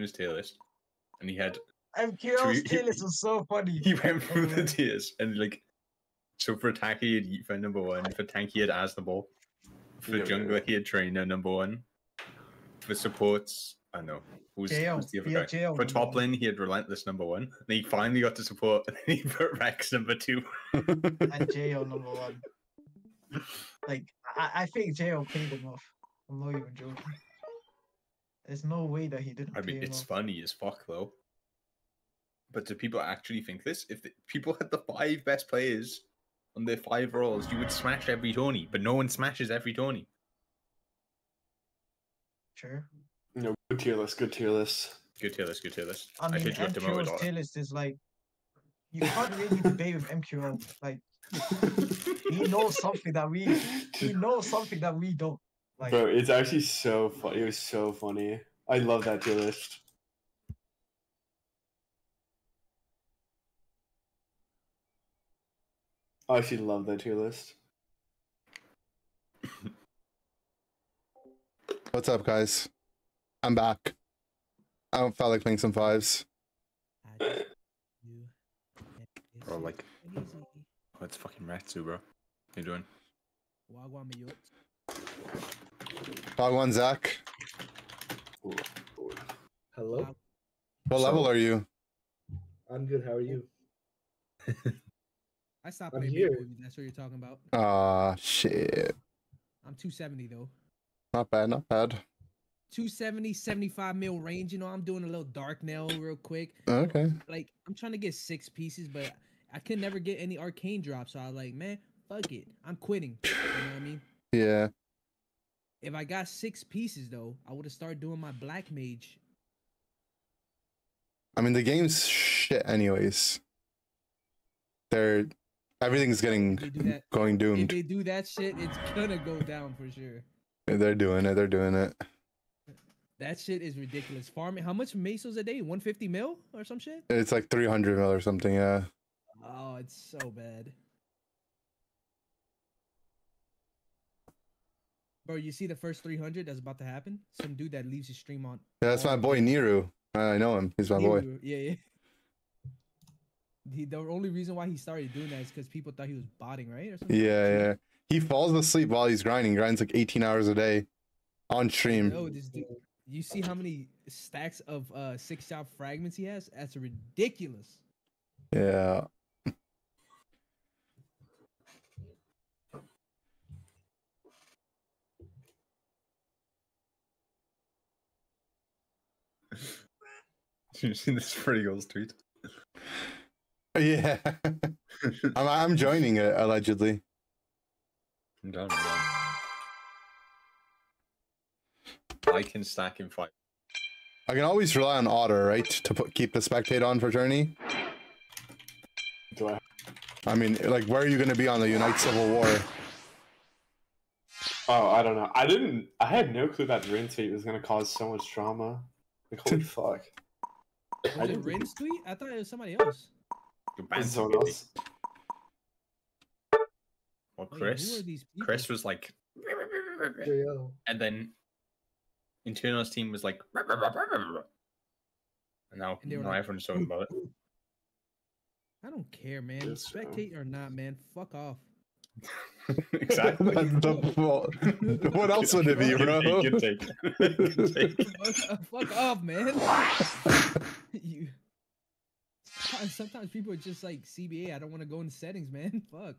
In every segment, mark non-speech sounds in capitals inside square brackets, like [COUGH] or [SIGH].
doing his tier list, and he had MQL's he- tier list was so funny. he went through the tiers and like so for attacker he had Yifa number one, for tank he had Asnable, for Yeah, jungler yeah. he had Trainer number one, for supports I know who's, JL, who's the other guy? had JL For top one. lane he had Relentless number one. And he finally got to support [LAUGHS] and then he put Rex number two. and Jo number one. Like I, I think Jo paid him off. I'm not even joking. There's no way that he didn't I mean it's off. funny as fuck though. But do people actually think this? If the, people had the five best players on their five roles, you would smash every Tony, but no one smashes every Tony. Sure. No, good tier list. Good tier list. Good tier list, good tier list. I mean, should have looked him over tier list is like you can't really [LAUGHS] debate with MQL. Like [LAUGHS] he knows something that we he knows something that we don't. Like Bro, it's actually so funny. It was so funny. I love that tier list. I actually love that tier list. What's up, guys? I'm back. I don't feel like playing some fives. Bro, like, oh, it's fucking Ratsu, bro. How you doing? Wagwan me. Dog one, Zach. Hello, What level are you? I'm good. How are you? [LAUGHS] I stopped I'm playing here. Maple, That's what you're talking about. Ah, shit. I'm 270 though. Not bad, not bad. 270, 75 mil range. You know, I'm doing a little dark nail real quick. Okay. Like, I'm trying to get six pieces, but I could never get any arcane drops. So I was like, man, fuck it. I'm quitting. You know what I mean? Yeah. If I got six pieces though, I would have started doing my black mage. I mean, the game's shit, anyways. They're. Everything's getting do that. going If doomed. they do that shit, it's gonna go down for sure. They're doing it. They're doing it. That shit is ridiculous. Farming, how much mesos a day? 150 mil or some shit? It's like 300 mil or something, yeah. Oh, it's so bad. Bro, you see the first 300 that's about to happen? Some dude that leaves his stream on. Yeah, that's my boy. Niru. I know him. He's my He boy. Yeah, yeah. He, the only reason why he started doing that is because people thought he was botting, right? Or something? Yeah, yeah. He falls asleep while he's grinding. Grinds like 18 hours a day on stream. No, this dude. You see how many stacks of uh six shot fragments he has? That's ridiculous. Yeah. [LAUGHS] you seen this Freddy Girls tweet? Yeah. [LAUGHS] I'm, I'm joining it, allegedly. I'm down. I can stack in five. I can always rely on Otter, right? To put, keep the spectate on for Journey. Do I? I mean, like, where are you going to be on the Unite Civil War? Oh, I don't know. I didn't. I had no clue that Rin tweet was gonna cause so much drama. Like, holy fuck. I Was it Rin's tweet? I thought it was somebody else. You're it banned was someone else. Well, Wait, who Chris, are these? Chris was like, and then Internal's team was like, and now, And they now like, everyone's talking about it. I don't care, man. Yes. Spectate or not, man. Fuck off. [LAUGHS] [LAUGHS] exactly. That's the fault. what else would it be, bro? take, good take. [LAUGHS] Good take. fuck, fuck off, man. [LAUGHS] you. Sometimes- Sometimes people are just like CBA. I don't want to go in settings, man. Fuck.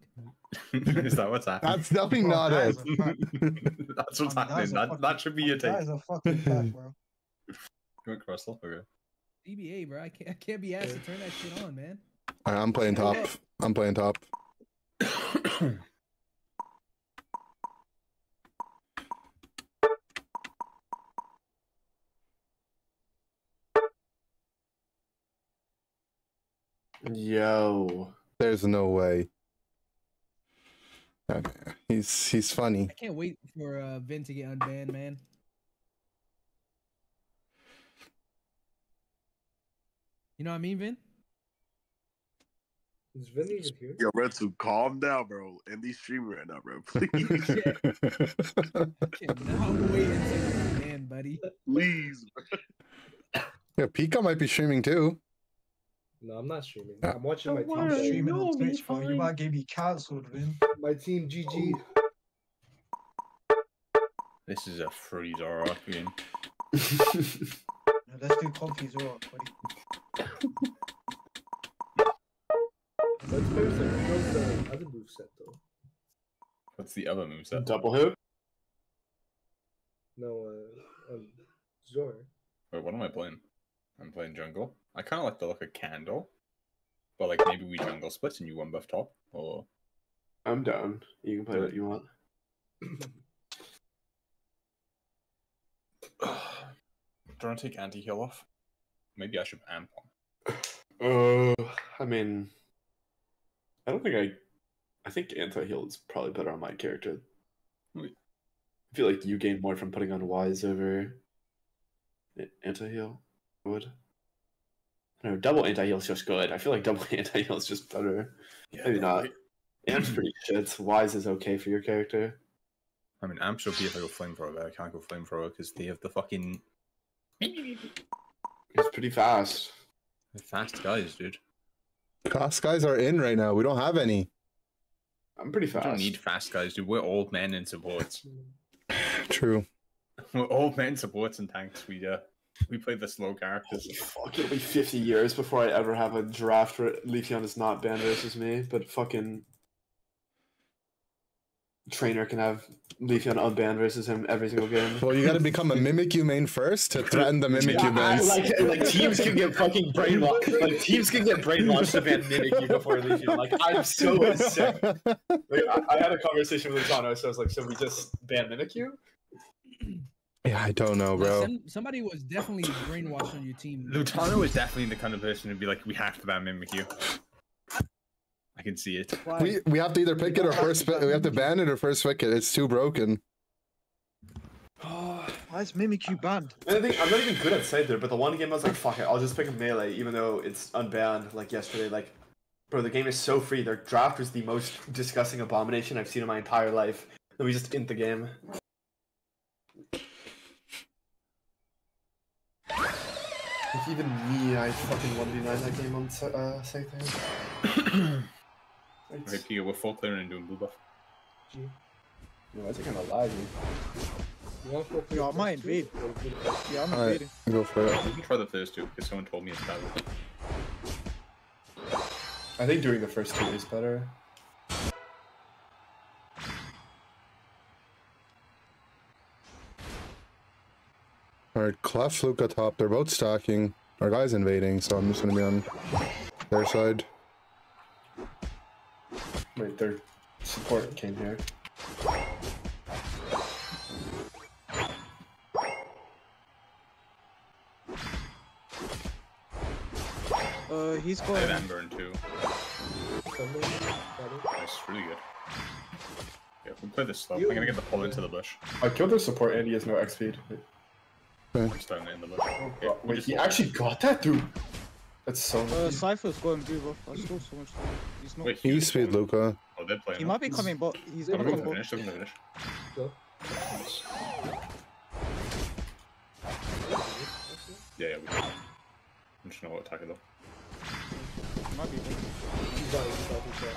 Is that what's happening? That's definitely Bro, not that it. is a fact. That's what's I mean, happening. That, fucking- that should be your take. That is a fucking fact, bro. You want Crystal? Okay. CBA, bro. I can't, I can't be asked to turn that shit on, man. Alright, I'm playing top. I'm playing top. [COUGHS] Yo. There's no way. Okay. He's he's funny. I can't wait for uh, Vin to get unbanned, man. You know what I mean, Vin? Is Vin even here? Yo, Retsu, calm down, bro. End these streaming right now, bro. [LAUGHS] Please, [LAUGHS] I cannot wait until you're banned, buddy. please. bro. Yeah, Pika might be streaming too. No, I'm not streaming. Ah. I'm watching my I'm team. streaming on Twitch, bro. You might get me cancelled, man. My team GG. This is a free Zoroark game. Yeah, let's do comfy Zoro, buddy. Let's play with what's the other move set though. What's the other moveset? Double hoop. No, uh, um, Zora. Wait, what am I playing? I'm playing jungle. I kind of like the look of Candle. But like maybe we jungle splits and you one buff top, or I'm down. You can play what you want. do I take anti heal off? Maybe I should amp on. Uh, I mean, I don't think I. I think anti heal is probably better on my character. I feel like you gain more from putting on wise over anti heal. Would. I don't know. Double anti heal is just good. I feel like double [LAUGHS] anti heal is just better. Yeah, Maybe not. Amp's pretty [CLEARS THROAT] shit. Wise is okay for your character. I mean, amp should be if I go flamethrower, but I can't go flamethrower because they have the fucking It's pretty fast. they're fast guys, dude. Cost guys are in right now. We don't have any. I'm pretty fast. We fast. don't need fast guys, dude. We're old men in supports. [LAUGHS] True. [LAUGHS] We're old men supports and tanks. We uh, [LAUGHS] we play the slow characters. Holy fuck, it'll be 50 years before I ever have a draft where Leafeon is not banned versus me, but fucking trainer can have Leafeon unbanned versus him every single game. Well, you got to become a Mimikyu main first to threaten the Mimikyu Yeah, I- bans. like, like teams can get fucking brainwashed. Like teams can get brainwashed to ban Mimikyu before Leafeon. Like I'm so sick. Like, I, I had a conversation with Lutano, so I was like, "So we just ban Mimikyu?" Yeah, I don't know, bro. Some, somebody was definitely brainwashed on your team. Lutano is definitely the kind of person who'd be like, we have to ban Mimikyu. I can see it. We we have to either pick it or first. Pick, we have to ban it or first pick it. It's too broken. [SIGHS] Why is Mimikyu banned? I think I'm not even good at Scyther, but the one game I was like, fuck it, I'll just pick a melee, even though it's unbanned like yesterday. Like, bro, the game is so free. Their draft was the most disgusting abomination I've seen in my entire life. Then we just int the game. Like, even me, I fucking 1v9 that game on Scy- uh, Scyther. Okay, Pia, we're full clearing and doing blue buff. G. No, I think I'm alive. You want to play Yo, I with might us too? invade. Or we- Yeah, I'm Alright. invading. Go for it. We can try the first two because someone told me it's better. I think doing the first two is better. All right, Clef, Luca top. They're both stacking. Our guy's invading, so I'm just gonna be on their side. Wait, their support came here. Uh, he's going. I got. have Ember in two. Sunday, That's really good. Yeah, if we play this slow, I'm gonna get the pull into the bush. I killed their support and he has no X speed. I'm starting it in the bush. Okay, Wait, he hold actually got that, dude. That's so. Uh, nice. Scyther's going blue buff. I stole so much time. He's not. Wait, He he's speed. Luca. Oh, they're playing. He him. might be coming, but he's I'm gonna Look come at the bot. finish. Look at the finish. Yeah, yeah, we can. I just know what attack it though. He might be big.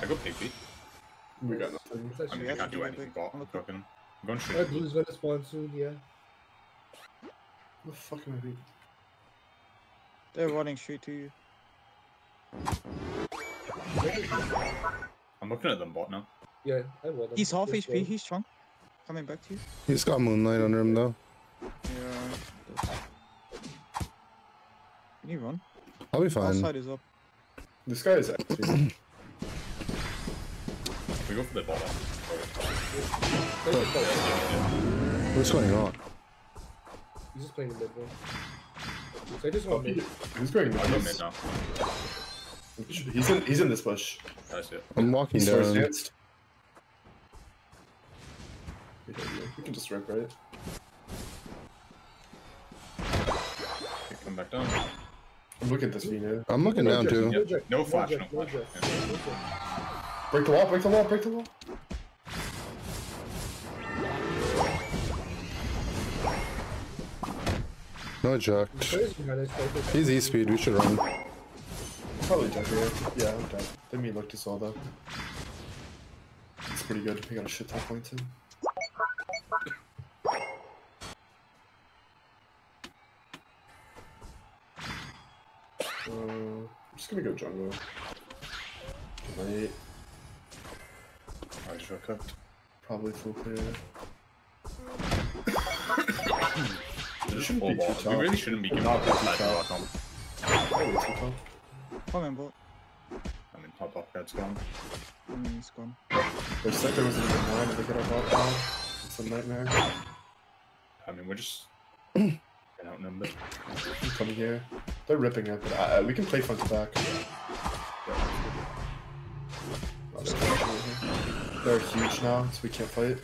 I go PP. We got nothing. I actually- mean, I can't do anything. Bot. I'm fucking. I'm going Alright, straight. Blue's gonna spawn soon, yeah. What the fuck am I doing? They're running straight to you. I'm looking at them bot now. Yeah, I will. He's half HP. go. He's strong. Coming back to you. He's got Moonlight under him though. Yeah. Can you run? I'll be fine. Outside is up. This guy is X speed. We go for the bot. Take the fight. What's going on? He's just playing the mid one. So I just want mid. Who's going I go mid nice? now. He's in. He's in this bush. That's it. I'm walking He's first down. danced. We can just rip right. Okay, come back down. I'm looking at this V. I'm looking down too. Yep. drip, No flash, drip, no flash. drip, Yeah. Break the wall. Break the wall. Break the wall. No jack. Focus. He's E speed, we should run. Probably dead here. Yeah, I'm dead. They me look to saw though. It's pretty good. We got a shit ton of points in. Uh, I'm just gonna go jungle. I just cooked. Probably full clear. Just shouldn't be too. We really shouldn't be giving up be this too side tough. bottom. Probably. Come in, bot. I mean, top off that's gone. Mm, he's gone. Their sector was even nine and they get our bot down. It's a nightmare. I mean, we're just [CLEARS THROAT] getting outnumbered. I'm coming here. They're ripping it, but uh, we can play front to back. Oh, they're pushing it here. They're huge now, so we can't fight.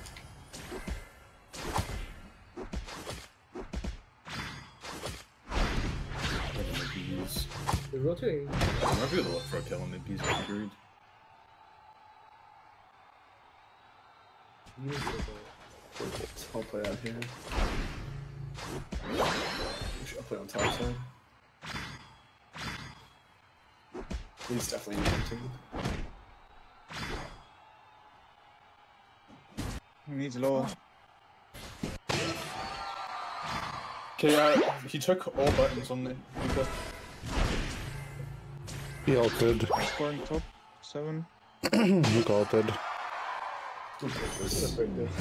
They're rotating. I might be able to look for a kill on the bees if you the ball. I'll play out here. I'll play on top side. He's definitely using He needs lower. Okay, uh, he took all buttons on the. He ulted. Scoring top. Seven. Luke ulted. I'm this. gonna break this.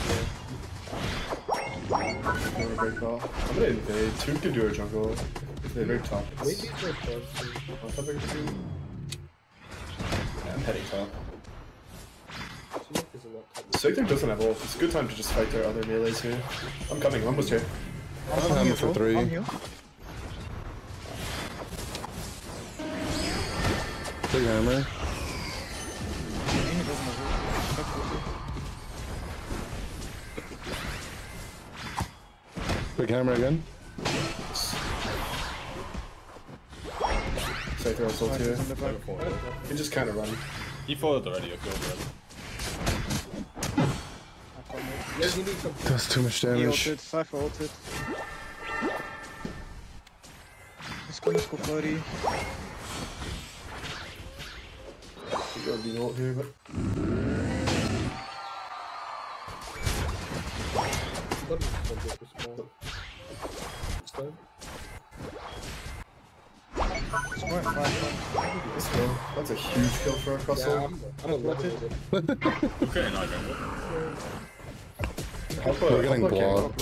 Yeah. I'm gonna break off. I'm gonna invade. Two can do a jungle. If they break top. Maybe it's- it's my first. Top of. Yeah, I'm heading top. Smoke is a lot top. Sigler doesn't have ult. It's a good time to just fight their other melees here. I'm coming. I'm almost here. I have hammer for three. Big hammer. Amy doesn't have ult. That's what Big hammer again. Sigler has ult it here. is. in the back. You can just kind of run. He followed already. I killed already. I can't move. Yeah, he needs some. That's too much He damage. ulted. Scyther ulted. Let's go, let's go 30. You got the ult here, but What is some good respawn? It's fine. Scoring 5 let's go. That's a huge kill for our Yeah, I'm, I'm a lot it. Okay, no, jungle. Help, We're getting blocked.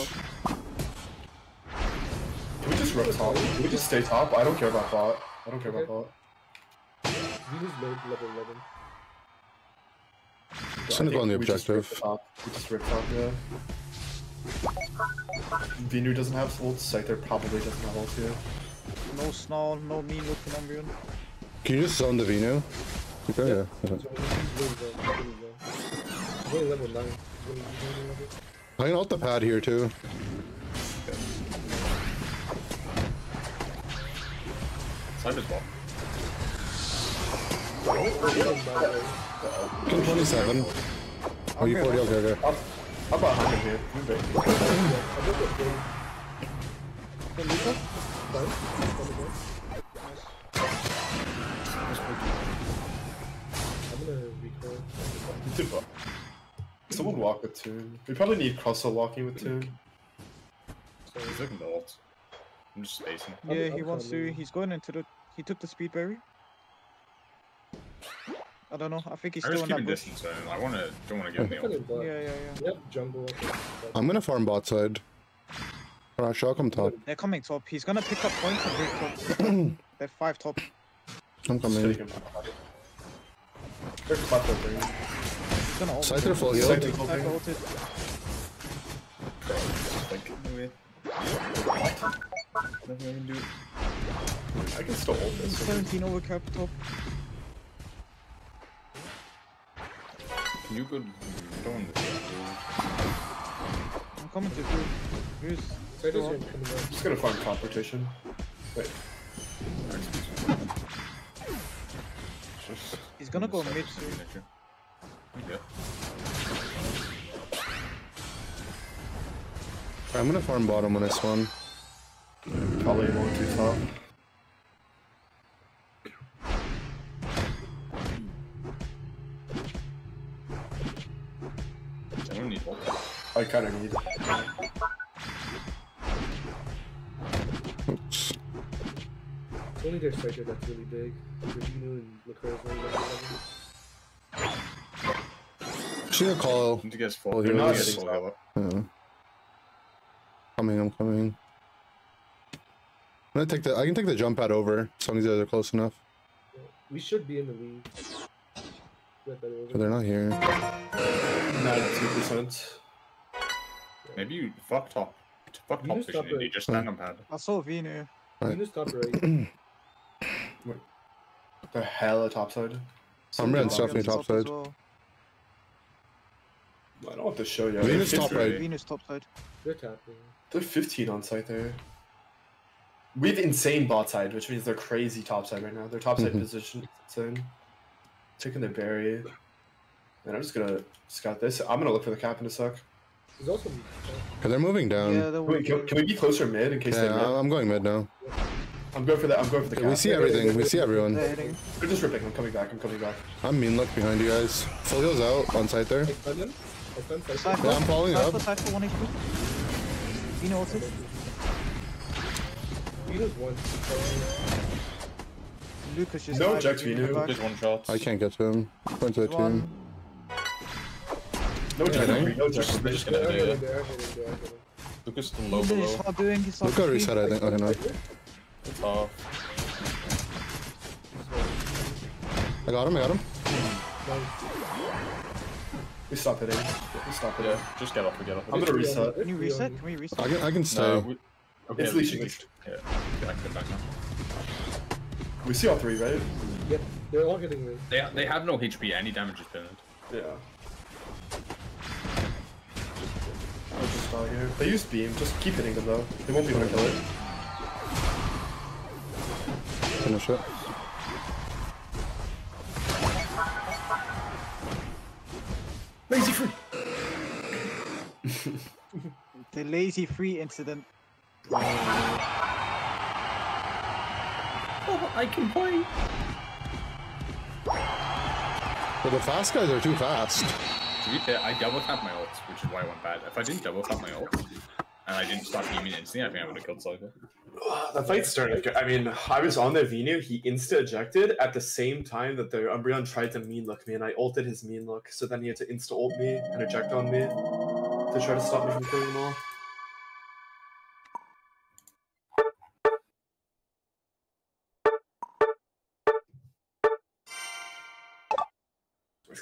Can we just run top? Can we just stay top? I don't care about bot. I don't care about bot. We lose mid level 11. Just gonna go on the We just rip objective. top. We just rip top, yeah. Vinu doesn't have ult. Scyther probably doesn't have ult here. No snarl, no mean looking Umbreon. Can you just zone the Vino? Okay, yeah. So he's really low. Really low. He's only level 9. He's only, he's only level. I can ult the pad here too. Cyber's bot. Kill 27. Oh, you 40, okay, okay. Up, up behind him here. Move it. Hey, Luca? I'm gonna recall. He did bot. Someone walk with Toon. We probably need Crossel walking with Toon. He's looking to. I'm just spacing. Yeah, he wants to. He's going into the. He took the speed berry. I don't know. I think he's I'm still just in that keeping bush. distance, and I want to don't want to give him the Coming Yeah, yeah, yeah. We have jungle. up. I'm gonna farm bot side. Alright, I'll come top. They're coming top. He's gonna pick up points and break top. [CLEARS THROAT] They're five top. I'm coming. take him. They're clapped over here. He's gonna ult. Scyther full heal. Scyther ulted. Nothing I can do. I can still ult this. 17 over cap top. You go? Go on this. I'm coming to you. Who's So I just Go on. hear him coming back. Just gonna farm competition. Wait. He's gonna go mid soon. Yeah. I'm gonna farm bottom on this one. Probably won't do top. I kind of need. Oops. It's only their striker that's really big. Rubino and Leclerc's only level 11. Should I call? I need to full. Well, I you're not get getting full Yeah. Coming, I'm coming. I'm gonna take the. I can take the jump pad over as long as you guys are close enough. We should be in the lead. Get that over. But they're not here. Ninety-two percent. Maybe you fuck top. Fuck You top just vision and you just stand on pad. I saw Vino. Right. Venus top right. [CLEARS THROAT] The hell at top side. I'm running Vino's stuff in top top side. well. I don't have to show you. Venus top right. Venus top side. They're tapping. They're 15 on site there. We have insane bot side, which means they're crazy top side right now. Their top side Mhm. position is insane. Taking their berry. And I'm just gonna scout this. I'm gonna look for the cap in a sec. There's also. Cause they're moving down. yeah, Yeah, they're Wait, can, can we be closer mid in case they mid? I'm going mid now. I'm going for that. I'm going for the cap. We see everything. We see everyone. They're just ripping. I'm coming back. I'm coming back. I'm mean look behind you guys. Full heals out on site there. I stun them. I stun Scyther. Scyther. Yeah, I'm following Scyther, up. Scyther, one HP. Vino ulted. Venus one. Lucas just No died, Jax he's in the Vino. Just one shot. I can't get to him. Going to the One. team. No Yeah, Jack. no. No Jack. They're just They're gonna do it. they're hitting, they're hitting. Lucas still low He's not doing his Look at reset, I think. Okay, no. Top. I got him. I got him. We stop hitting. We stop hitting. Yeah, just get off. We get off. I'm gonna reset. Can you reset? Can we reset? I can. I can stay. No, we, okay, It's we leashing. Yeah, I can come back now. We see all three, right? Yep, they're all getting me. They they have no HP. Any damage is pinned. Yeah. I'll just die here. They use beam. Just keep hitting them though. They won't be able to kill it. Finish it. Lazy free. [LAUGHS] The lazy free incident. Oh, I can play. But the fast guys are too fast. To be fair, I double tapped my ult, which is why I went bad. If I didn't double tap my ult and I didn't start beaming instantly, I think I would have killed Scyther. [SIGHS] The fight started. I mean, I was on the Venu. He insta ejected at the same time that the Umbreon tried to mean look me, and I ulted his mean look. So then he had to insta ult me and eject on me to try to stop me from killing them all.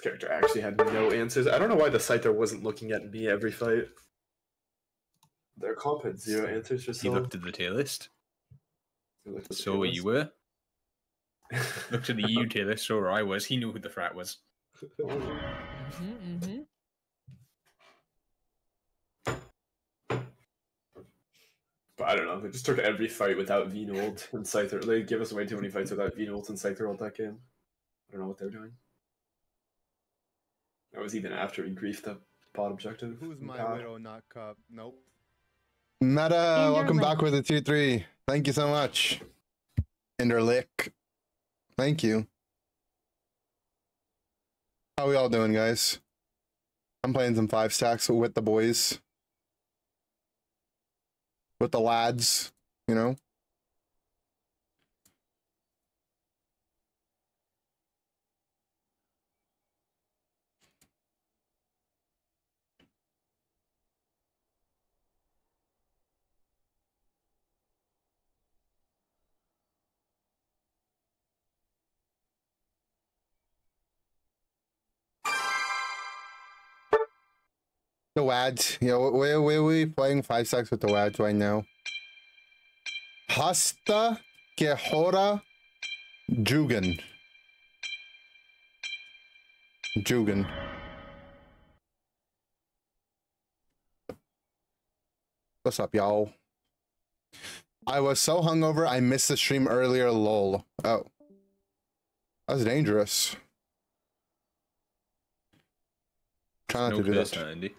Character actually had no answers. I don't know why the Scyther wasn't looking at me every fight. Their comp had zero answers for He so. looked at the tier list. he looked at the So tier were list. you were. [LAUGHS] Looked at the EU tier list, so where I was. He knew who the frat was. Mm-hmm, mm-hmm. But I don't know. They just took every fight without Venold and Scyther. They give us way too many fights without Venold and Scyther all that game. I don't know what they're doing. That was even after we griefed the bot objective. Who's my God. widow not cup? Nope. Meta, your welcome back with a 2 3. Thank you so much. Enderlick. Thank you. How we all doing, guys? I'm playing some five stacks with the boys. With the lads, you know? The WADs. Yeah, where where we playing five stacks with the WADs right now? Pasta Quejora Jugan. Jugan. What's up, y'all? I was so hungover I missed the stream earlier, lol. Oh. That's dangerous. Try not No to do that. now, Andy.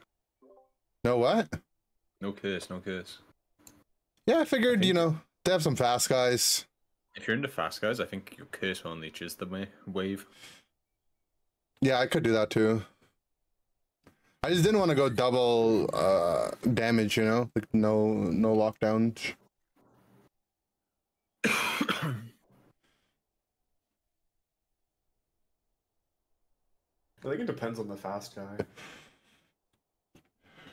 No what? No curse, no curse. Yeah, I figured, you know, they have some fast guys. If you're into fast guys, I think your curse on leech is the wave. Yeah, I could do that too. I just didn't want to go double uh damage, you know, like no no lockdowns. [COUGHS] I think it depends on the fast guy.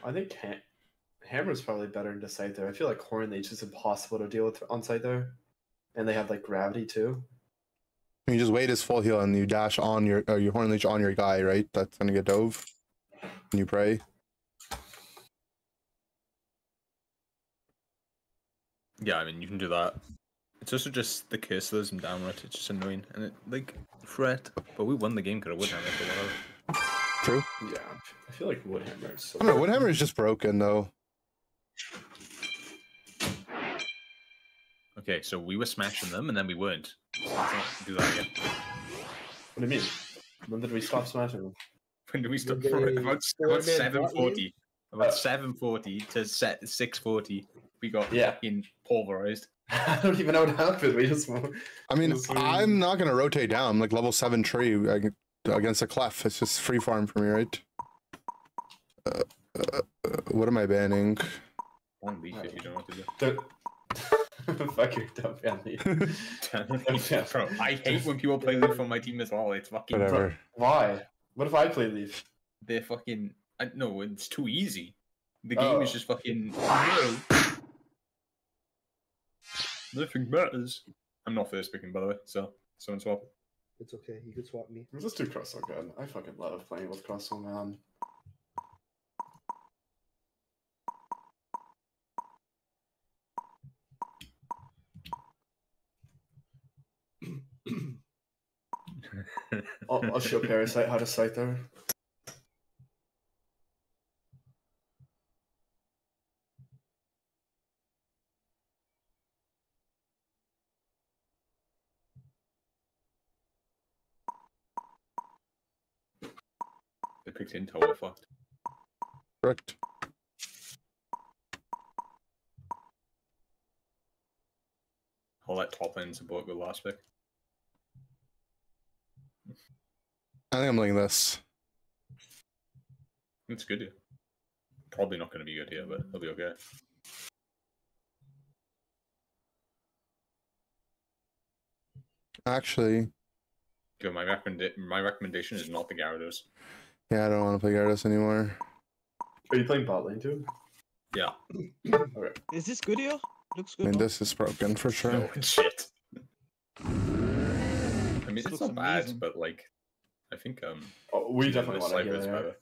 I think ha- Hammer's probably better into Scyther. I feel like Horn Leech is impossible to deal with on Scyther. And they have like gravity too. You just wait his full heal and you dash on your uh, your horn leech on your guy, right? That's gonna get dove. And you pray. Yeah, I mean you can do that. It's also just the curse slows him down, right? It's just annoying, and it like threat. But we won the game because of Woodhammer for whatever. True. Yeah. I feel like Woodhammer is so I don't know. Woodhammer is just broken though. Okay, so we were smashing them, and then we weren't. Let's do that again. What do you mean? When did we stop smashing them? When did we stop? When they About, four about men seven bought forty. About Uh, seven forty to set six forty. We got Yeah. fucking pulverized. [LAUGHS] I don't even know what happened. We just I mean, Yes, we- I'm not gonna rotate down. Like level seven tree ag- against a clef. It's just free farm for me, right? Uh, uh, uh, what am I banning? One leaf if you don't know what to do. don't. [LAUGHS] Fuck your dumb family. Bro, I hate when people play leaf on my team as well. It's fucking. Whatever. Why? What if I play Leaf? They're fucking. I, no, it's too easy. The game is Oh. just fucking. Nothing matters. I'm not first picking, by the way, so someone swap. It's okay. You can swap me. Let's do Cross so good. I fucking love playing with Cross so man. [LAUGHS] I'll, I'll show Parasite how to sight there. Picked Intel, we're fucked. Correct. I'll let top lane support go last pick. I think I'm liking this. It's good, yeah. Probably not going to be good here, but it'll be okay. Actually, Go. My recommenda- my recommendation is not the Gyarados. Yeah, I don't want to play Gyarados anymore. Are you playing bot lane too? Yeah. [CLEARS THROAT] Okay. Is this good here? Looks I good. mean, this is broken for sure. No, shit. I mean, This it's looks not bad, amazing. but like, I think um, Oh, we definitely want to Cypher heal is there. better.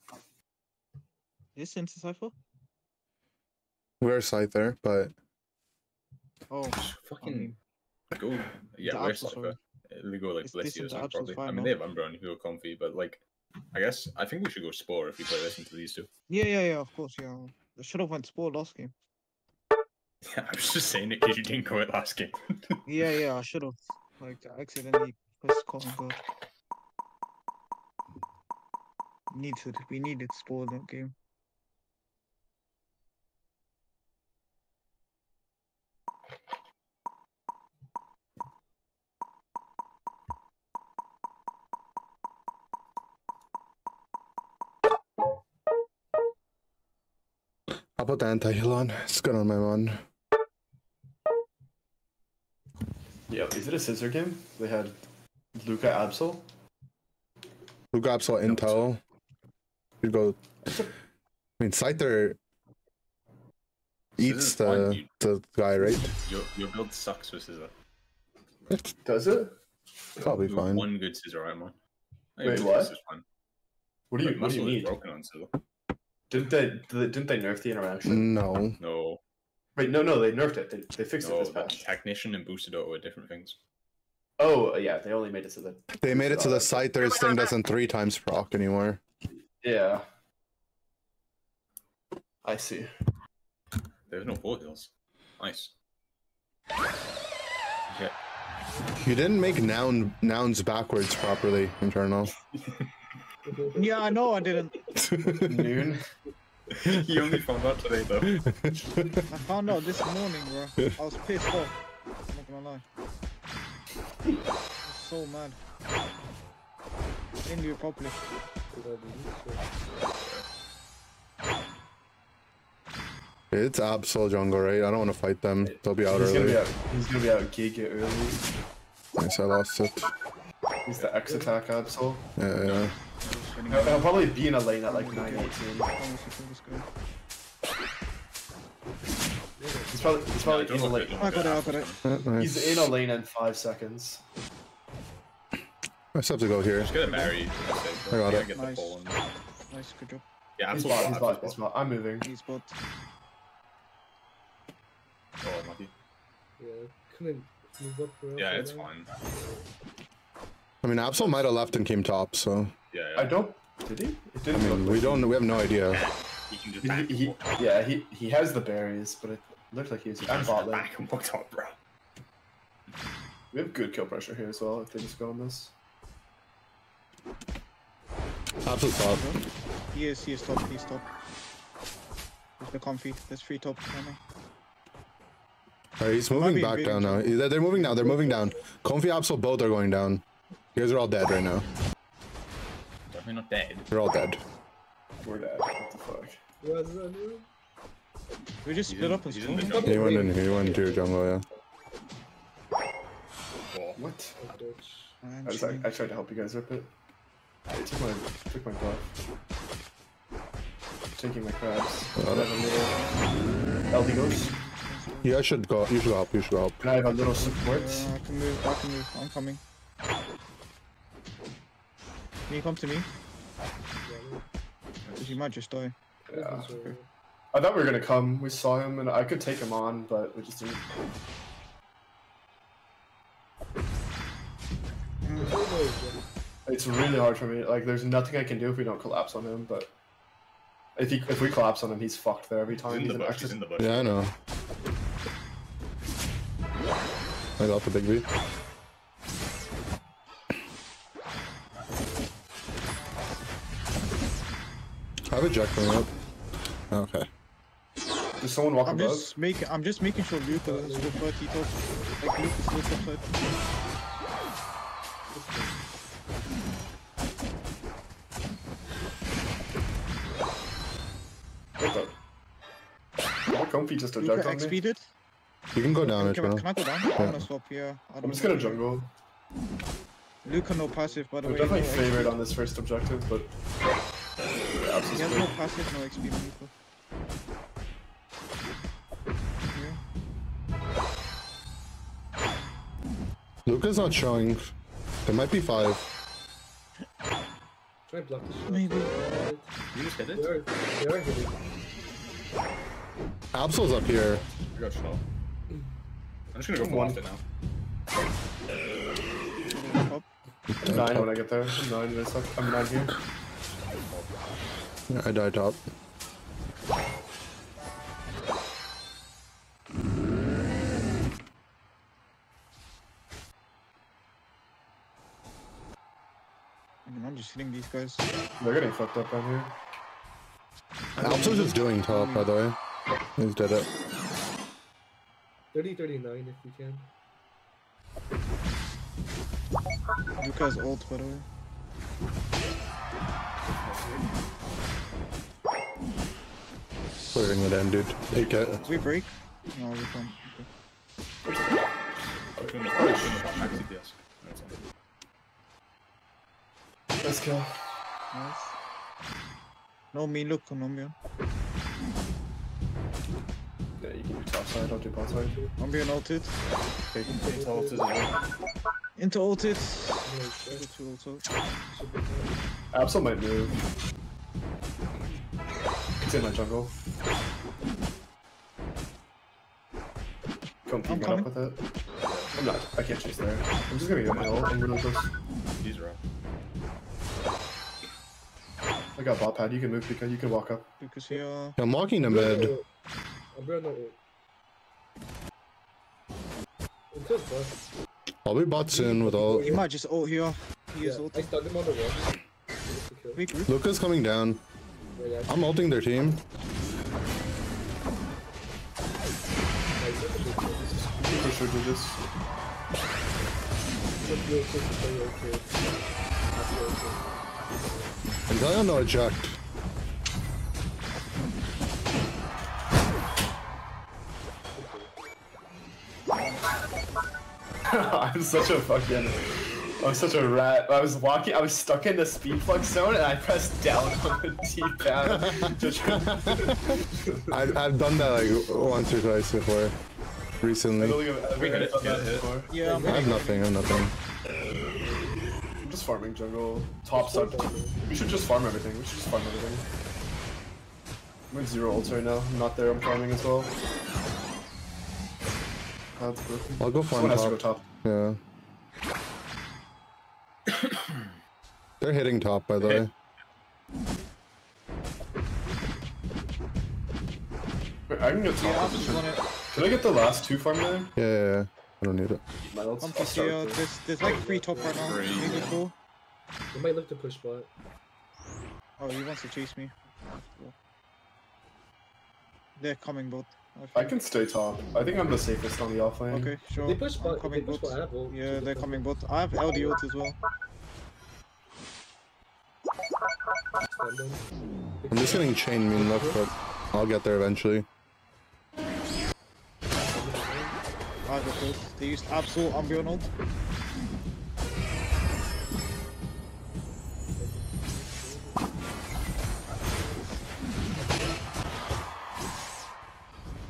Is into Cypher? We're Scyther, but Oh, Fucking mean, go. Yeah, we're Absol's Cypher. They go like It's decent, Blissey or something. Probably. fine, I mean, no? they have Umbreon who are comfy, but like, I guess I think we should go Spore if we play this into these two. yeah, yeah, yeah. Of course, yeah. I should have went Spore last game. Yeah, [LAUGHS] I was just saying it because you didn't go it last game. [LAUGHS] Yeah, yeah, I should have. Like, accidentally pressed and go. Needed. We needed Spore that game. I'll put the anti heal on. It's good on my mon. Yeah, is it a Scizor game? They had Luca Absol. Luca Absol Intel. You go. I mean, Scyther eats the you- the guy, right? Your your build sucks with Scizor. Does it? Probably fine. One good Scizor item. I Wait, think what? What do you But What do you Muscle need? broken on Scizor. Didn't they did they- Didn't they nerf the interaction? No. No, Wait, no, no, they nerfed it. They, they fixed it no, this the patch. Technician and Boosted Auto are different things. Oh, uh, yeah, they only made it to the. They made it to the uh, Scyther's thing doesn't three times proc anymore. Yeah. I see. There's no four heals. Nice. Okay. You didn't make noun nouns backwards properly, internal. [LAUGHS] Yeah, I know I didn't. Noon. he only found out today though. I found out this morning, bro. I was pissed off. Not gonna lie. I'm so mad. Didn't do it properly. We're gonna do this, so- It's Absol jungle, right? I don't want to fight them. They'll be out He's gonna be early. out. He's gonna be out Giga early. Nice, I lost it. He's the X attack Absol. Yeah, yeah. He'll, he'll probably be in a lane at like 918. Honestly, kill. He's probably he's probably Yeah, in a lane. I got it, I got it. good. Yeah, He's in a lane in five seconds. I still have to go here. Just gonna berry. I got it. Get Nice. full one. Nice, good job. Yeah, He's absolutely. bot. He's bot. He's bot. I'm moving. He's bot. Oh, lucky. Yeah, couldn't move up Yeah, it's fine. I mean, Absol might have left and came top, so Yeah, I don't. Did he? It didn't mean, we like don't. We have no idea. He can just He, he, yeah, he he has the berries, but it looked like he was He I'm can bot lane. back and walk top, bro. We have good kill pressure here as well if they just go on this. Absol top. He is, he is top, he's top. He's the comfy. There's three top right now. Alright, he's moving back down now. They're they're moving down. They're moving down. Comfy Absol both are going down. You guys are all dead right now. Definitely not dead. You're all dead. We're dead. What the fuck? Where's that dude? We just split in- up and he's in spawn. He went in. He went into your jungle. Yeah. Oh, What? Oh, bitch. Man, I, was. I, I tried to help you guys rip it. I took my took my buff. Taking my crabs. Got I have a little LD goes. You guys should go. You should help. You should help. And I have a little support. Uh, I can move, I can move. I'm coming. Can you come to me? Because you might just die. Yeah. I thought we were gonna come. We saw him, and I could take him on, but we just didn't. it's all those, yeah. It's really hard for me. Like, there's nothing I can do if we don't collapse on him. But if he if we collapse on him, he's fucked there every he's time. in He's the bush. He's in the bush. Yeah, I know. I got the big V. I have a jack coming up. Okay. Does someone walk I'm above? just making, I'm just making sure Luca is still 30 top. Like Luca is still top 30. What the? How comfy just a Luca jug on me? speeded. You can go down if Can, you I- want. can I go down? I wanna swap here. I I'm just gonna jungle. Luca no passive by the We're way. definitely no XP. favored on this first objective, but yeah, He has no absolutely. passive, no XP on Luca. Here. Luca's not showing. There might be five. Try and block the shot. Maybe. You just hit They it? are, they are hitting. Absol's up here. I got shot. I'm just gonna go One. for it now. I'm nine when I get there. I'm nine in a sec. I'm nine here. Yeah, I died top. I mean, I'm just hitting these guys. They're getting fucked up out here. Absol's just doing top, by the way. He's dead it. 30 39 if you can. Luca's ult, by the way. Clearing it in, dude. Take it. We break? No, we can't. Okay. I shouldn't have- I shouldn't have back CPS. That's all. Let's go. Nice. No, me look, Colombia. Yeah, you can do top side. I'll do bot side. I'm being ulted. It's all to the- Into ulted. Nice, Go right? to ulted. Should be. Absol might move. It's in my jungle. Come I'm keep up with it. I'm not. I can't chase there. I'm just gonna get my ult. I'm really close. He's rough. I got bot pad. You can move because you can walk up. Lucas here. Uh, I'm walking to mid. I'm burning out ult. It's just bust. I'll be bot soon with all. He might just ult here. He is Yeah, I stunned him on the wall. Just to kill. We group. Luca's coming down. I'm ulting their team. For sure do this. Until I know eject. [LAUGHS] I'm such a fucking. I'm such a rat. I was walking. I was stuck in the speed flux zone, and I pressed down [LAUGHS] on the D-pad. to try- I, I've done that like once or twice before. I Recently. don't think I've We ever hit it, done hit before. Yeah, I'm I have nothing, I have nothing. I'm just farming jungle. Top side. We should just farm everything. We should just farm everything. I'm at zero ults right now. I'm not there. I'm farming as well. That's broken. I'll go Someone farm has to go top. top. Yeah. They're hitting top, by the Okay. way. Wait, I can go top. yeah, I'm just gonna Can I get the last two farm there? Yeah, yeah, yeah. I don't need it. My ults. come I'll to here. There's, there's like three top right now. Maybe four. We might look to push bot. Oh, he wants to chase me. They're coming both. I can stay top. I think I'm the safest on the offlane. Okay, sure. They push I'm bot. They coming push both. bot. I have ult. Yeah, they're coming both. I have LD ult as well. I'm just getting chain mean left, but I'll get there eventually. I have a. They used Absol Umbreon ult.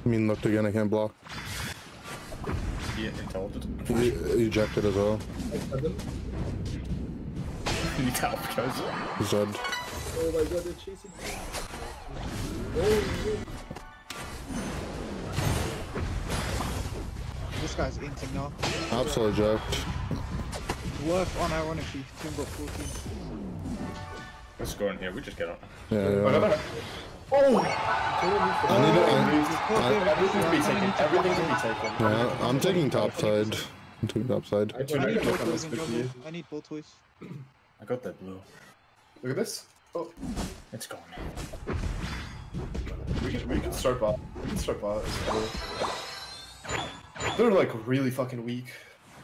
Mean looked again, I can't block. Yeah, intelligent. E- ejected as well. Stand them. You tell because He's dead. Oh my god, they're chasing me. Oh, This guy's inting now. Absolute eject. Worth unironically. Team got 14. let's go in here. We just get on. Yeah, Oh, yeah. No, no. Oh! I need to, I, Everything can be taken. Everything can be taken. yeah, I'm taking top side. I'm taking top side. I Wait, I I need can look both on ways this in with jungle. you. I need both ways. I got that blue. Look at this. Oh, It's gone. we can, we can start bot. We can start bot. It's cool. They're like really fucking weak.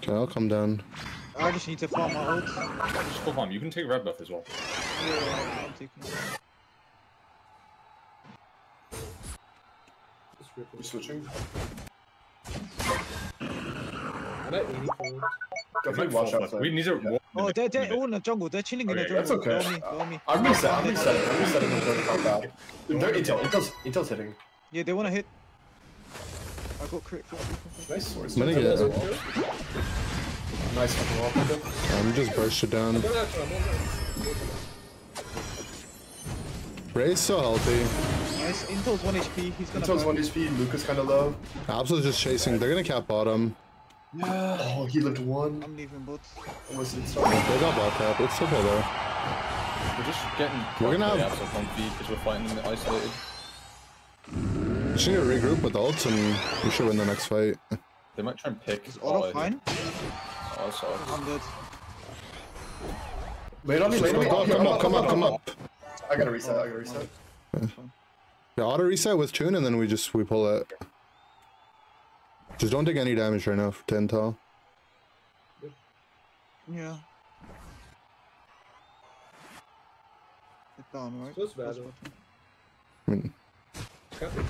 Okay, I'll come down. I just need to farm my ult. Just go farm. You can take red buff as well. Yeah, I'm taking it. Just rip We're it. switching. I'm at 80. Definitely watch out. We need to. Oh, they're, they're all in the jungle. They're chilling in the jungle. that's okay. Go me, go me. I'm reset. I'm resetting. I'm resetting. I'm going to come back. They're intel. Intel's, intel's hitting. Yeah, they want to hit. I got crit. Nice source. I'm gonna get. Nice fucking wall. pick I'm just burst it down. I'm not after him. I'm Ray's so healthy. Nice. Intel's 1 HP. He's gonna. Intel's burn. 1 HP. Lucas kind of low. Absol's just chasing. They're gonna cap bottom. Oh, he lived one. I'm leaving both. Almost in They got bot cap. It's okay though. We're just getting. We're gonna have- so comfy because we're fighting in the isolated. Just need to regroup with ults and we should win the next fight. They might try and pick. Is Olo oh, fine? Oh, sorry. I'm dead. Late on me, late on me. Come up, come up, come up. I gotta reset. I gotta reset. That's. Yeah, auto reset with tune and then we just we pull it. Just don't take any damage right now to intel. Yeah. Get down, right? Close Close battle. button. I mean, Cap it.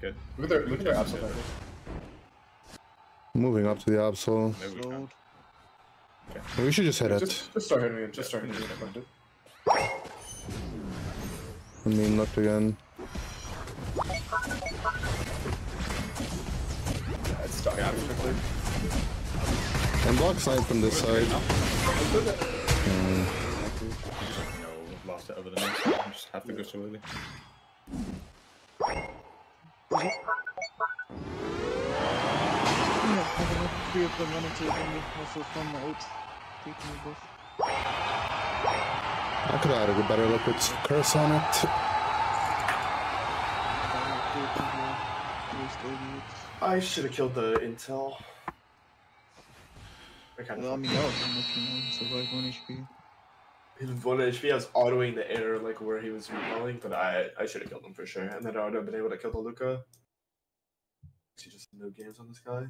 Good. Look at their, look at their absolute. moving up to the absol. There we go. Slowed. We should just hit it. Just, just start hitting it. Just start hitting it. I mean, looked again. It's stuck out quickly. And block snipe from this side. Mm, No, lost it over the next. We just have to go so early. Yeah, I don't know. Three of them running towards me. Also from my ult. Taking me both. I could have had a better look with curse on it. I should have killed the intel. I kind Well, I mean, that was unlucky, man. Survive 1 HP. He was one HP. I was autoing the air like where he was recalling, but I I should have killed him for sure. And then I would have been able to kill the Luca. See just no games on this guy.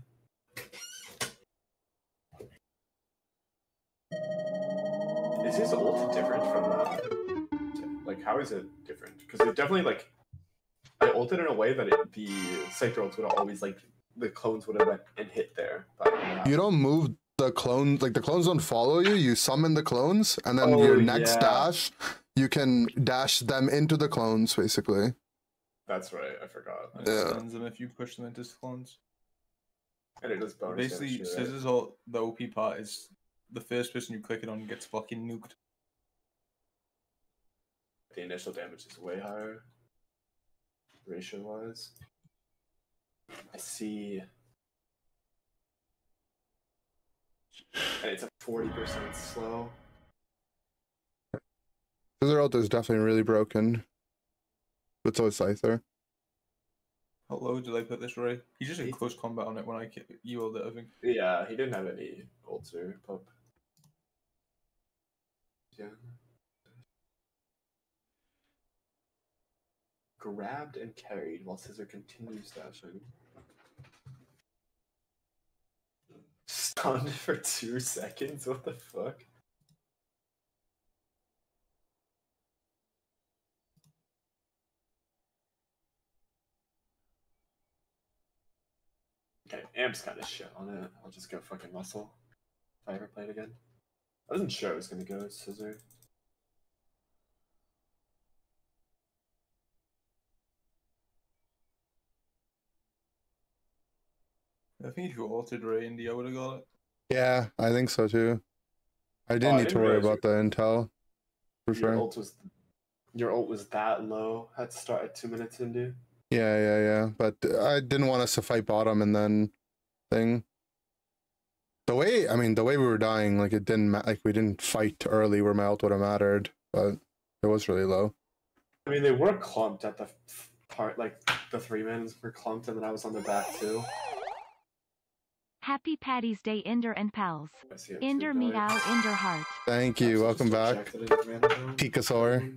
Is his ult different from uh, like how is it different? Because it definitely like I ulted in a way that it, the Scyther ults would have always like the clones would have went and hit there. But uh, You don't move the clones, like the clones don't follow you. You summon the clones, and then Oh, your next yeah. dash, you can dash them into the clones, basically. that's right. I forgot. And Yeah. it stuns them if you push them into clones. And it does bonus. Basically, damage too, right? Scizor's all the OP part is the first person you click it on gets fucking nuked. the initial damage is way higher ratio wise. I see. And it's a 40% slow. Scizor ult is definitely really broken. But so is Scyther. How low did I put this Ray? He's just in Eight. close combat on it when I ki- you it, I think. Yeah, he didn't have any ults or Grabbed and carried while Scizor continues dashing. Stunned for two seconds? What the fuck? Okay, Amp's kind of shit on it. I'll just go fucking muscle. If I ever play it again. I wasn't sure it was gonna go Scizor. I think if you altered Ray Indy, I would have got it. Yeah, I think so too. I oh, didn't Oh, need to didn't worry realize about the intel. For Your sure. ult was your ult was that low at the start at two minutes into. Yeah, yeah, yeah. But I didn't want us to fight bottom and then thing. The way, I mean, the way we were dying, like it didn't, ma- like we didn't fight early where my ult would have mattered, but it was really low. I mean, they were clumped at the part, like the three men were clumped, and then I was on the back too. Happy Patty's Day, Ender and pals. I Ender meow, guys. Ender heart. Thank you. Absol Welcome back. ejected it. Pikasaur.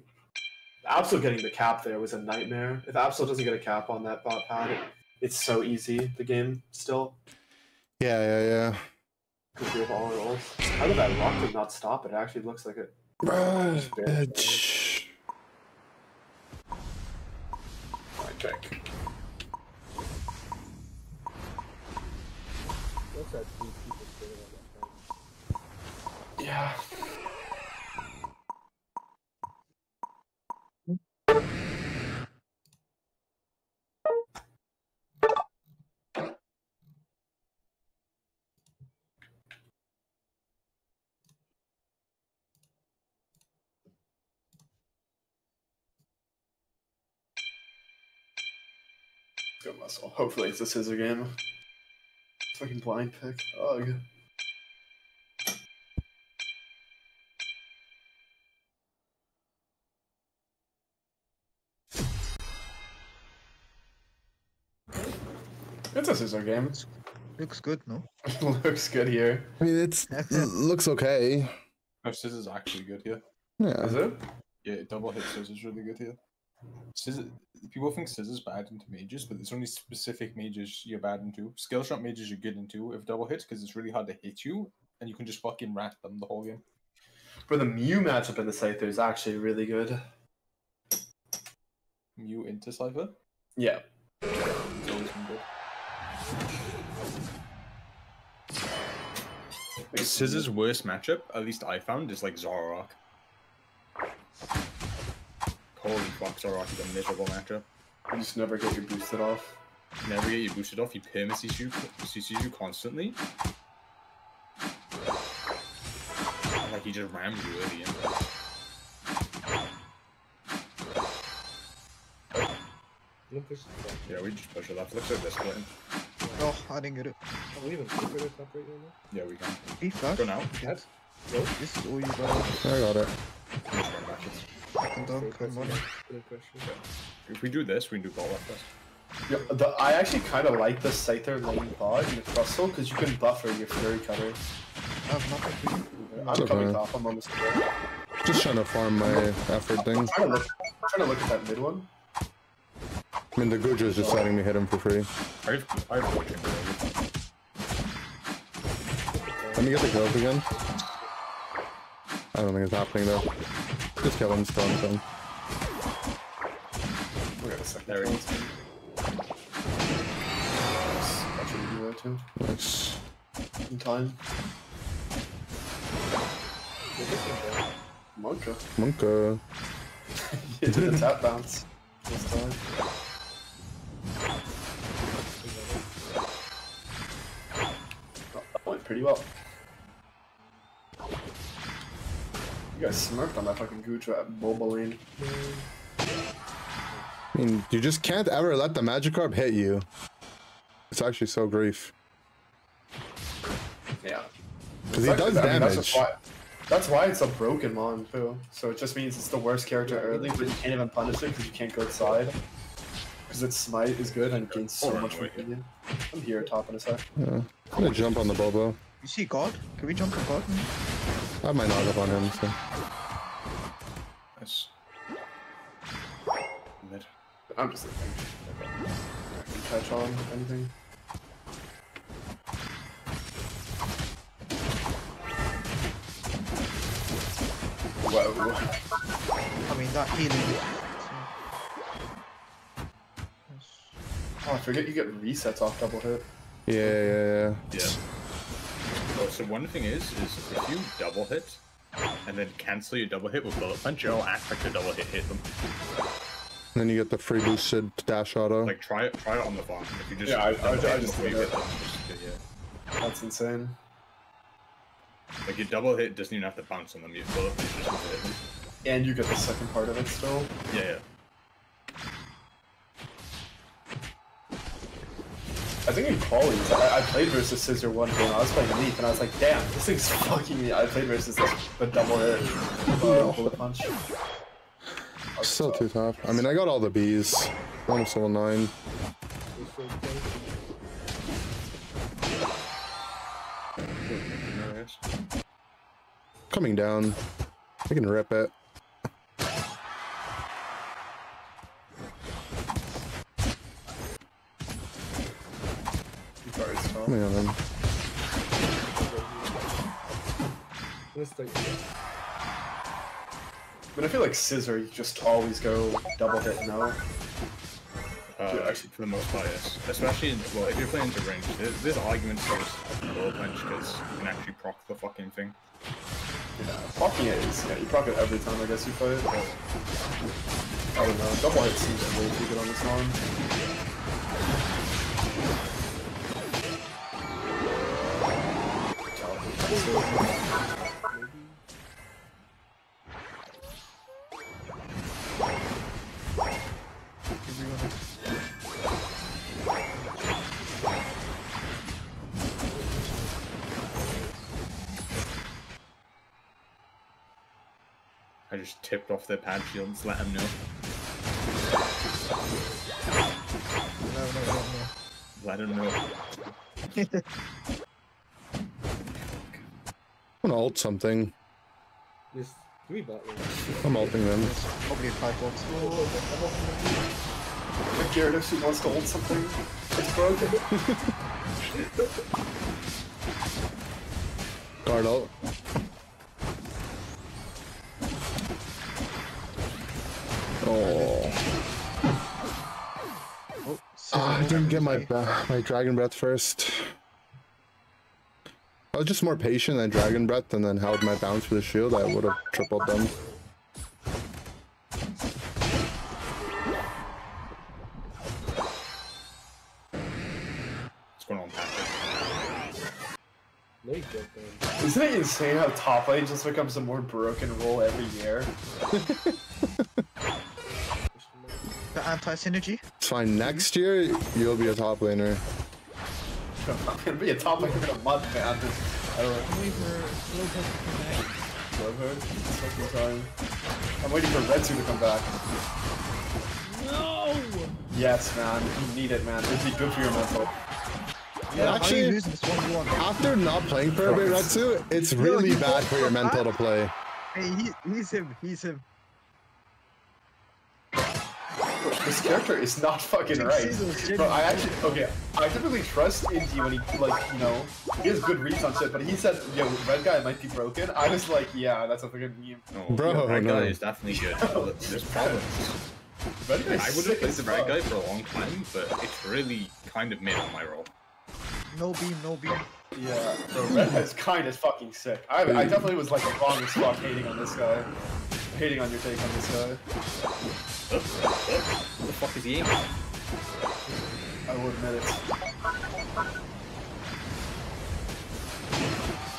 Absol getting the cap there was a nightmare. If Absol doesn't get a cap on that bot pad, it's so easy. The game still Yeah, yeah, yeah. Because we have all. How did that rocket not stop it? Actually looks like it. Bruh, Just bitch. Fine, check. Hopefully it's a Scizor game. Fucking blind pick. Ugh. It's a Scizor game. Looks good, no? [LAUGHS] Looks good here. I mean, it's it looks okay. No, Scizor's actually good here. Yeah. Is it? Yeah, double hit Scizor's really good here. Scizor's, people think Scizor's bad into mages, but there's only specific mages you're bad into. Skill shot mages you're good into if double hits because it's really hard to hit you, and you can just fucking rat them the whole game. For the Mew matchup in the Scyther is actually really good. Mew into Scyther, Yeah. it's always been good. Scizor's' worst matchup, at least I found, is like Zoroark. Holy fuck, Zoroark is a miserable matchup. You just never get your boosted off. Never get your boosted off, he perma CCs you, CCs you constantly. Like he just rams you early in. You push the. Yeah, we just push it up. Looks like this button. Oh, I didn't get it. Oh, we even keep it up right now? Yeah, we can. Be flash. Go now. What? This is all you got. I got it. I'm just going backwards. Come on. If we do this, we can do ball left first. Yeah, the, I actually kind of like the Scyther lane bot in the Crustle because you can buffer your Fury Cutter. I have nothing. I'm It's coming okay. top. I'm on the square. Just trying to farm my effort I'm thing. trying to look, I'm trying to look at that mid one. I mean, the Guja's just letting me hit him for free. I have, I have Let me get the kills again. I don't think it's happening though. Just kill him, still on his own. We got a second. There he chance. That should do that too. Nice. In time. Monka. Monka. he did a tap bounce this time. That went pretty well. You guys smirked on that fucking Goodra at Boba Lane. I mean, you just can't ever let the Magikarp hit you. It's actually so grief. Yeah. Because he does like- I mean, that's, damage. why, that's why it's a broken mon too. So it just means it's the worst character early, but you can't even punish it because you can't go outside. Because its smite is good and it gains so much from wait. minion. I'm here top in a sec. Yeah. I'm gonna jump on the Bobo. You see God? Can we jump to God? I have my nog up on him, so. Nice. Mid. I'm just thinking. I can catch on anything. Whoa. I mean, that healing. Oh, I forget you get resets off double hit. Yeah, yeah, yeah. Yeah. Oh, so one thing is, is if you double hit and then cancel your double hit with bullet punch, it'll act like the double hit hit them. And then you get the free boosted dash auto. Like try it, try it on the farm. If you just Yeah, I- I- double I just before you did hit them, just, yeah. That's insane. Like your double hit doesn't even have to bounce on them. You bullet punch just has hit them. And you get the second part of it still. Yeah, yeah. I think in qualies, I, I played versus Scizor one game. I was playing Leaf, and I was like, "Damn, this thing's [LAUGHS] fucking me." I played versus the, the double hit, uh, bullet punch. Still too tough. I mean, I got all the Bs. Almost level 9. Coming down. I can rip it. You guys tough. Then. Let's take But I feel like Scizor, you just always go double hit no. Uh, Yeah. actually, for the most part, yes. Especially, in, well, if you're playing into range, there's, there's arguments against bullet punch because you can actually proc the fucking thing. Yeah, blocking it is, yeah, you proc it every time I guess you play it. But, I don't know, double hit seems way too good on this one. I just tipped off their pad shields, let them know. No, no, no. Let them know. [LAUGHS] I'm gonna ult something. There's three battles. I'm ulting them. Probably a five box. Like Gyarados who wants to hold something, it's broken. [LAUGHS] Guard ult. Oh. Oh, Ah, I didn't get my my dragon breath first. I was just more patient than dragon breath and then held my bounce with the shield. I would have tripled them. What's going on, Patrick? No, you get them. Isn't it insane how top lane just becomes a more broken role every year? [LAUGHS] The anti synergy. It's fine. Next year you'll be a top laner. I'm gonna be a top laner in a month, man. I don't know. I'm waiting for Slowpoke to come back. Love her. Fucking time. I'm waiting for Retsu to come back. No! Yes, man. You need it, man. It'd be good for your mental. Yeah, Actually- you losing this one v one? After not playing for a bit, Retsu, it's really bad for your mental to play. Hey, he, he's him. He's him. [LAUGHS] this character is not fucking right. Scizor's Bro, I actually okay. I typically trust Indy when he like you know he has good reads on shit, but he said yo red guy might be broken. I was like yeah that's a fucking meme. No, Bro, red no. guy is definitely good. [LAUGHS] There's problems. Red guy's I would have played the red guy for a long time, but it's really kind of mid on my role. No beam, no beam. Yeah, bro, red guy's kind of fucking sick. I, I definitely was like wrong as fuck hating on this guy, hating on your take on this guy. What the fuck is he aiming? at? I will admit it.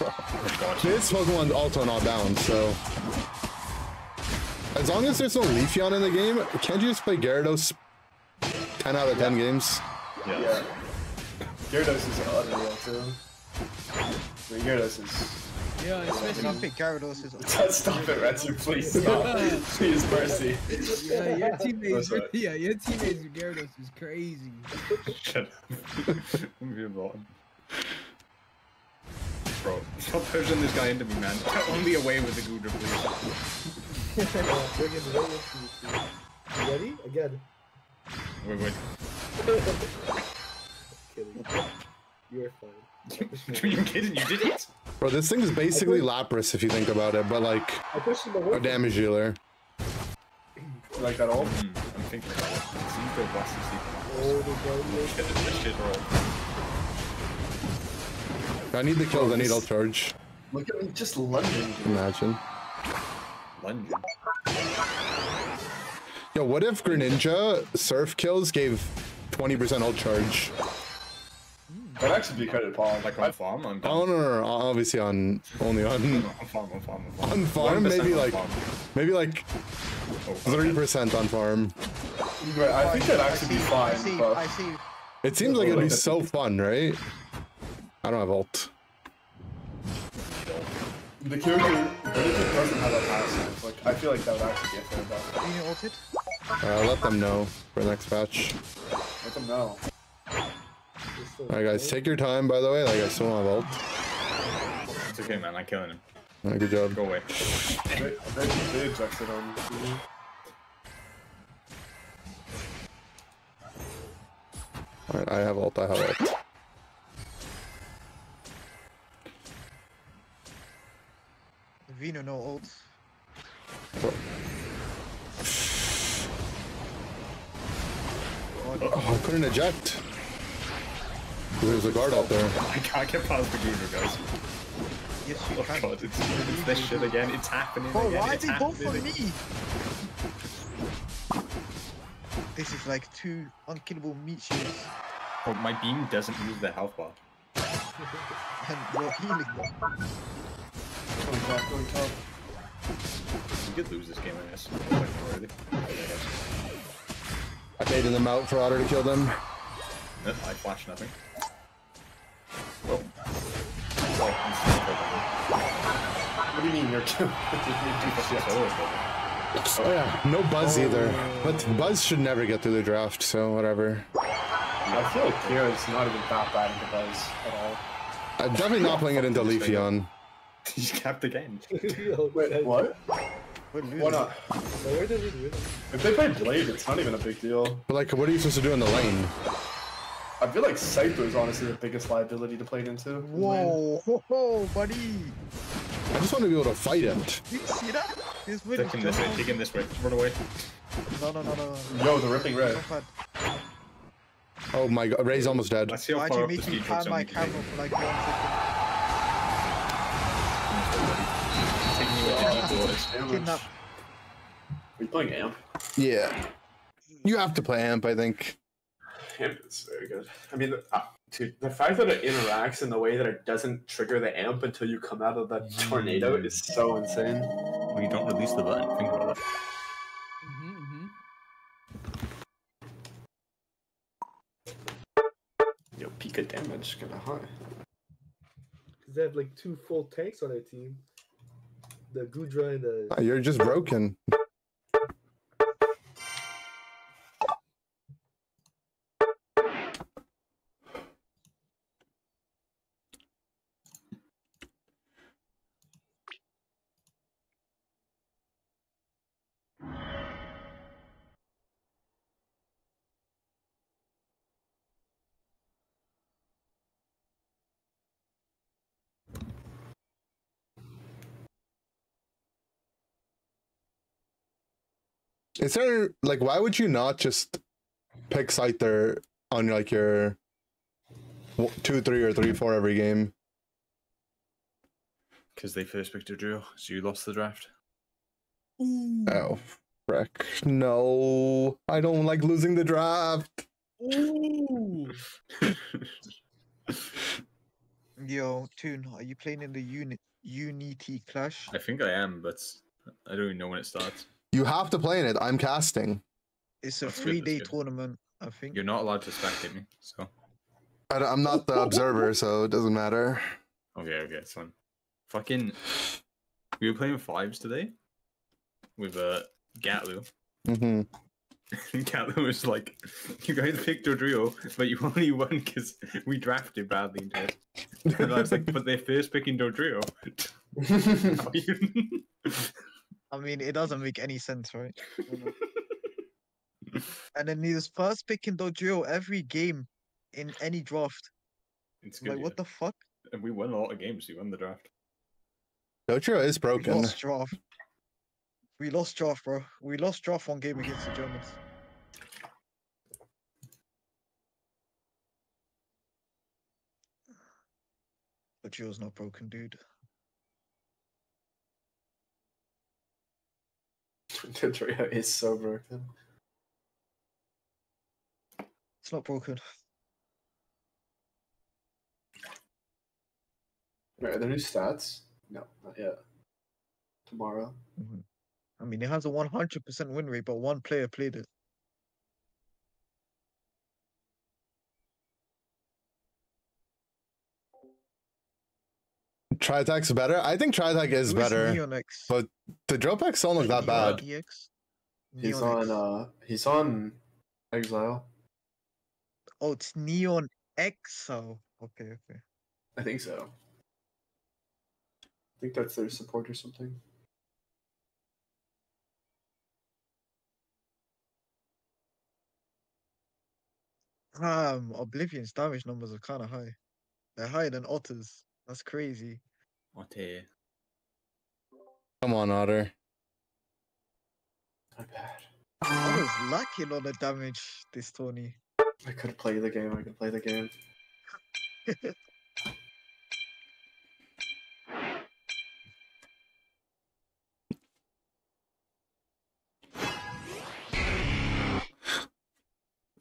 Oh. [LAUGHS] This Pokemon's also not bound, so. As long as there's no Leafeon in the game, can't you just play Gyarados 10 out of 10 games? Yeah. Yeah. Gyarados is unreal too. I mean, Gyarados is. Yeah, Let's especially. not pick Gyarados. is- Stop it, Retsu, please stop. please, mercy. Yeah, your teammates. What's [LAUGHS] that? yeah, your teammates with Gyarados is crazy. Shut up. [LAUGHS] Move on. Bro, stop pushing this guy into me, man. [LAUGHS] Only away with the Goodra, please. Bring it right into you. You ready? Again. Wait, wait. Kidding. You're fine. [LAUGHS] Are you kidding? You did it? Bro, this thing is basically Lapras if you think about it, but like I pushed him a damage dealer. You like that old? Hmm, I'm thinking about it. Seems to have lost his. Oh, the Guardian. Shit, shit roll. I need the kills, I need ult charge. Look at me just lunging. dude. Imagine. Lunging. Yo, what if Greninja Surf kills gave 20% all charge? That'd actually be kind of Paul. Like on farm? I'm Oh, no, no, no, obviously on, only on, On farm, on farm, on farm. on farm, maybe on like, farm. maybe like Oh, 30% on farm. Right, I think that'd actually be I fine, see, but I see. It seems like it'd be so fun, right? I don't have ult. the character Greninja doesn't have a passive. Like, I feel like that would actually be a fair buff. Being ulted. Uh, let them know for the next patch. Let them know. Just so- Alright guys, take your time by the way, like I still don't have ult. It's okay, man. I'm killing him. Good job. Go away. They, they, they ejected on. Alright, I have ult, I have ult. Vino no ult. Oh, I couldn't eject. There's a guard out there. Oh I can't get past the Goodra, guys. Yes, you Oh can. god, it's, it's this shit again. It's happening Bro, again. why it's he both for me? This is like two unkillable meat shields, Oh, my beam doesn't move the health bar. and you're healing them. Going top, going top. We could lose this game, I guess. Already. I baited them out for Otter to kill them. Nope, I flash nothing. Oh. Oh, I'm still focusing. What do you mean you're two? [LAUGHS] Two fucking solo focusing. Oh yeah, no Buzz oh. either. But Buzz should never get through the draft, so whatever. I feel like Kira's not even that bad into Buzz at all. I'm definitely not playing it into [LAUGHS] Leafeon. He's capped again. [LAUGHS] Wait, what? Why not? Where did we win? If they play Blade, it's not even a big deal. But like, what are you supposed to do in the lane? I feel like Saito is honestly the biggest liability to play into. Whoa, [LAUGHS] ho, ho, buddy! I just want to be able to fight it. You see that? This win Take him this way, just take him this way. Run away. No, no, no, no. no. Yo, the Ripping Red. Oh my god, Ray's almost dead. Let's see how Why'd far you up the make me speed pan my camera for like one second? Taking you away to the doors. Kidnap. Are you playing Amp? Yeah. You have to play Amp, I think. Amp is very good. I mean, uh, dude, the fact that it interacts in the way that it doesn't trigger the Amp until you come out of that tornado is so insane. Well, you don't release the button. Think about it. Mm-hmm, Yo, Pika damage kinda high. Because they have like two full tanks on their team. The Goodra and the. Ah, You're just broken. Is there like why would you not just pick Scyther on like your two, three, or three, four every game? Because they first picked a drill, so you lost the draft. Oh, frick! No, I don't like losing the draft. Ooh. [LAUGHS] Yo, Toon, are you playing in the Uni- Unity Clash? I think I am, but I don't even know when it starts. You have to play in it. I'm casting. It's a That's three that's day good. tournament, I think. You're not allowed to spectate me, so I, am not the observer, so it doesn't matter. okay, okay, it's fine. Fucking, we were playing fives today with uh Gatlu. hmm [LAUGHS] Gatlu was like, "You guys picked Dodrio, but you only won because we drafted badly into it." And I was like, "But they're first picking Dodrio." [LAUGHS] [LAUGHS] I mean, it doesn't make any sense, right? [LAUGHS] and then he was first picking Dodrio every game in any draft. it's good. like, what the fuck? And we won a lot of games. We won the draft. Dodrio is We broken. lost draft. We lost draft, bro. We lost draft one game against the Germans. Dodrio's not broken, dude. [LAUGHS] Dodrio is so broken. It's not broken. Are there new stats? No, not yet. Tomorrow. Mhm. I mean, it has a 100% win rate, but one player played it. Tritac's better. I think Tritec is Who better, Neon X? but the drill packs don't look that bad. EX? He's on uh he's on exile. Oh, it's Neon Exo. Okay, okay. I think so. I think that's their support or something. Um, Oblivion's damage numbers are kind of high. They're higher than Otter's. That's crazy. What a Come on, Otter. Not bad. Otter's lacking on the damage this Tony. I could play the game, I could play the game.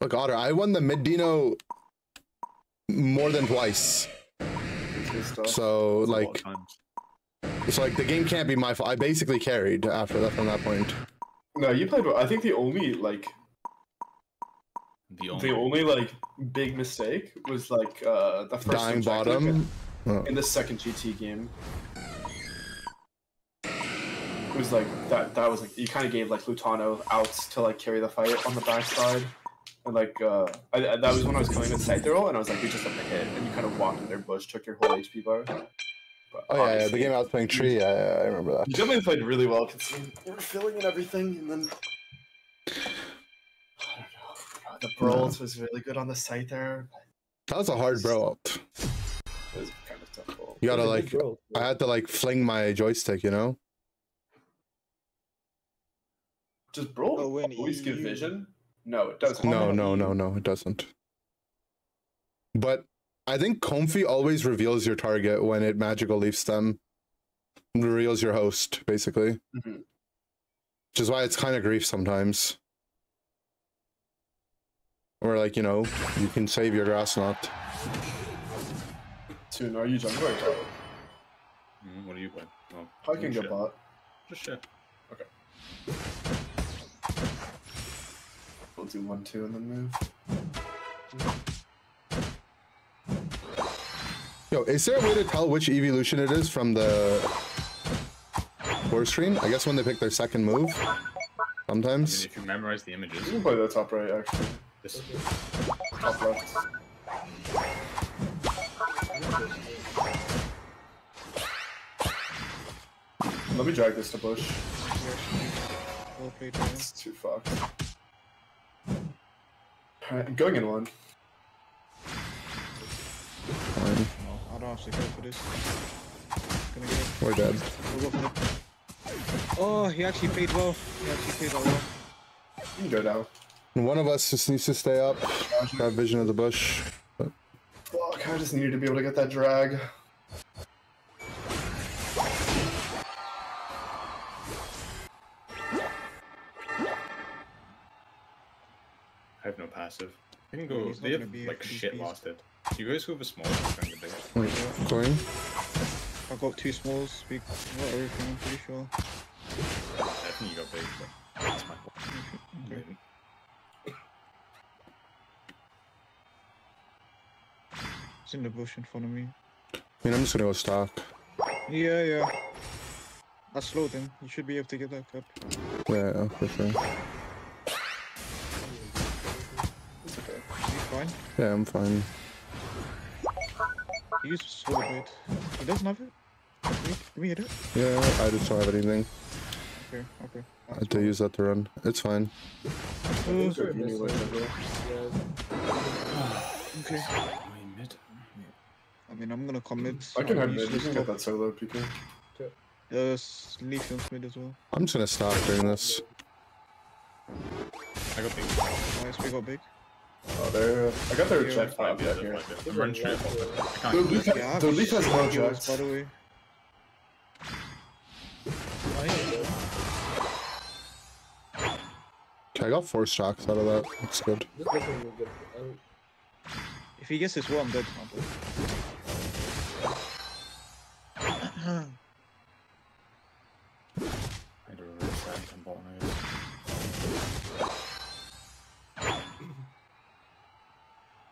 Look, Otter, I won the mid Dino more than twice. Good stuff. So That's like, it's so like the game can't be my fault. I basically carried after that from that point. No, you played well. I think the only like the only, the only like big mistake was like uh the first Dying bottom. Oh. in the second GT game. It was like that that was like you kind of gave like Lutano outs to like carry the fight on the backside. And like uh I, I- that was when I was killing with Scyther roll and I was like we just have to hit and you kind of walked in their bush, took your whole HP bar. But Oh yeah, yeah, the game I was playing Tree. Yeah, yeah, I remember that. You definitely played really well considering you were filling and everything, and then I don't know. The Brawls was really good on the site there. That was a hard bro out. It was kind of tough. Ball. You gotta like, good roll. I had to like fling my joystick, you know. Does Brawl Oh, when always give you- vision? No, it doesn't. No, no, no, no, it doesn't. But I think Comfey always reveals your target when it magical leaves them. Reveals your host, basically. Mhm. Which is why it's kind of grief sometimes. Or like, you know, you can save your grass knot. Soon, are you jungle or top? Mm, what are you playing? Oh, I can shit. go bot. Just shit. We'll do one, two, and then move. Yo, is there a way to tell which evolution it is from the core screen? I guess when they pick their second move. I mean, Sometimes. if you memorize the images, You can play the top right, actually. this Top left. Let me drag this to bush. Well played, man. It's too fucked. Alright, I'm going in one. Fine. No, I don't actually go for this. Gonna get We're dead. we'll go. Oh, he actually played well. He actually paid well. You can go down. One of us just needs to stay up. Got vision of the bush. Fuck, I just needed to be able to get that drag. Can go. he's not They gonna have be like shit beast. lost it. Do you guys go with a small or the big? Wait, going? I got two smalls. We got everything. I'm pretty sure. I think you got big, but that's my fault. [LAUGHS] Okay. It's in the bush in front of me. I mean, I'm just gonna go stock. Yeah, yeah. I slowed him. You should be able to get that cup. Yeah, yeah, for sure. Fine. Yeah, I'm fine. He used sword blade. He doesn't have it. Can we, hit it? Yeah, I just don't have anything. Okay, okay. I had to use that to run. It's fine. Uh, Sure, miss okay. I mean, I'm gonna commit. I can have mid. You this can get that solo, PK. There's Leafeon's mid as well. I'm just gonna stop during this. I got big. Nice, we got big. Oh, there. Uh, I got their Yeah, check Five, five back here. I'm running straight. I The leaf, it. Yeah, the leaf has no heals, jacks. by the way. Okay, I got four stocks out of that. That's good. This doesn't look good. If he gets this one, I'm dead. [CLEARS THROAT] [CLEARS THROAT]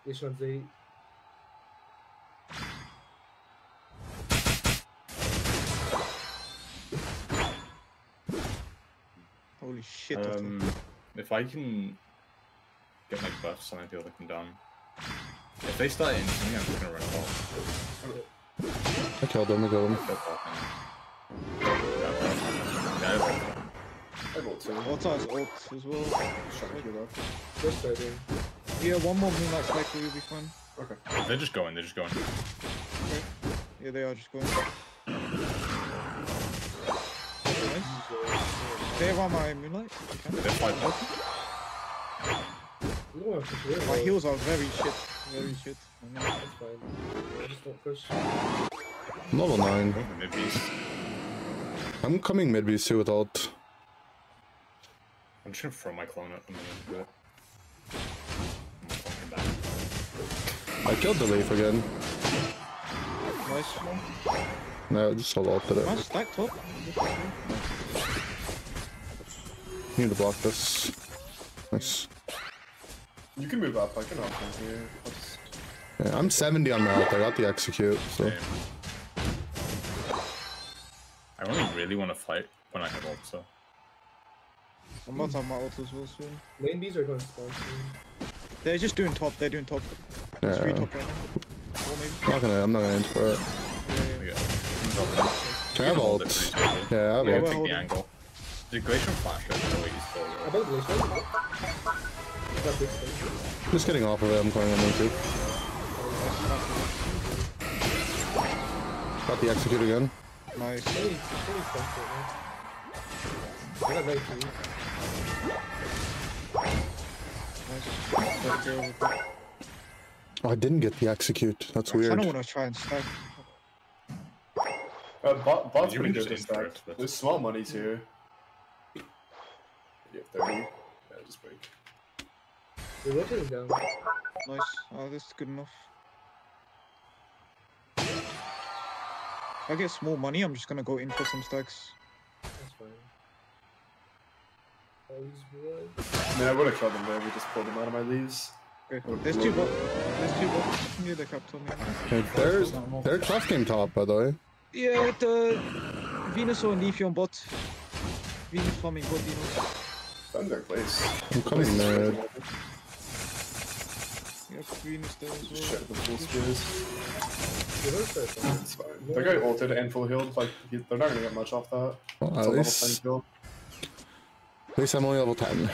This one's eight. Holy shit. Um, if I can get my buffs, I might be able to come down. If they start into me, I'm just gonna run off. I killed him. I killed him. Go off and- Yeah, I will. I vote too. Alta has ult as well. Just trying to queue up. Just starting. Yeah, one more moonlight cycle, you'll be fine. Okay. They're just going, they're just going. Okay. Yeah, they are just going. Nice. They have my moonlight. You can. They're five. You don't want to push it. My heals are very shit. Very shit. I know. That's fine. Just don't push. I'm level 9. Go for mid beast. I'm coming mid beast too with ult. I'm just gonna throw my clone at them I killed the leaf again. Nice one. No, just hold ulted it. Nice stack top. Need to block this. Nice. You can move up. I can help from here. I'll just... Yeah, I'm 70 on my ult. I got the execute, so. Same. I only really want to fight when I have ult, so. I'm about to have my ult as well soon. Lane bees are going to spawn soon. They're just doing top. They're doing top. There's three top right now. Four maybe. I'm not gonna, I'm not gonna enter for it. Yeah, yeah. Yeah. I'm Can I have hold it ult? pretty safely. Yeah, I have Yeah, we're take the angle. The Glacier Flash, I don't know what he's How still. about Glacier? Got big space. Just getting off of it. I'm going on too. Got the execute again. Nice. Pretty, pretty close Oh, I didn't get the execute. That's weird. I don't want to try and stack. Uh, bot, bot's You pretty good just this stack. but- There's small monies here. You have 30. Yeah, just break. They're rotating down. Nice. Oh, this is good enough. If I get small money, I'm just gonna go in for some stacks. That's fine. All these blood. I mean, I would have killed them there. We just pulled them out of my leaves. Okay. There's two bot. There's two bot near the capital. Hey, There's, they're tough game top, by the way. Yeah, the Venusaur Leafeon bot. Venus farming bot Venus. Found their place. I'm coming mid. Yeah, Venus there as Just well. shit the full spears. They don't start. It's fine. Their guy ulted and full healed. Like, they're not gonna get much off that. Well, It's a at level 10 least, kill. At least I'm only level 10.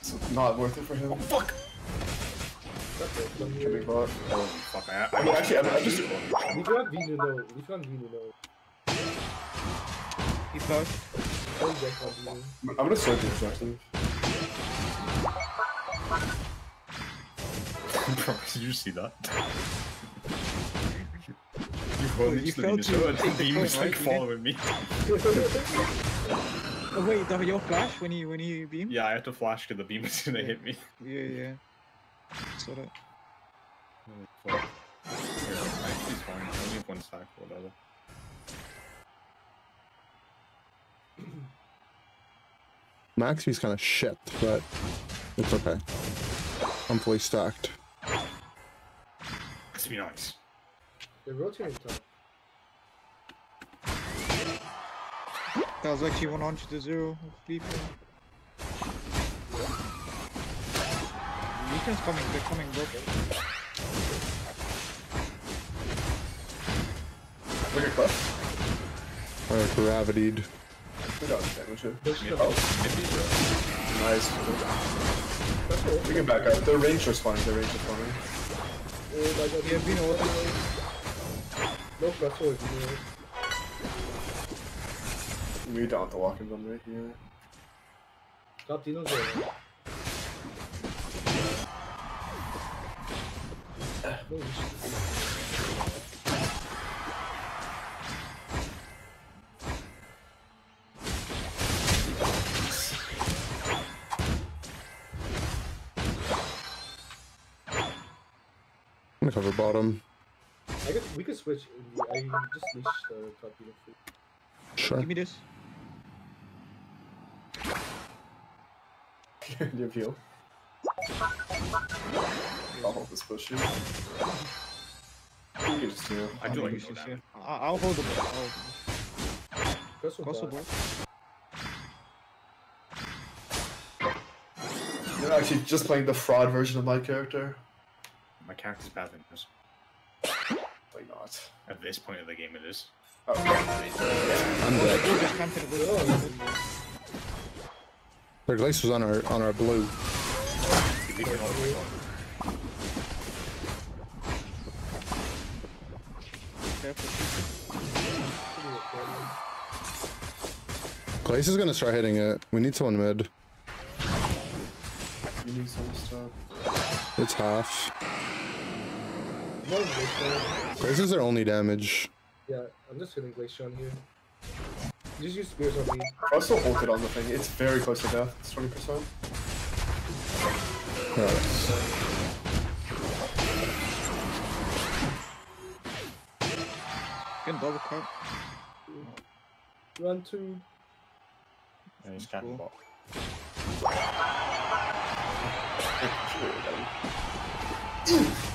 It's not worth it for him. Oh, fuck! Can bot? Holy fuck, I, I, I mean, actually, I'm, I'm just. We got Venu low. We found Venu low. He flashed. One deck on you. I'm gonna sword the objective. [LAUGHS] Bro, Did you see that? You Oh, rolled you into the felt to and take the the beam point, was like right? You did? following me. [LAUGHS] Oh wait, the, your flash when you when you beam? Yeah, I had to flash because the beam was gonna hit me. Yeah, yeah. Saw that. Fuck. Here, actually, fine. I only have one stack or whatever. Max V's kind of [CLEARS THROAT] shit, but it's okay. I'm fully stacked. Must be nice. They're rotating top. That was actually 100 to 0 with Leafeon. Leafeon's coming, they're coming broken. Look at Cliff. Or gravitied. We got damage here. Oh, nice. We can back up. Their range responding. Their range responding. My god. Yeah, Vino ulted. Nope, that's all. Vino. We don't have to walk in them right here. Top Dino's there. Holy. I'm gonna cover bottom. I guess we could switch. I just leash the top Dino. Sure. Give me this. Do you have heal? I'll hold this push you. You just heal. I do like use no this, damage. I- I'll hold the ball. I'll hold the ball. Cross the ball. You're actually just playing the fraud version of my character. My character's better than this. Like not. At this point of the game, it is. Oh, I'm dead. Their glaze was on our on our blue. We can all play on. Careful. Glaze is gonna start hitting it. We need someone mid. you need some stuff. It's half. Is their only damage. Yeah, I'm just hitting Glaceon on here. Just use spears on me. Also ulted on the thing. It's very close to death. It's 20%. Alright. Getting double cut. Run two. And he's cannon Cool. bot. [LAUGHS]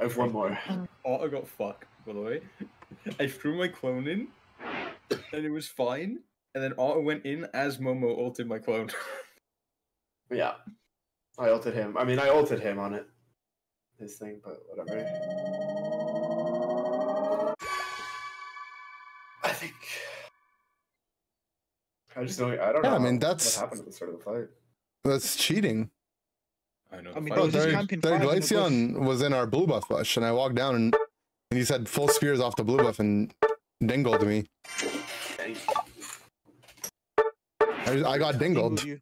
I have one more. Otto got fucked, by the way. I threw my clone in, and it was fine. And then Otto went in as Momo ulted my clone. [LAUGHS] Yeah. I ulted him. I mean, I ulted him on it. His thing, but whatever. I think. I just don't. I don't Yeah, know. I mean, that's. what happened at the start of the fight. That's cheating. I know. I the mean, Oh, was was- just their, camping their five in the bush. Glaceon was in our blue buff bush, and I walked down and, and he said full spears off the blue buff and dingled me. I, I got dingled. Dingled you.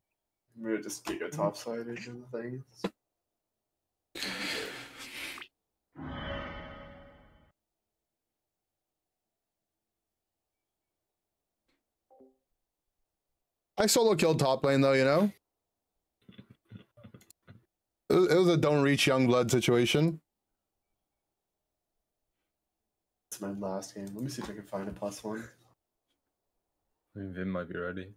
I'm gonna just get your top side into the thing. I solo killed top lane though, you know? It was, it was a don't reach young blood situation. It's my last game. Let me see if I can find a plus one. I mean, Vim might be ready.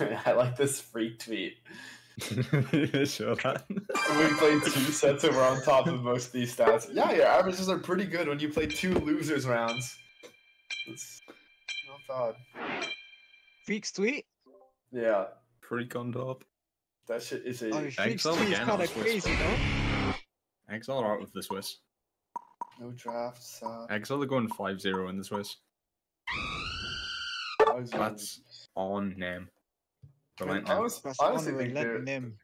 [LAUGHS] I like this freak tweet. [LAUGHS] sure that. We played two sets and we're on top of most of these stats. Yeah, your averages are pretty good when you play two losers rounds. It's not bad. Freaks tweet. Yeah, Freak on top. that shit is a Oh, Freaks Exile tweet is again kind of Swiss. crazy, though. Exile are out with the Swiss. no drafts. Uh, Exile are going 5 0 in the Swiss. That's on name. I, Relent I was, That's honestly think let they're, them.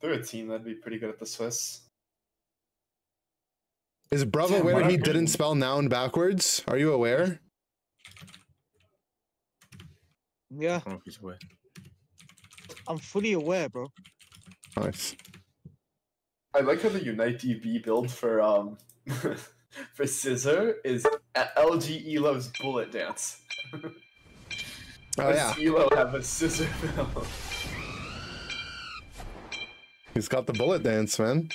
they're a team that'd be pretty good at the Swiss. Is Bravo Damn, aware what he happened? didn't spell noun backwards? Are you aware? Yeah, I don't know if he's aware. I'm fully aware, bro. Nice. I like how the Unite DB build for um [LAUGHS] for Scizor is a- LG Elo's bullet dance. [LAUGHS] Oh yeah, Does Elo have a Scizor build? he's got the bullet dance, man.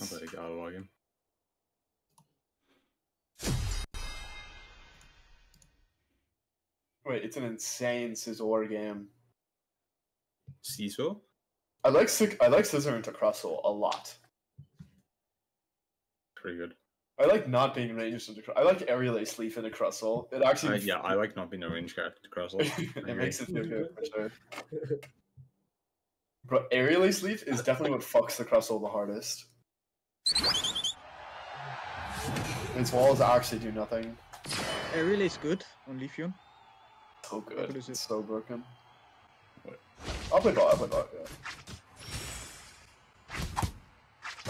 I better go log him. Wait, it's an insane Scizor game. CISO? I like Sci- I like Scizor into Crustle a lot. Pretty good. I like not being ranged into. Cru- I like aerial ace leaf into Crustle. It actually. Uh, actually yeah, I like not being a range character to cross. [LAUGHS] it makes it feel good for sure. [LAUGHS] Bro, aerial ace leaf is definitely what fucks the Crustle the hardest. Its walls actually do nothing. It really is good on Leafeon. So good. It? It's so broken. What? I'll play bot. I'll play bot. Yeah.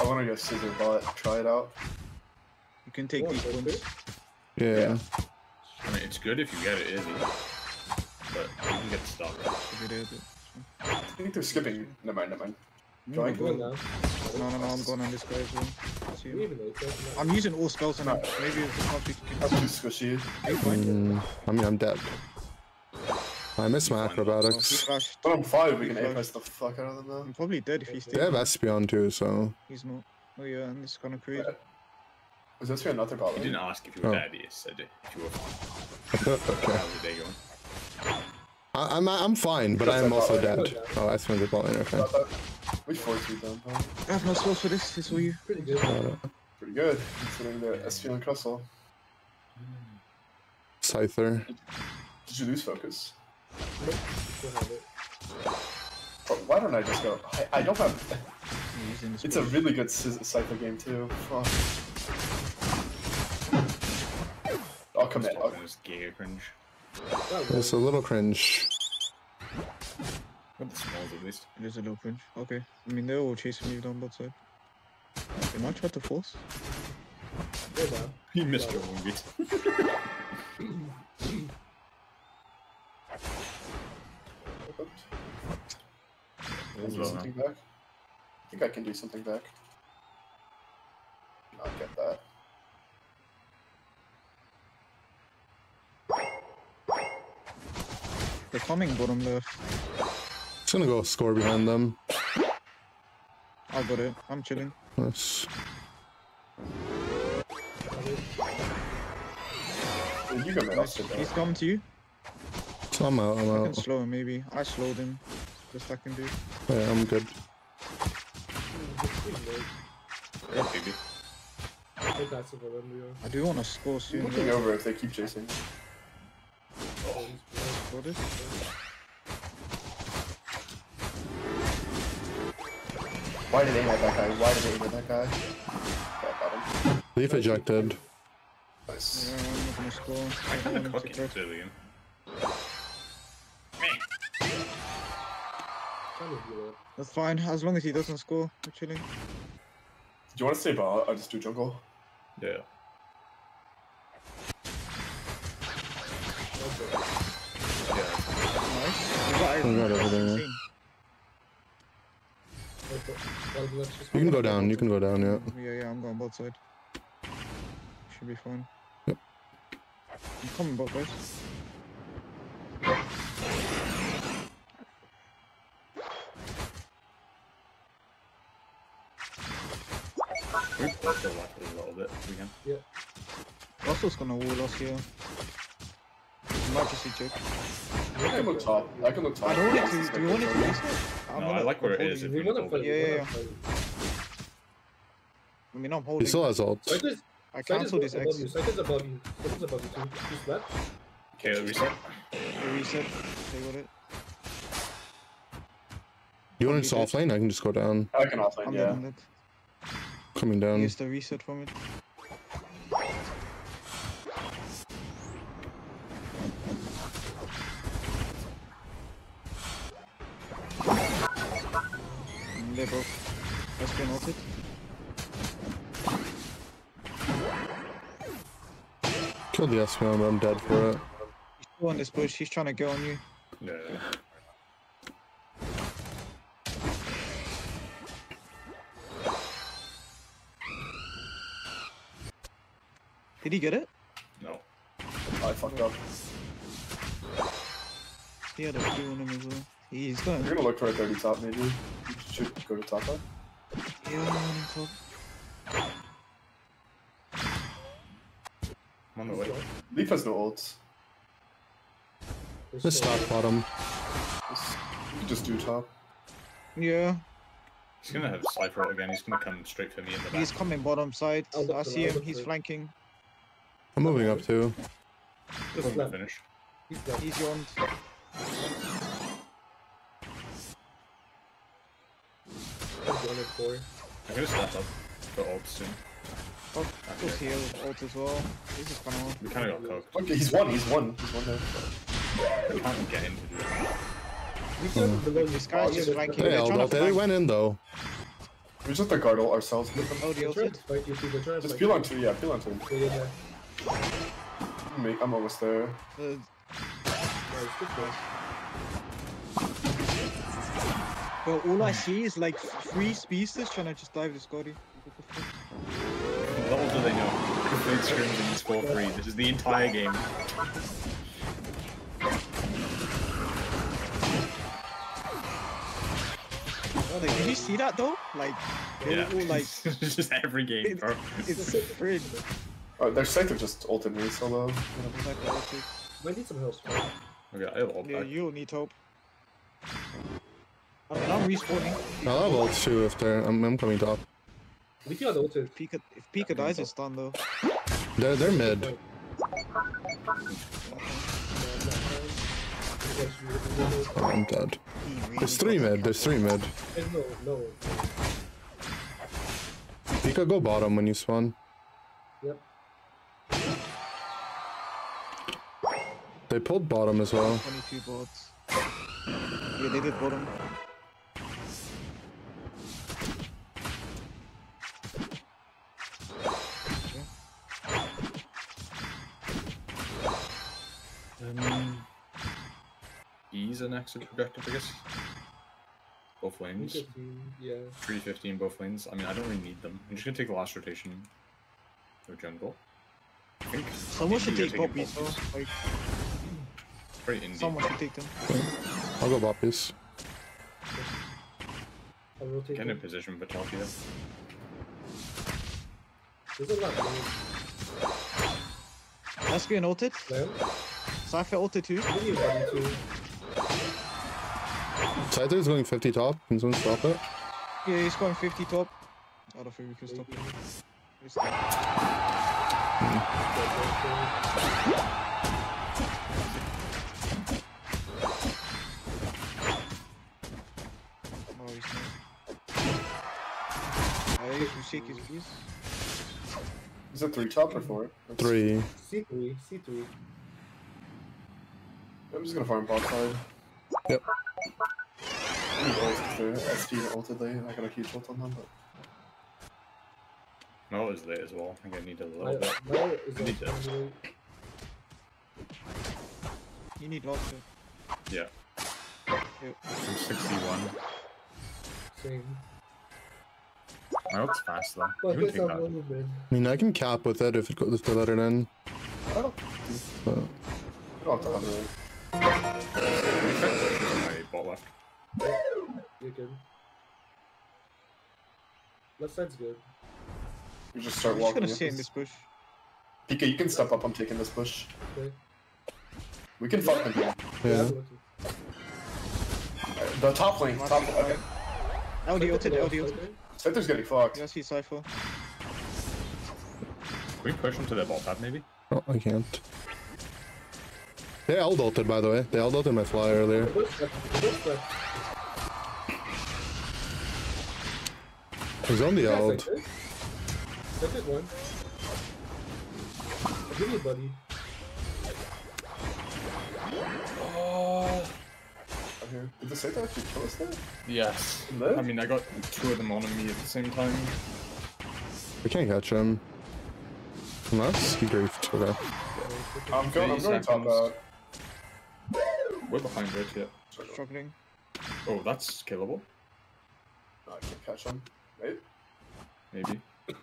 I want to go Scizor bot. Try it out. You can take these points. Yeah. I mean, it's good if you get it easy, but you can get stuck. If you did it. I think they're skipping. Never mind. Never mind. No, Join. go. Go now. No, no, no, I'm going on this guy as well. Let's see. You even know it's not- I'm using all spells on him. Maybe it's not we That's can too squishy. Eight. Mm, I mean, I'm dead. I miss my Oh, acrobatics. But I'm five. We can flashed. A-press the fuck out of them though. I'm probably dead if he's They still. have Espeon too, so He's not. Oh yeah, and it's gonna create. Was this another He problem? didn't ask if you were Oh. dead, he just said if you were fine. okay. How's the day going? I, I'm I'm fine, but I am also dead. Oh, Espeon's a bot lane. Okay. Got that. We forced two them. huh? I have no spells for this. It's all you. Pretty good. Pretty good considering the SP on Crustle. Scyther. Did you lose focus? Still have why don't I just go? I, I don't have. I'm using this It's a really good Sci- Cypher game too. Fuck. I'll commit. I'll, This gear cringe. That It's a little cringe. Got the smalls at least. It is a little cringe. Okay. I mean, they're all chasing you down both sides. They might try to force. go down. You missed your own beat. Can I do something back? I think I can do something back. Not get that. They're coming bottom left. Just gonna go score behind them. I got it. I'm chilling. Nice. Dude, You can mid. He's there. coming to you. So I'm out. I'm I can out. slow him maybe. I slowed him. Best I can do. Yeah, I'm good. Yeah, baby. Play passive for them, Leo. I do want to score I'm soon. looking over if they keep chasing. Score this. Why did they aim at that guy? Why did they aim at that guy? Okay. Leaf ejected. Nice. Yeah, I'm not gonna score. I I kind don't of want him cooking to threat. Zillion. Trying to heal up. That's fine. As long as he doesn't score, we're chilling. Do you want to stay bot? I'll just do jungle. Yeah. Yeah. Nice. We got We got everything, yeah. Insane. Okay. Well, let's just- You can go down. You can go down. Yeah. Yeah, yeah, I'm going both side. Should be fine. Yep. I'm coming both ways. We also left a little bit if we can. Crustle's gonna wall us here. Emergency check. I can look top. I can look top. I don't want it to. Do you want it to reset? I'm No, I like where it If holding we We wanna hold fight. it. Yeah, yeah. I mean, I'm holding. He still has ult. Side is, I side is cancelled his above X. you. Side is above you. Side is above you too. He's left. Okay, reset. Reset. Stay with it. You want in He soft lane? I can just go down. I can offlane, I'm yeah. dead. I'm dead. Coming down. Use the reset from it. They broke. Let's been ulted. Killed the Espeon, but I'm dead for it. He's still on this bush. He's trying to go on you. No. Did he get it? No. I fucked up. He had a few on him as well. He's going. You're gonna look for a 30 top, maybe. You should go to top left. Yeah, on top. I'm on the way. Leaf has no ults. There's Just no- stop bottom. Just, you just do top. Yeah, He's gonna have Slifer out again. He's gonna come straight for me in the back. he's coming bottom side. I'll look I for see him. He's flanking. I'm moving up too. Just left. Finish. He's left. He's yawned. He's one and. I'm gonna step up for ult soon. Oh, just here with ult as well. This is kind of We kinda got cooked. Okay, he's one, he's one. He's one there. We can't get into it. We can Hmm. below This guy's just flanking. They They're ult. They went in though. We just have to guard ult ourselves. Oh, the ulted. to you too. They're Just peel you. on two, yeah, peel on two. Yeah, yeah, yeah. I'm almost there. The, Nice, but all I mm. see is like three speedsters trying to just dive the Scotty. What the fuck? Little do they know. We played scrims in this 4-3. This is the entire game. Oh, like, did you see that though? Like, they Yeah. were all like, [LAUGHS] it's just every game, bro. it's so fridge. Oh, their Scyther just ulted me solo. It's like the ulted. Might need some help. Okay, I have ult Yeah, you'll need help. I mean, I'm respawning. I'll have ults too if they're. I'm, I'm coming top. We got ulted. Pika, if Pika dies, it's done though. They're they're mid. I'm dead. There's three mid. There's three mid. No, no. Pika, go bottom when you spawn. Yep. They pulled bottom as well. 22 bots. Yeah, they did bottom. E's an exit objective, I guess. Both lanes. 315, Yeah. 315 both lanes. I mean, I don't really need them. I'm just gonna take the last rotation of jungle. I think Someone should take are taking poppies though. poppies. Like, Probably Indy. someone should take them. I'll go boppies. I'll rotate. Get in them. position for top here. There's a lot. Let's get ulted. Lamb. Scyther ulted too. I need body too. Scyther's going 50 top. Can someone stop it? Yeah, he's going 50 top. I don't think we can stop him. He's- Oh, he's not. Hey, you shake his keys. Is it three top or four? That's- Three. C3, C3. I'm just gonna farm bot side. Yep. I need ult if they're SP ulted late. I got a huge ult on them, but. No, it's late as well. I think I need a My, little bit. my is I need also this. You need lots of. Yeah. Yep. I'm 61. Same. My ult's fast though. But Even guess take I'm that. one man. I mean, I can cap with it if it goes if they let it in. I don't. But I don't have to You're good. Left side's good. You just start I'm just walking. gonna up stay in this- this bush. Pika, you can step up. I'm taking this bush. Okay. We can fuck them. here. Yeah. The top lane, top lane. Okay. LD ulted, LD ulted. Scyther's getting fucked. You guys see Scyther? Can we push him to the ball tab maybe? Oh, I can't. They all ulted, by the way. They all ulted my fly earlier. He's on the old. That's it, one. I'll give you, buddy. Oh. Okay. Did the Scyther actually kill us there? Yes. No? I mean, I got two of them on me at the same time. We can't catch him. Unless he griefed. Okay. I'm going, I'm going top seconds. out. We're behind right yet. Struggling. Oh, that's killable. I can't catch him. Wait, Maybe. [COUGHS]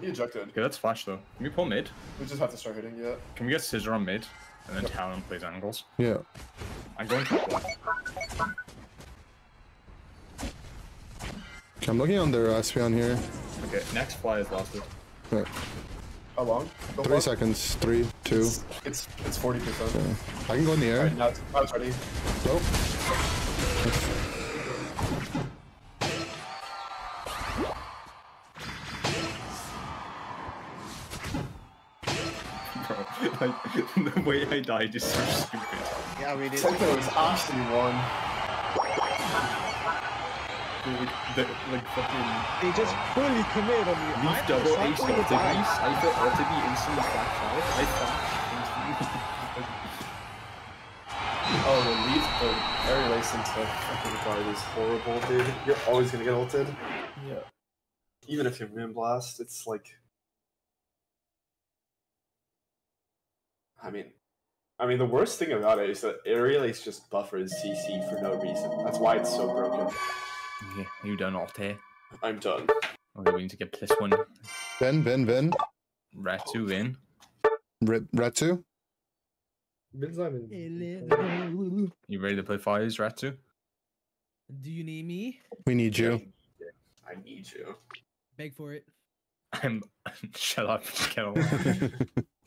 he ejected. Okay, that's flash though. Can we pull mid? We just have to start hitting yet. Can we get Scizor on mid? And then Talon plays angles. Yeah. I'm going top left. I'm looking on their Espeon uh, here. Okay, next fly is lasted. Right. How long? Go Three for seconds. Three, two. It's it's forty percent. I can go in the air. Alright, now it's, now it's ready. Nope. The way I died is so stupid. Yeah, we did. Scyther was actually one. Like, the, like fucking They just fully committed on me. Leaf I double thought ace Scyther would ulted me, die. Scyther ulted me instantly flash out. I flashed instantly. Oh, the lead, the area race into fucking guard is horrible, dude. You're always gonna get ulted. yeah. Even if you're Moon Blast, it's like. I mean, I mean, the worst thing about it is that Aerial Ace just buffers CC for no reason. That's why it's so broken. Yeah, you done Alte. I'm done. Okay, we need to get plus one. Vin, Vin, Vin. Ratu in. Rit, Retsu. Vin's not. You ready to play fires, Ratu? Do you need me? We need you. I need you. Beg for it. [LAUGHS] I'm. [LAUGHS] Shut up, Kettle. [LAUGHS]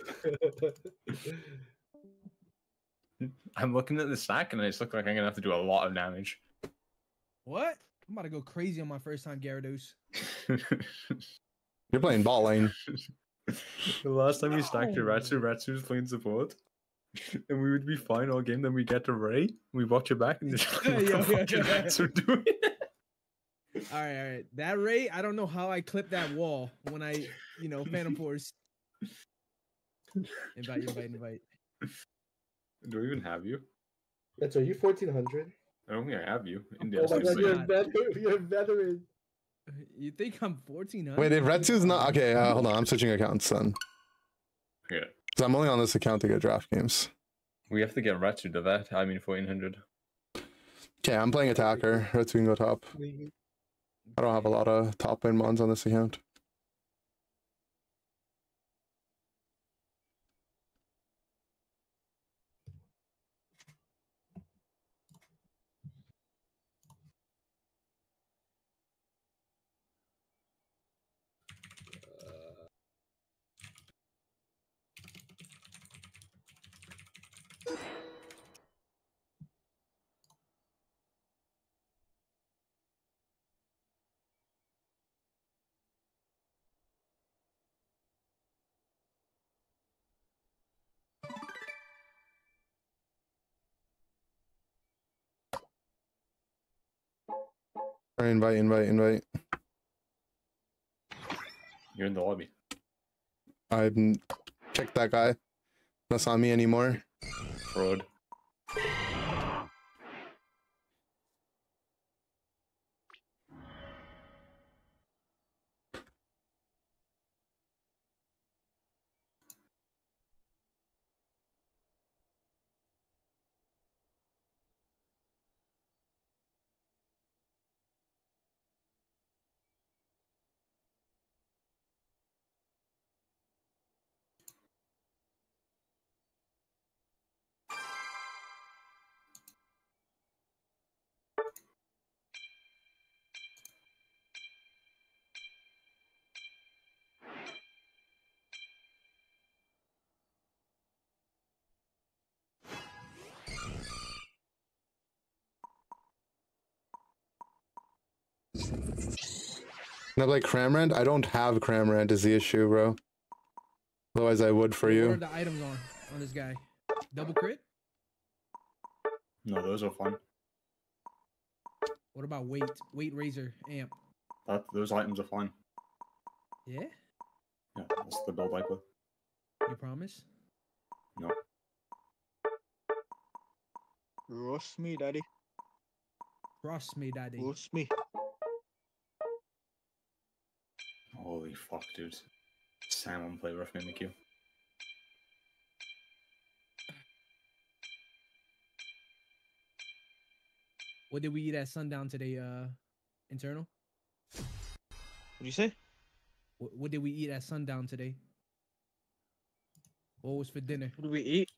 I'm looking at the stack and it just looks like I'm gonna have to do a lot of damage. What? I'm about to go crazy on my first time Gyarados. You're playing bot lane. the last time we stacked your Ratsu, Ratsu was playing support. And we would be fine all game, then we get to Ray, we watch it back, and just [LAUGHS] [LAUGHS] like, Yeah, the yeah, fuck yeah, yeah. Ratsu doing? All right, all right. That Ray, I don't know how I clipped that wall when I, you know, Phantom Force. Invite, invite, invite. [LAUGHS] Do I even have you? That's right. You fourteen hundred. I don't think I have you. In the Oh my god, you're a [LAUGHS] veteran. You're a veteran. You think I'm 1400? Wait, if Retsu's not okay, uh, hold on. I'm switching accounts then. Yeah. So I'm only on this account to get draft games. We have to get Ratsu to that. I mean, 1400. Okay, I'm playing attacker. Retsu can go top. I don't have a lot of top lane mons on this account. Invite, invite, invite. You're in the lobby. I checked that guy. That's not me anymore. Fraud. And I'm like Cramorant. I don't have Cramorant is the issue, bro. Otherwise, I would for What are you. the items on on this guy? Double crit. No, those are fun. What about weight? Weight razor amp. That those items are fine. Yeah, Yeah, that's the build I play. you promise? No. Roast me, daddy. Cross me, daddy. Roast me. Holy fuck, dude. Salmon play rough mimic you. What did we eat at sundown today? Uh, internal. What do you say? What, what did we eat at sundown today? What was for dinner? What do we eat?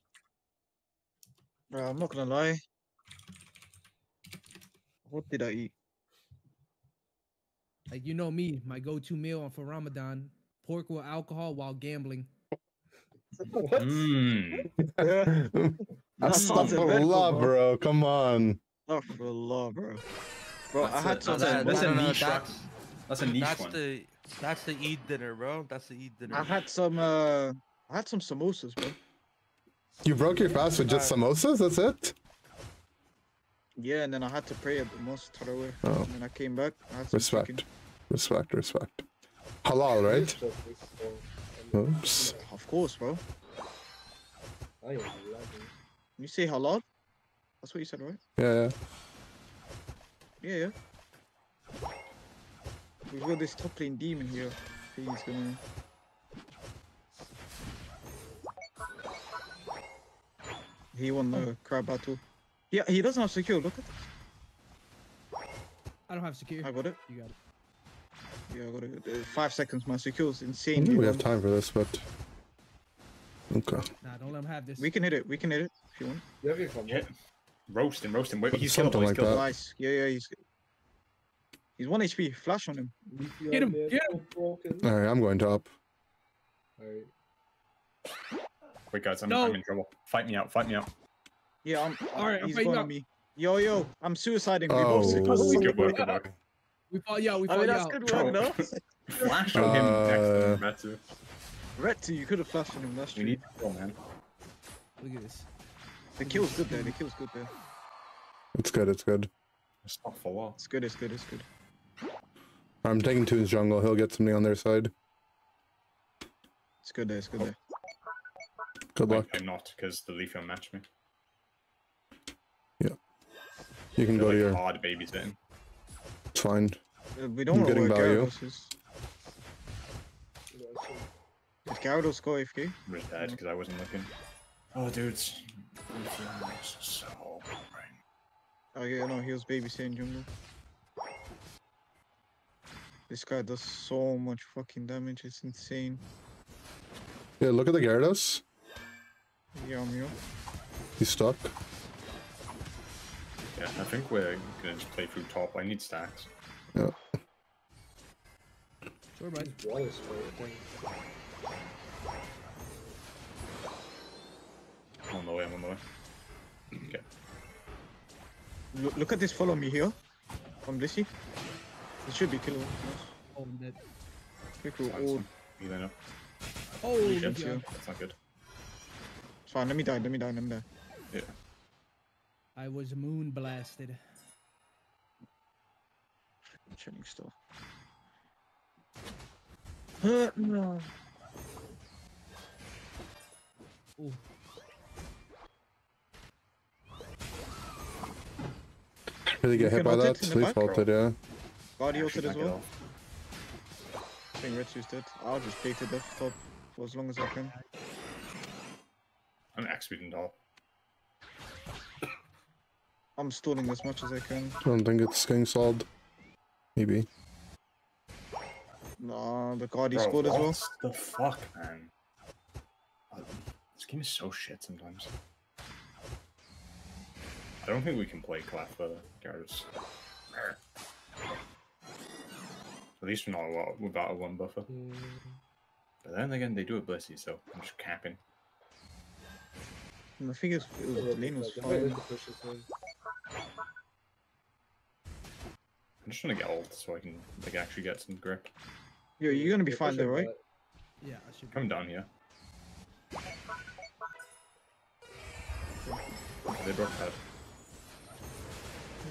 Bro, I'm not gonna lie. What did I eat? Like you know me, my go-to meal for Ramadan: pork with alcohol while gambling. [LAUGHS] [LAUGHS] That's not a red Astaghfirullah, bro. Come on. Astaghfirullah, bro. Bro, I That's had a- some. that's a- that's a no, no, niche one. that's, That's a niche that's one. the that's the Eid dinner, bro. That's the Eid dinner. I had some. Uh, I had some samosas, bro. You broke your fast with just samosas? That's it? Yeah, and then I had to pray at the mosque Tarawih. Oh. And then I came back. I had some Respect. chicken. Respect, respect. Halal, right? Oops. Of course, bro. I am. You say halal? That's what you said, right? Yeah, yeah. Yeah, yeah. We've got this top lane demon here. He's gonna. He won the crab battle. Yeah, he doesn't have secure. Look at this. I don't have secure. I got it. You got it. Yeah, I got it. Uh, five seconds. My secure is I insane. we have time for this, but. Okay. Nah, don't let him have this. We can hit it. We can hit it if you want. You have your combo. Yeah. Roast him, roast him. Wait, he's Something killable, he's like that. Nice. Yeah, yeah. He's he's one HP. Flash on him. Get him, get him. Alright, I'm going top. Alright. Wait, guys, I'm, No. I'm in trouble. Fight me out, fight me out. Yeah, I'm. All right, I'm he's fighting going up. me. Yo, yo, I'm suiciding. We Oh. both sick. Good work, good work. We fought you out. We I mean, you that's out. good work, no? [LAUGHS] Flash on him next to Uh, him, Matsu. Retsu, you could have flashed on him. That's We true. need to kill, man. Look at this. The kill's good there. The kill's good there. It's good, it's good. It's not for what? It's good. It's good. It's good. I'm taking to his jungle. He'll get something on their side. It's good there. It's good there. Good luck. I'm not, because the Leaf will match me. Yeah. You can They're go to like your. hard babysitting. It's fine. Uh, we don't I'm know where getting value. Gyarados is. Did Gyarados go AFK? I was dead because I wasn't looking. Oh, dudes. Leaf so boring. Oh yeah, no, he was babysitting jungle. This guy does so much fucking damage. It's insane. Yeah, look at the Gyarados. Yeah, I'm here. He's stuck. Yeah, I think we're gonna just play through top. I need stacks. Yeah. Sure, bud. Water spray, I think. I'm on the way, I'm on the way. Okay. Look, look at this. Follow me here. From Blissey. It should be killable. Nice. Oh, I'm dead. Quick roll. Oh, son. Healing up. Oh, Shit. That's not good. it's fine. Let me die. Let me die. Let me die. Yeah. I was moon blasted. Chilling still. Uh, no. Ooh. Did he get You hit by ult it that? in the Leaf back. yeah. Body Actually, ulted as well. I think Retsu's dead. I'll just play to death top for as long as I can. I'm executing top. I'm stalling as much as I can. I don't think it's getting solved. Maybe. Nah, the Guardi Bro, scored as well. what the fuck, man? This game is so shit sometimes. I don't think we can play Clef for Gyarados. At least we're not a lot without a one buffer. But then again, they do a Blissey, so I'm just capping. And the thing is, it was, the lane was Like, I might fine. Need to push this one. I'm just trying to get old so I can like actually get some grip. Yo, you're gonna be Yeah, fine push though, right? but- Yeah, I should. Come down here. They broke head.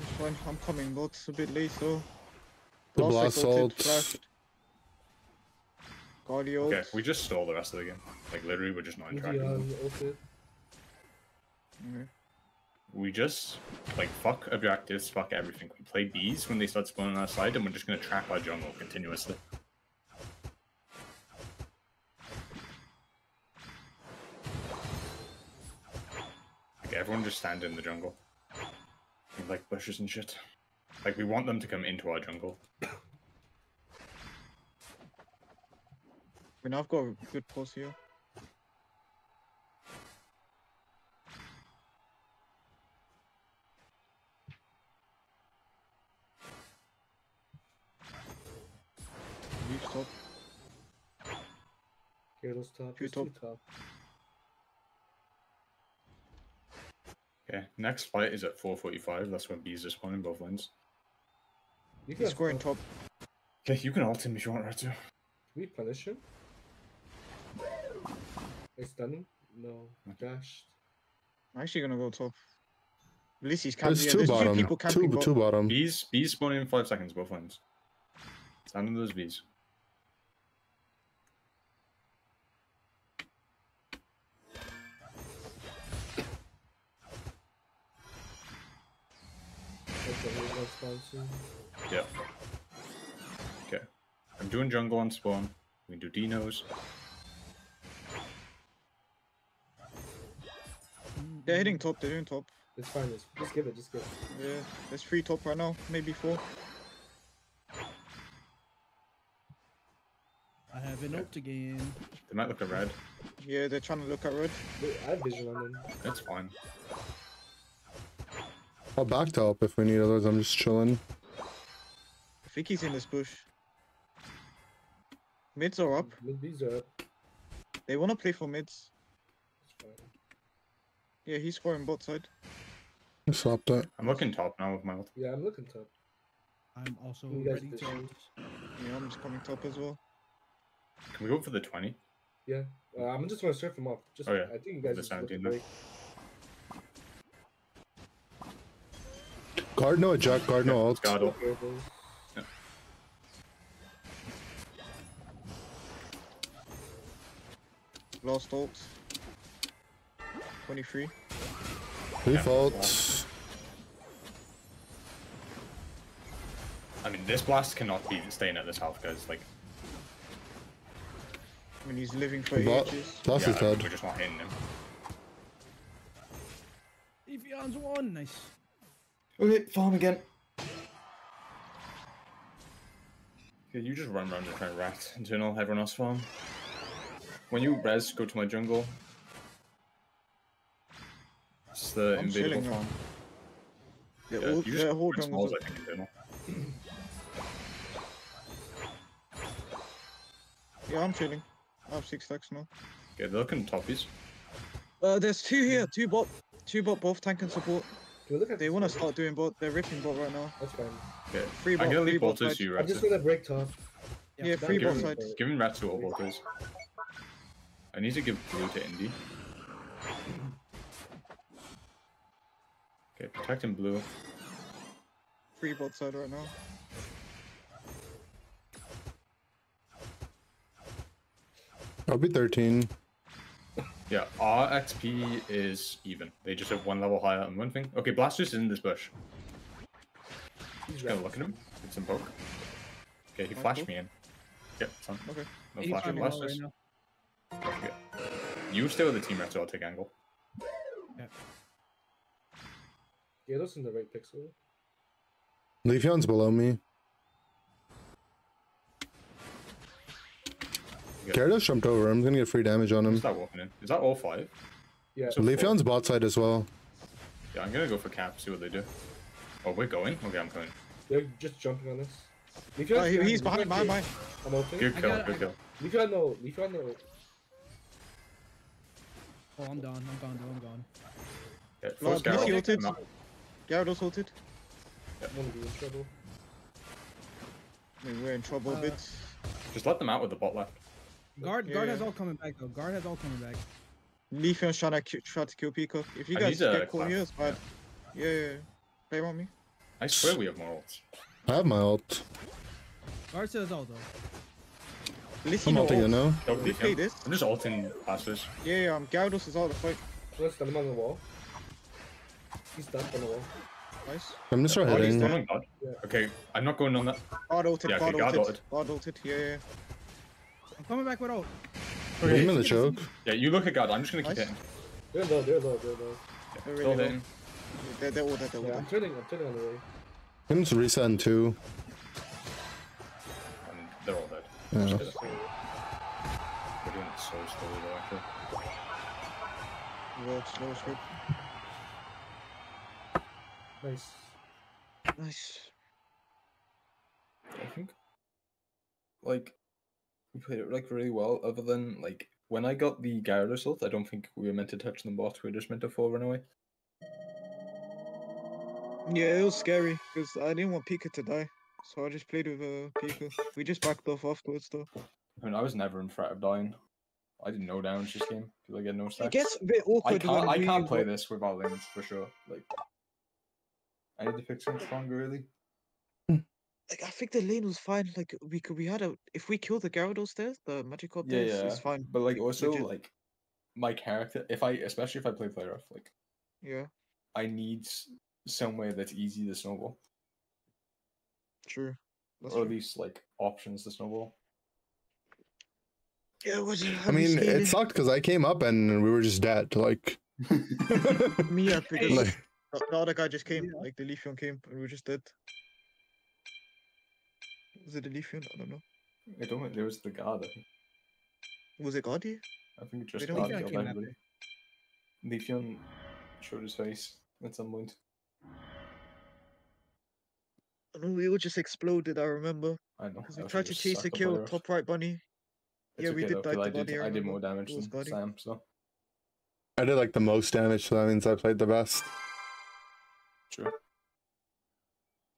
It's fine. I'm coming, but it's a bit late so. The Blast blast ulted, ult. flashed. Guardio Okay, we just stole the rest of the game. Like literally, we're just not Easy interacting. on ulted. Okay. We just like fuck objectives, fuck everything. We play bees when they start spawning on our side, and we're just gonna trap our jungle continuously. Like everyone just stand in the jungle. Like bushes and shit. Like we want them to come into our jungle. I mean, I've got a good pulse here. Gyarados top. Two Just two top. top. Okay, next fight is at 4:45. That's when bees are spawning both lanes. You can He's in top. Okay, you can ult him if you want, right to. we punish him? I stun him? No. Dashed. I'm actually gonna go top. At least he's camping. There's Yeah, two there's two bottom. people camping Two, two bottom. Bees, bees spawn in five seconds, both lanes. Stand in those bees. He's soon. Yeah. Okay. I'm doing jungle on spawn. We can do dinos. They're hitting top. They're hitting top. It's fine. Just, just give it. Just give it. Yeah, there's three top right now. Maybe four. I have an ult again. They might look at red. Yeah, they're trying to look at red. Wait, I have vision on them. That's fine. I'll back top if we need others. I'm just chilling. I think he's in this bush. Mids are up. Mid B's are up. They want to play for mids. Yeah, he's scoring bot side. I swapped it. I'm looking top now with my ult. Yeah, I'm looking top. I'm also ready to. vision? Yeah, I'm just coming top as well. Can we go for the 20? Yeah. Uh, I'm just gonna surf him off. Just, Oh, yeah. I think you The guys just look 17 at then. break. Guard no eject, guard ult. Guard ult. Gyarados. Lost ult. 23. Default. I mean, this blast cannot be staying at this health, guys. Like, I mean, he's living for Bot. ages. Blast is yeah, dead. we're just not hitting him. Ephion's one. Nice. Okay, farm again. Okay, you just run around and try and rat internal, everyone else farm. When you res, go to my jungle. It's the I'm invadable farm. They're Yeah, all, you just their whole put jungle's smalls. I think, yeah, I'm chilling. I have six stacks now. Okay, they're looking toppies. Uh, there's two here. Two bot. Two bot, both tank and support. Can look at They want to start doing bot. They're ripping bot right now. That's fine. Okay, Free I'm gonna leave bot to you, I'm just Ratsu. gonna break top. Yeah, free bot side. give him Ratsu all bolters. I need to give blue to Indy. Okay, protecting blue. Free bot side right now. I'll be 13. Yeah, our XP is even. They just have one level higher on one thing. Okay, Blastoise is in this bush. He's Just gonna look at him. Get some poke. Okay, he flashed me in. Yep, son. Okay. No He's flash on running out right Blastoise. now. Don't forget. You stay with the team rep, so I'll take angle. Gyarados in the right pixel. Leafeon's below me. Gyarados jumped over. I'm gonna get free damage on him. Start walking in. Is that all five? Yeah. So four. Leafeon's bot side as well. Yeah, I'm gonna go for cap, see what they do. Oh, we're going? Okay, I'm going. They're just jumping on us. Leafeon's Oh, he, he's behind, behind, here. behind. I'm open. Good I kill, got- good I kill. Leafeon no. Leafeon no. Oh, I'm gone. I'm gone. I'm gone. Yeah, No, force BC Garrel. ulted. I'm. Gyarados ulted. I'm gonna be in trouble. I mean, we're in trouble a Uh, bit. Just let them out with the bot left. Guard, Yeah, guard has all coming back though. Guard has all coming back. Leafeon's trying to ki- try to kill Pika. If you I guys get caught here, clap, it's bad. Yeah, yeah, yeah. Play around me. I swear we have more ults. I have my ult. Guard still has all though. Listen, I'm ulting it now. Don't we leave play this. I'm just ulting passes. Yeah, yeah, um, Gyarados is out of the fight. Let's stand him on the wall. He's stuck on the wall. Nice. I'm just start Oh, he's hitting. still on God. Yeah. Okay, I'm not going on that. Guard ulted, Yeah, guard okay, guard ulted. ulted. Guard ulted, yeah, yeah. I'm coming back with ult. Hit him in the choke. Yeah, you look at God. I'm just gonna keep Nice. hitting. They're low, they're low, they're low. They're Still really low. hitting. They're, they're all dead, they're all Yeah, I'm turning, I'm turning on the way. Hit him to reset in two. And they're all dead. Yeah. Just hit it. We're doing it so slowly though, actually. Road, slow script. Nice. Nice. I think like we played it like really well. Other than like when I got the Gyarados ult, I don't think we were meant to touch them bots. We were just meant to fall run away. Yeah, it was scary because I didn't want Pika to die, so I just played with uh, Pika. We just backed off afterwards though. I mean, I was never in threat of dying. I didn't know damage this game because I get no It stacks. gets a bit I awkward can't. when I can't play this without lanes for sure. Like, I need to pick something stronger. Really. Like I think the lane was fine. Like we could, we had a if we kill the Gyarados there, the Magikarp Yeah, there, yeah. it's fine. But like also Legit. like my character, if I especially if I play player off, like Yeah, I need s- somewhere that's easy to snowball, true. That's or at least like options to snowball. Yeah, what do you I mean, it sucked because I came up and we were just dead. Like, Me, yeah, because [LAUGHS] like the, the other guy just came, like the Leafeon came, and we were just dead. Was it the Leafeon? I don't know. I don't think there was the guard. I think, Was it Guardi? I think it just don't guard killed everybody. Leafeon showed his face at some point. I know we all just exploded. I remember I know. because we tried to chase sucked the up kill, the top right bunny. It's yeah, we did though, die 'cause to I did. body, I I did more damage than Guardi. Sam. So I did like the most damage, so that means I played the best. true.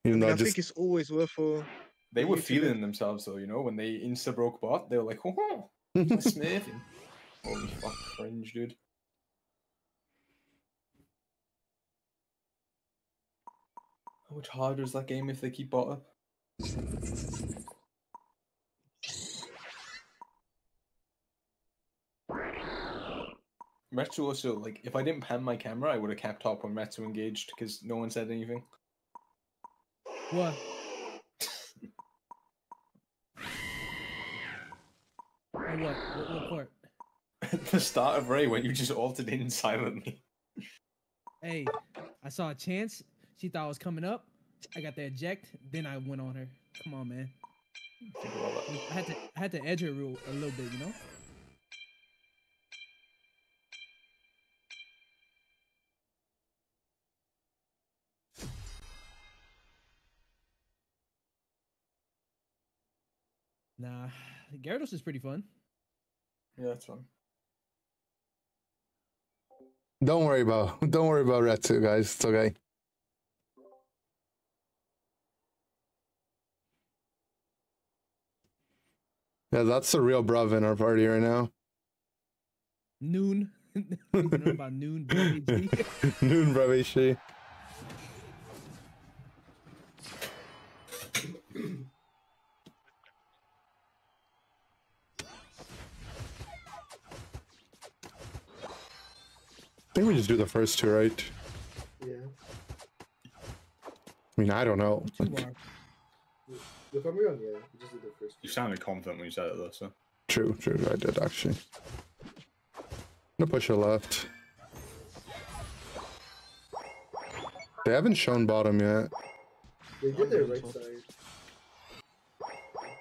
Even I, though I I think it's always worth for. They were feeling themselves though, you know, when they insta broke bot, they were like, "Oh, [LAUGHS] Smithing." Holy fuck, cringe, dude. How much harder is that game if they keep bot up? Retsu also, like, if I didn't pan my camera, I would have kept top when Retsu engaged because no one said anything. What? What? What, what part? [LAUGHS] The start of Ray, when you just altered in silently. Hey, I saw a chance. She thought I was coming up. I got the eject. Then I went on her. Come on, man. Think about that. I had to, I had to edge her real, a little bit, you know. Nah, [SIGHS] Gyarados is pretty fun. Yeah, that's fun. don't worry about [LAUGHS] don't worry about Retsu, guys. It's okay. Yeah, that's the real bruv in our party right now. Noon. [LAUGHS] you know about noon. BAG? [LAUGHS] Noon Bravishi. I think we just do the first two, right? Yeah. I mean, I don't know. Like. If I'm wrong, yeah, we just did the first. You sounded confident when you said it though, so. true, true. I did actually. I'm gonna push it left. They haven't shown bottom yet. They did their right side.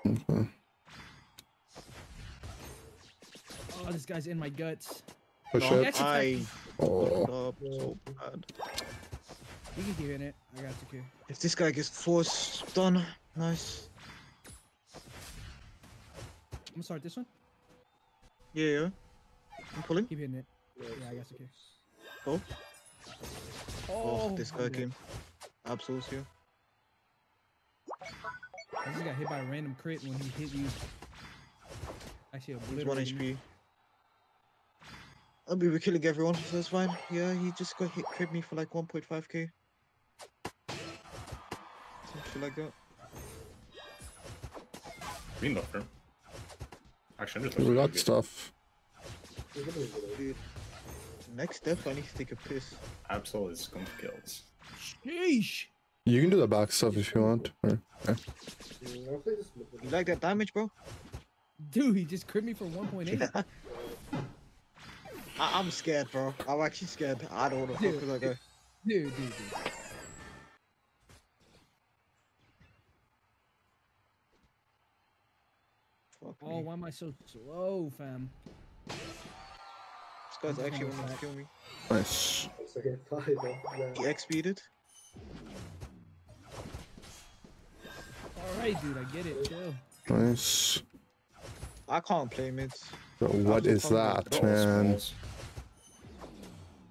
Okay. Oh, this guy's in my guts. Push No, it. that's a I touch. Oh. up so bad. You can keep hitting it. I got you, Q. If this guy gets force done, nice. I'm gonna start this one. Yeah, yeah. I'm pulling. Keep hitting it. Yeah, Yeah, I got you, Q. Go. Oh, Oh, this guy dead. came. Absolutes here. I just got hit by a random crit when he hit you. Actually, He's one obliterated me. HP. I'll be killing everyone, so that's fine. Yeah, he just got hit crit me for like 1.5k. Some shit like that. Green locker. Actually, I'm just We looking got at stuff. Dude. Next step, I need to take a piss. Absol is scum kills. Sheesh. You can do the back stuff if you want. Or, yeah. I'll play this mid. You like that damage, bro? Dude, he just crit me for 1.8. [LAUGHS] I- I'm scared, bro. I'm actually scared. I don't want to fuck with that guy. Dude, dude, dude. Fuck Oh, me. why am I so slow, fam? This guy's I'm actually gonna wanting to kill me. Nice. So I get five off that. He X-speeded. Alright, dude, I get it. Chill. Nice. I can't play mids. So what is that, man? smalls.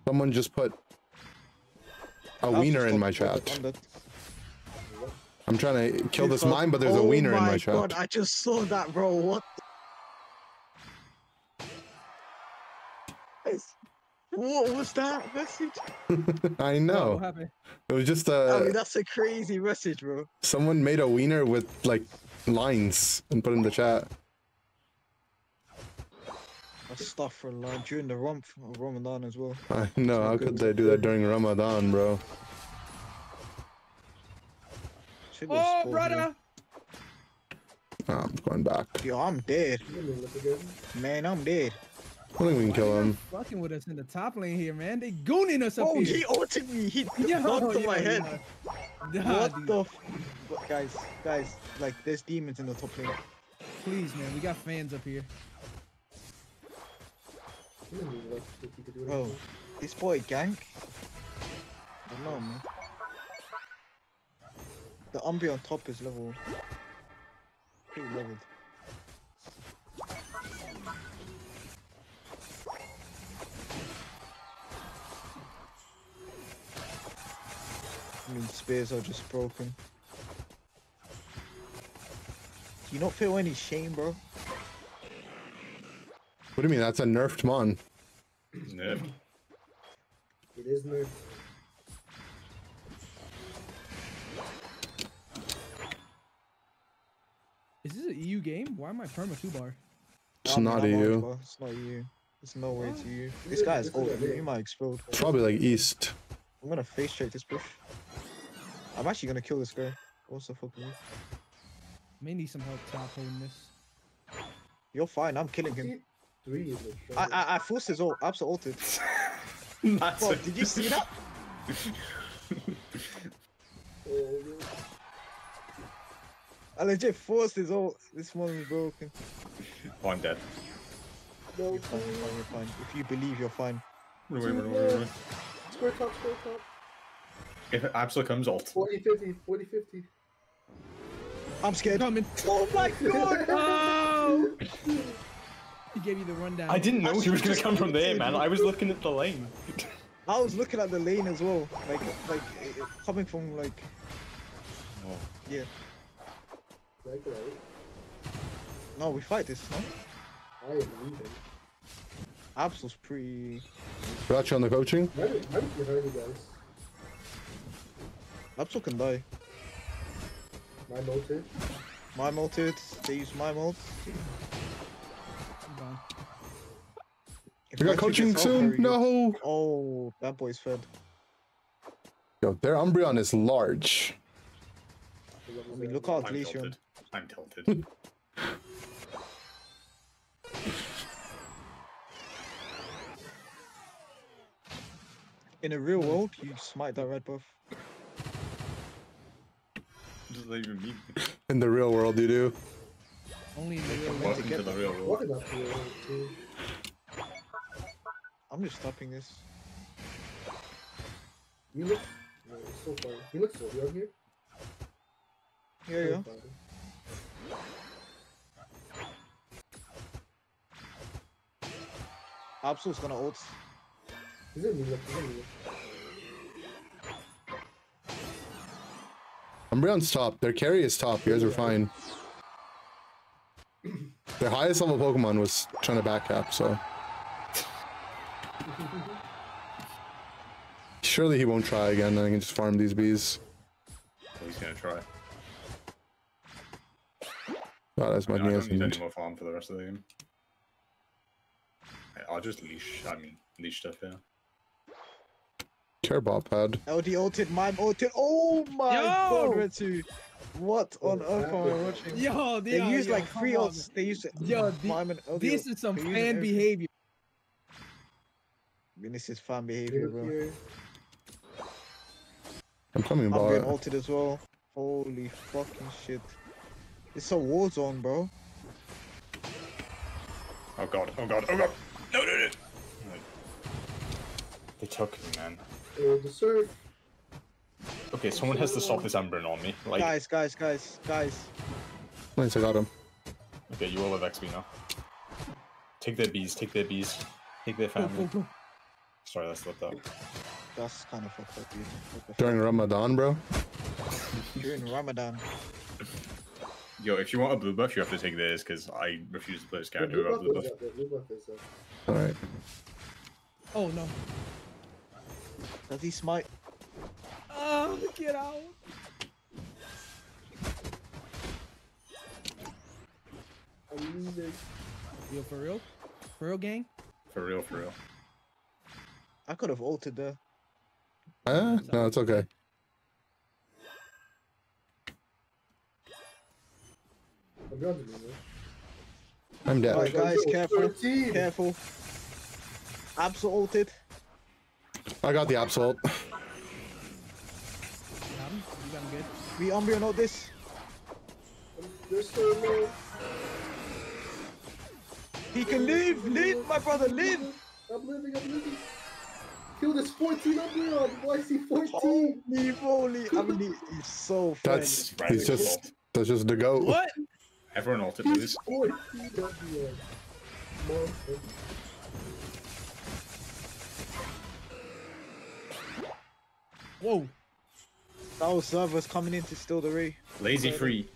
Someone just put a I'll wiener in my chat. I'm trying to kill this mine, but there's a oh wiener in my chat. Oh my God, chat. I just saw that, bro. What? the- What was that message? [LAUGHS] I know. what? It was just I uh, mean, that's a crazy message, bro. someone made a wiener with like lines and put in the chat. That's stuff for like during the Ram Ramadan as well. [LAUGHS] I know. How could they do that during Ramadan, bro? Oh, score brother! Oh, I'm going back. Yo, I'm dead. You can look again. Man, I'm dead. I think we can kill him. Fucking with us in the top lane here, man. They gooning us up Oh, here. he ulted me. He [LAUGHS] Yo, knocked on my yo, head. yo. Nah, What dude. the? F- guys, guys, like there's demons in the top lane. Please, man. We got fans up here. Bro, this boy gank. I know, man. The Umbreon top is level. Pretty leveled. I mean, spears are just broken. Do you not feel any shame, bro? What do you mean? That's a nerfed mon. No. It is nerf. Is this an EU game? Why am I perma two bar? It's I mean, not I'm EU. orange. It's not you. It's no way to you. This guy is old. a You, might explode. It's probably like east. I'm gonna face check this bush. I'm actually gonna kill this guy. What's the fuck with me? May need some help top holding this. You're fine. I'm killing him. Three is a I I, I forced his ult. Absolute ulted. [LAUGHS] That's Fuck, did you see that? Oh, [LAUGHS] I legit forced his ult. This one is broken. Oh, I'm dead. no. You're fine. You're fine. You're fine. If you believe, you're fine. Run away, run away, run away. Square top, square top. If Absol comes, ult. 40 50, 40 50. I'm scared. Coming. Oh my [LAUGHS] god! Oh! He gave you the rundown. I didn't know he was gonna come from there, man. I was looking at the lane. I was looking at the lane as well. Like like it- it- coming from like Oh. yeah. Like, right? No, we fight this. No, I am leaving. Absol's pretty. Got you on the coaching. How did, how did you hurt you guys? Absol can die. My motive. My multed. They use my mult. We got coaching gets out, oh, there we soon. No. Oh, that boy's fed. Yo, their Umbreon is large. I mean, look how I'm tilted. I'm tilted. In a real world, you smite that red buff. What does that even mean? In the real world, you do. Only in the real world. Welcome to the real world. I'm just stopping this. You look. No, it's so far. You look so. You on here? Yeah, yeah. Absol's gonna ult. He's in me. Look. He's in me. Umbreon's top. Their carry is top. You guys are fine. [CLEARS THROAT] Their highest level Pokemon was trying to backcap, so. Surely he won't try again, and I can just farm these bees. He's gonna try. God, that's I, my mean, I don't need isn't. any more farm for the rest of the game. I- I'll just leash. I mean, leash stuff. Yeah. Care ball pad. Oh, LD ulted, mime ulted. Oh my god, Yo! Retsu. What on earth am I watching? Yo, They yo, use yo, like three come on, ults. They use Yo, the- mime and LD. This is some fan behavior. I mean, this is fan behavior, bro. Here, I'm coming I'm getting bot. ulted as well. Holy fucking shit. It's a war zone, bro. Oh god. Oh god. Oh god. No, no, no. They took me, man. the. Okay, someone has to stop this Umbreon on me. Like, guys, guys, guys, guys. Nice, I got him. okay, you all have XP now. Take their bees. Take their bees. Take their Go, go, family. [LAUGHS] Sorry, that slipped out. That's kind of fucked up, dude. What During Ramadan, bro. During Ramadan. Yo, if you want a blue buff, you have to take this because I refuse to play this character without blue buff buff. is up, the buff. Alright. Oh no. Does he smite? Oh, get out. I'm leaving. Yo, for real? For real, gang? For real, for real. I could have ulted there. Eh? No, it's okay. I'm beyond I'm dead. Alright, guys, Go, careful. 13. Careful. Absol ulted. I got the absolute. Got him? You got him good? We Umbreon know this. There's so low. He can live! Live, my brother, live! I'm living, I'm living. Kill this 14 Umbreon. Why is he 14? Holy moly! I mean, he's so funny. That's Right, he's just that's just the goat. What? Everyone ulted He's lose. 14 Umbreon. Monster. Whoa. That was servers coming in to steal the Ray. Lazy free.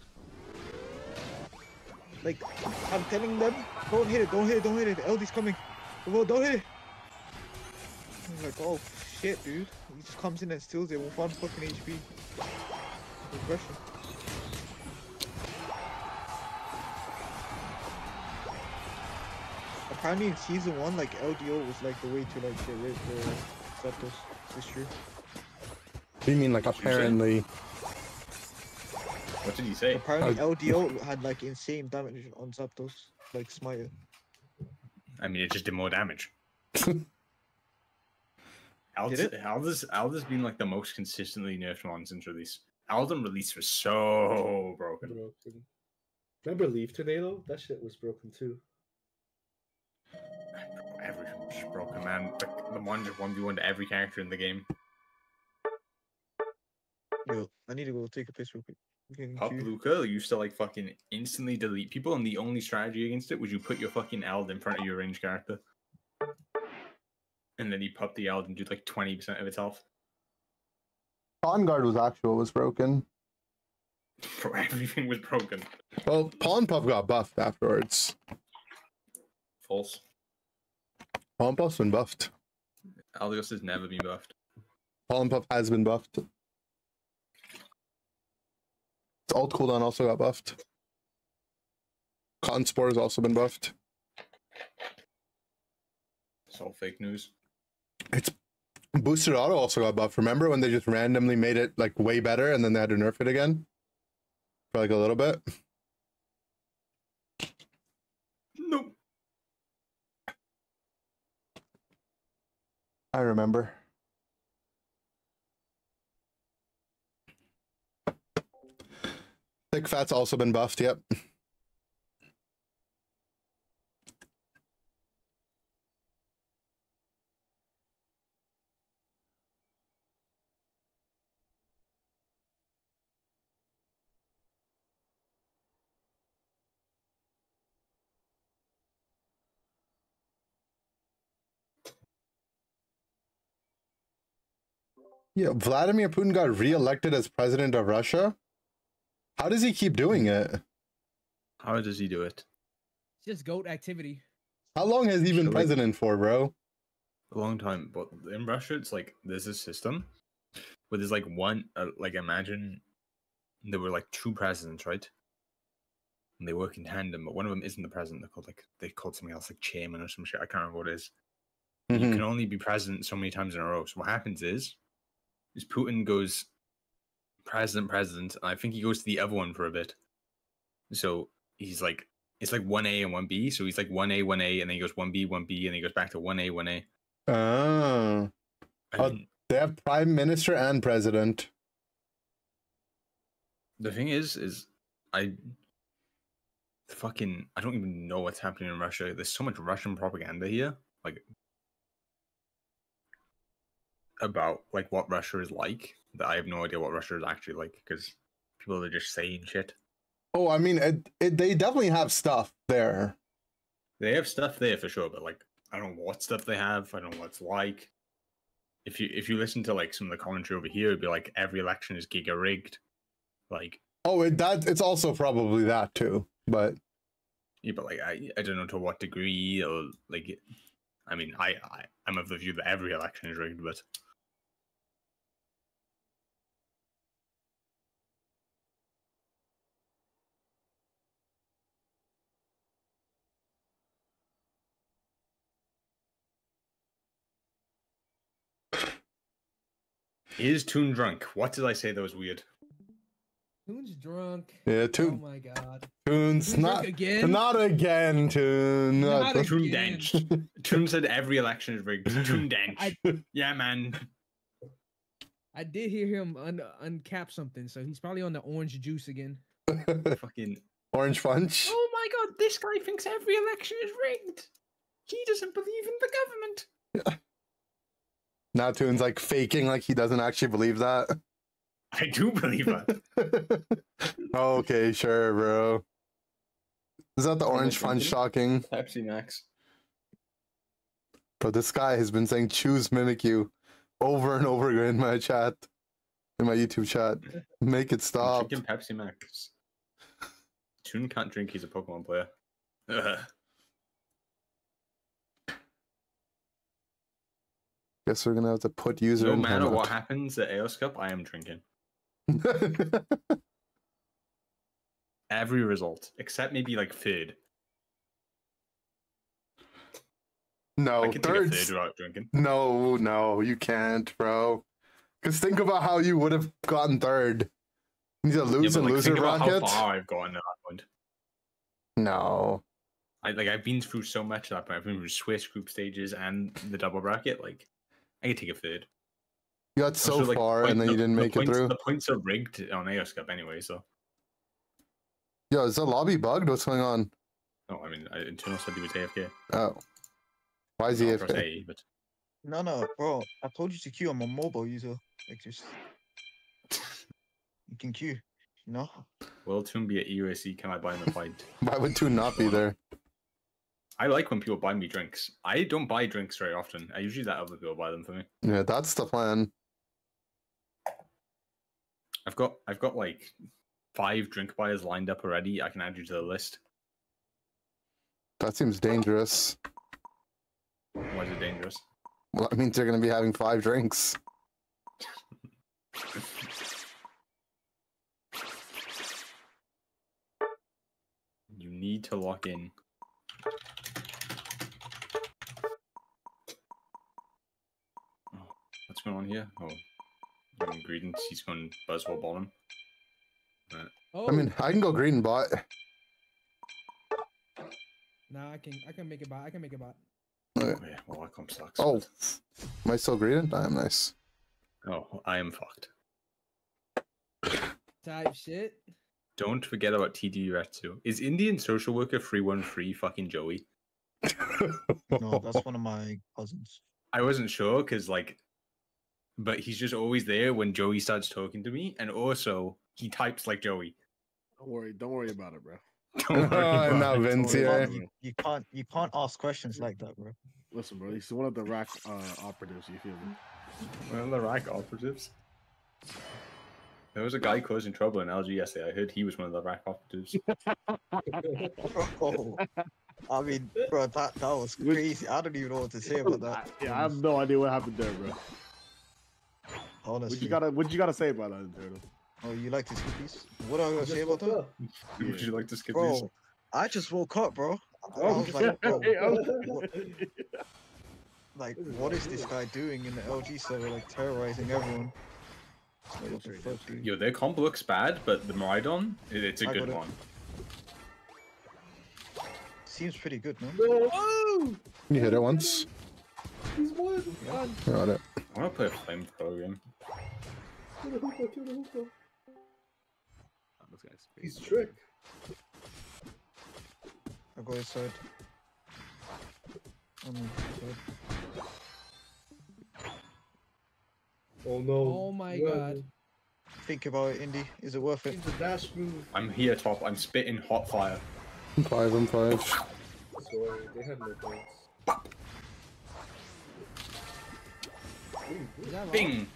Like, I'm telling them, don't hit it, don't hit it, don't hit it. LD's coming. Well, don't hit it. I'm like, oh shit, dude. He just comes in and steals it with one fucking HP. Aggression. Apparently in season one, like Eldegoss was like the way to like get rid of the Zapdos. It's true. What do you mean like you apparently? What did he say? Apparently Uh, Eldegoss had like insane damage on Zapdos, like Smite. I mean, it just did more damage. [LAUGHS] Eldegoss, Did it? Eldegoss, Eldegoss been like the most consistently nerfed one since release. Alden release was so broken. Broken. Remember Leaf Tornado? That shit was broken too. Everything was broken, man. The, the one just one v one to every character in the game. Yo, I need to go take a piss real quick. We can Pop. Luca used to like fucking instantly delete people, and the only strategy against it was you put your fucking Eld in front of your range character. And then he popped the Eld and did like 20% of its health. Pawn guard was actual was broken. [LAUGHS] Bro, everything was broken. Well, Pollen Puff got buffed afterwards. False. Pollen Puff's been buffed. Eldegoss has never been buffed. Pollen Puff has been buffed. Its alt cooldown also got buffed. Cotton Spore has also been buffed. It's all fake news. It's boosted auto also got buffed. Remember when they just randomly made it like way better and then they had to nerf it again for like a little bit? Nope. I remember. Thick Fat's also been buffed. Yep. Yeah, Vladimir Putin got reelected as president of Russia. How does he keep doing it? How does he do it? Just goat activity. How long has he been So, like- president for, bro? A long time, but in Russia, it's like there's a system where there's like one, uh, like imagine there were like two presidents, right? And they work in tandem, but one of them isn't the president. They're called like they called something else, like chairman or some shit. I can't remember what it is. You Mhm. can only be president so many times in a row. So what happens is, is Putin goes president, president, and I think he goes to the other one for a bit. So he's like, it's like one A and one B. So he's like one A, one A, and then he goes one B, one B, and then he goes back to one A, one A. Ah. Oh, Oh, they have prime minister and president. the thing is, is I fucking I don't even know what's happening in Russia. There's so much Russian propaganda here, like about like what Russia is like that I have no idea what Russia is actually like because people are just saying shit. Oh, I mean, it, it, they definitely have stuff there. They have stuff there for sure, but like I don't know what stuff they have. I don't know what it's like. If you if you listen to like some of the commentary over here, it'd be like every election is giga rigged. Like Oh, it, that it's also probably that too. But yeah, but like I I don't know to what degree or like I mean I, I I'm of the view that every election is rigged, but Is Toon drunk? What did I say that was weird? Toon's drunk? yeah, Toon. Oh Toon, my god. Toon's Toon not drunk again? not again, Toon. Not Not- Toon again. Dench. Toon said every election is rigged. [LAUGHS] Toon I- Dench. Yeah, man. I did hear him un- uncap something, so he's probably on the orange juice again. [LAUGHS] Fucking Orange Punch. Oh my god, this guy thinks every election is rigged. He doesn't believe in the government. [LAUGHS] Now Toon's like faking like he doesn't actually believe that. I do believe that. [LAUGHS] okay, sure, bro. Is that the orange punch drinking? shocking? Pepsi Max. Bro, this guy has been saying choose Mimikyu over and over again in my chat. In my YouTube chat. Make it I'm stop. drinking Pepsi Max. Toon can't drink, he's a Pokemon player. Ugh. Guess we're gonna have to put user No in matter what happens at AOS Cup, I am drinking. [LAUGHS] Every result, except maybe like third. no, I can take a third. drinking. No, no, you can't, bro. Cause think about how you would have gotten third. You need to Yeah, lose like, loser think about how far I've gotten at that point. No. I like I've been through so much at that point. I've been through Swiss group stages and the double bracket. Like I could take a third. You got so Also, like, far point- and then you didn't the make it points- through. The points are rigged on AOS Cup anyway, so Yo, is the lobby bugged? What's going on? no, I mean I, internal said he was AFK. Oh. Why is he AFK? A, but No, no, bro. I told you to queue. I'm a mobile user. Like just you can queue. You know. will Toon be at EUSC? Can I buy him a pint? [LAUGHS] Why would Toon not be there? I like when people buy me drinks. I don't buy drinks very often. I usually let other people buy them for me. Yeah, that's the plan. I've got I've got like five drink buyers lined up already. I can add you to the list. That seems dangerous. Why is it dangerous? Well, that means you're gonna be having five drinks. You need to lock in. Going on here? Oh, your ingredients. He's going buzzword bottom. Oh, I mean, I can go green bot. nah, I can I can make it bot. I can make it bot. Okay. Oh, yeah, well, that comp sucks. Oh, but- am I still green? I'm nice. oh, I am fucked. Type shit. Don't forget about TD Retsu. Is Indian social worker 313 fucking Joey? No, that's one of my cousins. I wasn't sure because, like, but he's just always there when Joey starts talking to me, and also he types like Joey. Don't worry. Don't worry about it, bro. [LAUGHS] Don't worry [LAUGHS] Oh, about now it. Vince Don't worry here. You, you can't you can't ask questions like that, bro. Listen, bro. He's one of the rack uh, operatives. You feel me? One of the rack operatives. There was a guy causing trouble in LG yesterday. I heard he was one of the rack operatives. [LAUGHS] Oh, I mean, bro, that that was crazy. I don't even know what to say about that. Yeah, I have no idea what happened there, bro. Honestly. What you gotta what you gotta say about that, Turtle? Oh, you like to skip these? What are I gonna say about that? [LAUGHS] Would you like to skip Bro, these? I just woke up, bro. I Oh, was like, bro, [LAUGHS] yeah. what, like, what is this guy doing in the LG server, like terrorizing everyone? Like, the fuck. Yo, their comp looks bad, but the Miraidon, it, it's a I good got it. one. Seems pretty good, man. Oh! You hit it once. He's one. Got it. I want to play a flamethrower game. To the hookah, to the hookah. This guy's He's trick. I'll go inside. Um, inside. Oh no. Oh my Run. god. Think about it, Indy. Is it worth it? He's a dash move. I'm here top. I'm spitting hot fire. I'm five, I'm five. Sorry, they had no points. Is wrong? Bing!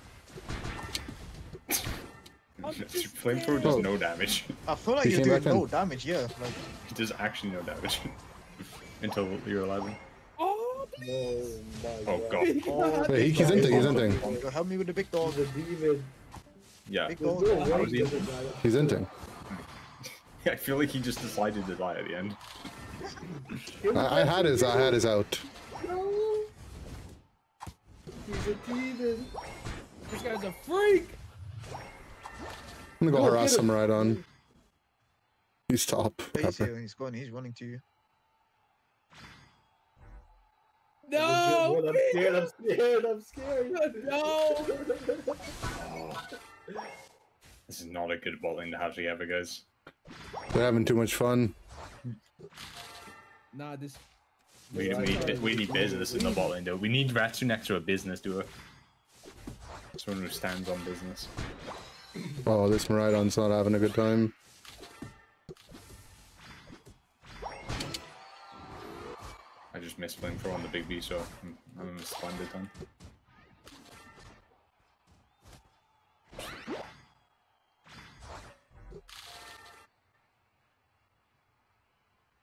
[LAUGHS] Flamethrower does no damage. I feel like He you're doing no damage, yeah. Like, It does actually no damage. [LAUGHS] Until you're 11. Oh, No, my Oh god. god. Wait, he- he's inting, he's inting. help me with the big dog. The a demon. Yeah. Big There's dog. no How way is he he- He's inting. [LAUGHS] I feel like he just decided to die at the end. I, I had his I had his out. No. He's a demon. this guy's a freak. I'm gonna go Go harass get him right on. He's top. He's Pepper. here. He's going. He's running to you. No! I'm scared. I'm scared. I'm scared. No! [LAUGHS] This is not a good bowling to have together, guys. They're having too much fun. Nah, this. We, we, need, we need business in the bowling, though. We need Ratsu next to a business doer. Someone who stands on business. Oh, this Miraidon's not having a good time. I just missed playing for on the big B, so I'm, I'm a splendid then.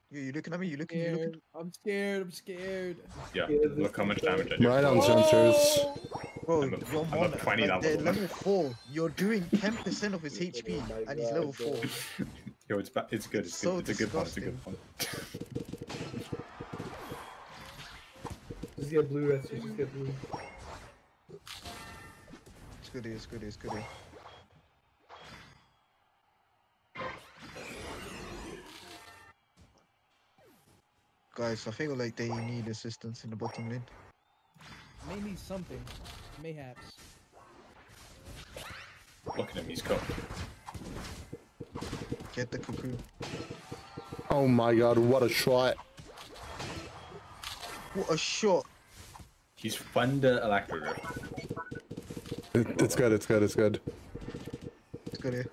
You, you looking at me? You looking? You looking? I'm scared. I'm scared. Yeah, look how much damage I do. Miraidon sensors. Bro, I'm a- you're I'm a 20 like, level. they're level four. You're doing 10% of his [LAUGHS] HP, Oh and he's level four. [LAUGHS] Yo, it's ba- it's good. It's, So good. it's a good one. It's a good disgusting. one. [LAUGHS] Just get blue, Rest. Just get blue. It's good. It's good. It's good. Guys, I feel like they need assistance in the bottom lane. May need something. Mayhaps. Looking at me, he's cooked. Get the cuckoo. Oh my god, what a shot. What a shot! He's Thunder Electro Drift. It, it's good, it's good, it's good. It's good here.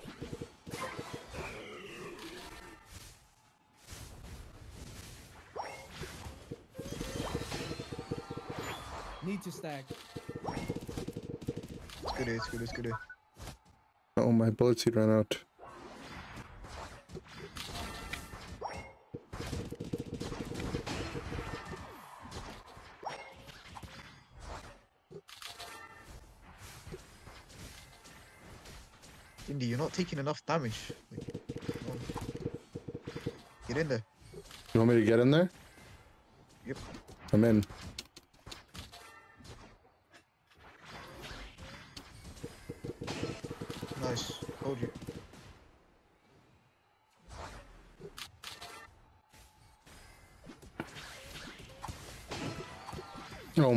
Need to stack. It's good here. It's good. It's good here. Oh, my bullets seed ran out. Indy, you're not taking enough damage. Like, come on. Get in there. You want me to get in there? Yep. I'm in.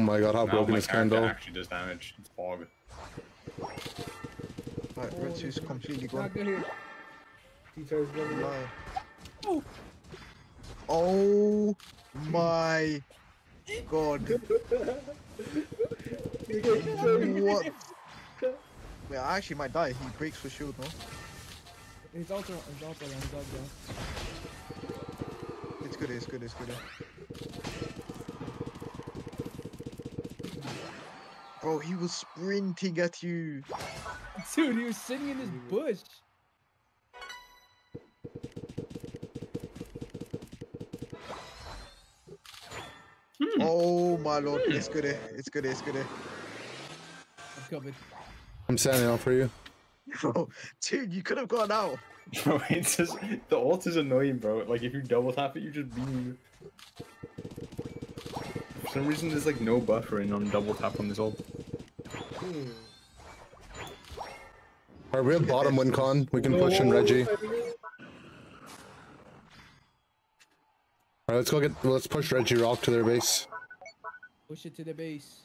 My god, how Now broken my is character Kendall. actually does damage. It's fog. Right, Oh, Red 2's completely gone. Not good here. T-Tire's going Lie. Oh. Oh my god. [LAUGHS] You're getting killed. What? Wait, I actually might die. He breaks for shield, no? He's also, he's also. He's also down. It's good, it's good, it's good. Bro, he was sprinting at you. [LAUGHS] Dude, he was sitting in his bush. Oh my lord, it's good. eh, It's good. eh, It's good. eh. I'm covered. I'm standing out for you. [LAUGHS] Bro, dude, you could have gone out. [LAUGHS] Bro, it's just the ult is annoying, bro. Like if you double tap it, you just beam. For some reason, there's like no buffering on double tap on this ult. Hmm. Alright, we have bottom win con. We can push in Reggie. Alright, let's go get let's push Regirock to their base. Push it to the base.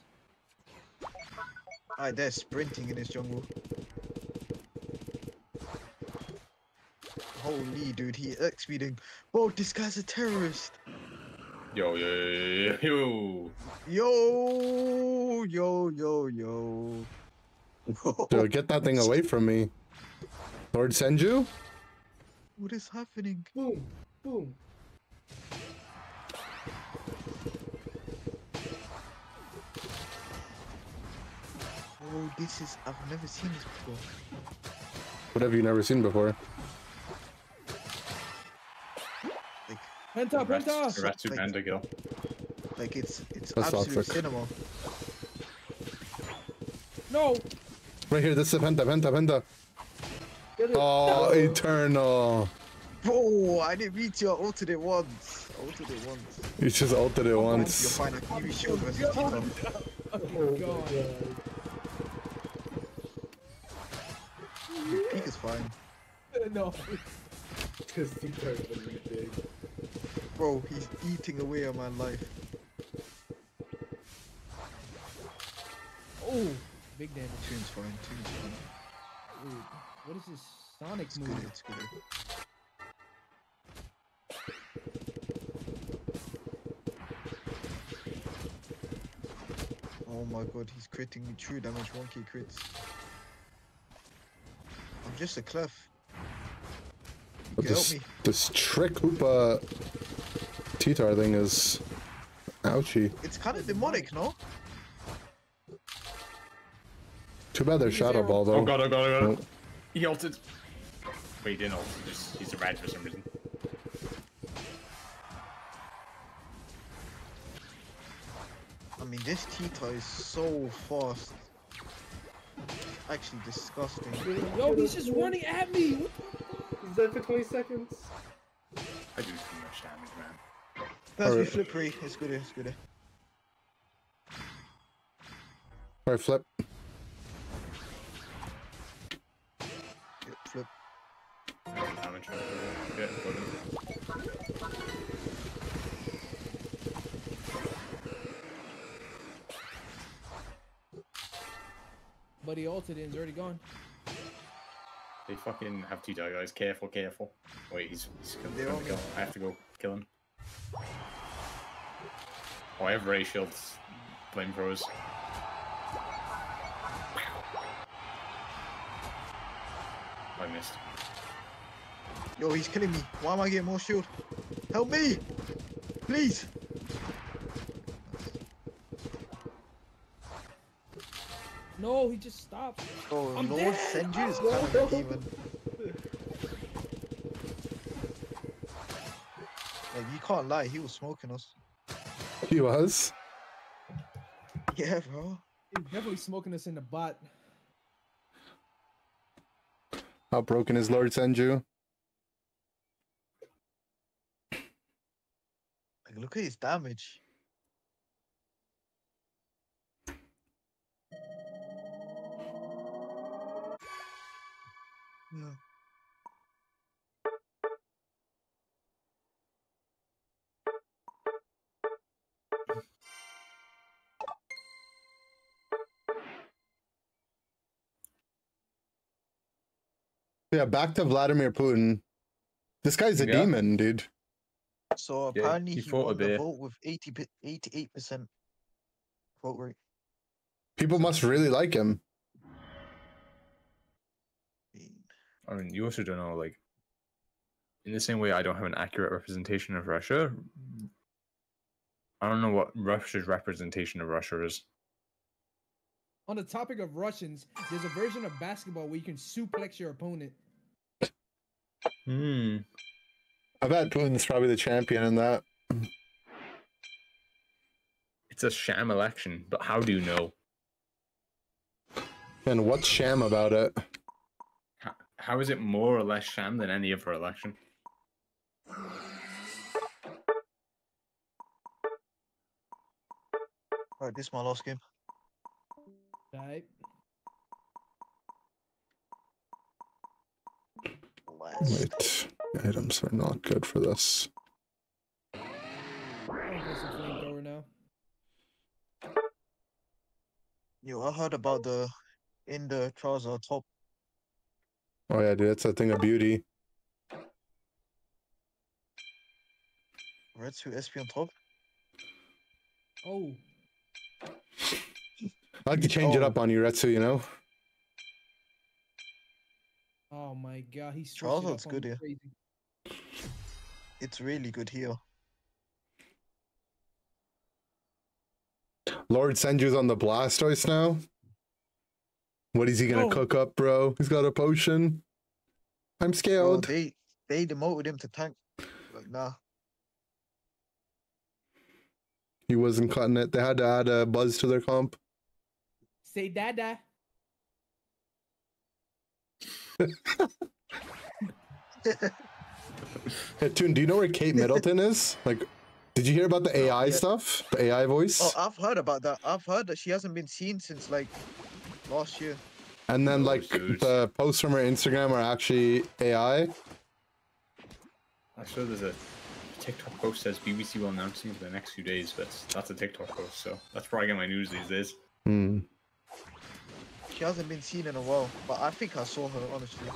Alright, they're sprinting in this jungle. Holy dude, he X speeding. Bro, this guy's a terrorist. Yo, yo, yo, yo, yo. Yo, yo, yo, yo. Dude, get that thing away from me. Lord Senju? What is happening? Boom, boom. Oh, this is. I've never seen this before. What have you never seen before? Penta, Rats- Penta! Ratsu Like- Panda. Like it's it's That's absolute toxic. cinema. No! Right here, this is Penta, Penta, Penta. Get it. Oh, Eternal. Bro, I didn't reach your ulted it once. I ulted it once. You just ulted it You're once. fine. I can give you shield versus Titan. Oh my god. Peak is fine. [LAUGHS] No. Because Tito is really big. Bro, he's eating away on my life. Oh, big damage. Tune's fine. Tune's fine. Dude, what is this Sonic It's good. move? It's good. Oh my god, he's critting me true damage, 1k crits. I'm just a clef. You can help this, me. this trick Hoopa T-Tar thing is ouchie. It's kind of demonic, no? Too bad there's Shadow Ball though. Oh god, oh god, oh god. Nope. He ulted. Wait, he didn't ult. He just, he's a rad for some reason. I mean, this Tita is so fast. Actually disgusting. Yo, he's just running at me! What He's dead for 20 seconds. I do too much damage, man. Pass me Alright. flippery. It's good. It's good. Alright, flip. Yep, flip. Damage. Yeah, go to- But he ulted it and he's already gone. They fucking have two guys. Careful, careful. Wait, he's, he's gonna, gonna on kill. I have to go kill him. Oh, I have ray shields. Flamethrowers. I missed. Yo, he's killing me. Why am I getting more shield? Help me! Please! No, he just stopped. Oh, I'm Lord dead. Senju is kind of even. Like, you can't lie, he was smoking us. He was. Yeah, bro. He's definitely smoking us in the butt. How broken is Lord Senju? Like, look at his damage. Yeah, back to Vladimir Putin. This guy's a Yeah. demon, dude. So Yeah, apparently he he, fought a won the vote with 80, 88% vote rate. People must really like him. I mean, you also don't know, like, in the same way I don't have an accurate representation of Russia, I don't know what Russia's representation of Russia is. On the topic of Russians, there's a version of basketball where you can suplex your opponent. Hmm. I bet Putin's probably the champion in that. It's a sham election, but how do you know? And what's sham about it? How, how is it more or less sham than any other election? Alright, this is my last game. Right? Wait, items are not good for this. I'm gonna some flamethrower now. Yo, I heard about the in the trouser top. Oh yeah, dude, it's a thing of beauty. Red suit SP on top. Oh, I like to change it oh. up on you, Retsu. You know. Oh my god, he's Charles switching looks up on good here. crazy. It's really good here. Lord Senju's on the Blastoise now. What is he gonna Oh. cook up, bro? He's got a potion. I'm Bro, scared. they they demoted him to tank. Like nah. He wasn't cutting it. They had to add a buzz to their comp. Say dada. Hey, Toon, do you know where Kate Middleton is? Like, did you hear about the AI yet. stuff? The AI voice? Oh, I've heard about that. I've heard that she hasn't been seen since like last year. and then, Oh, like, dude. the posts from her Instagram are actually AI. I saw there's a TikTok post says BBC will announce things in the next few days, but that's a TikTok post, so that's where I get my news these days. Hmm. She hasn't been seen in a while, but I think I saw her honestly.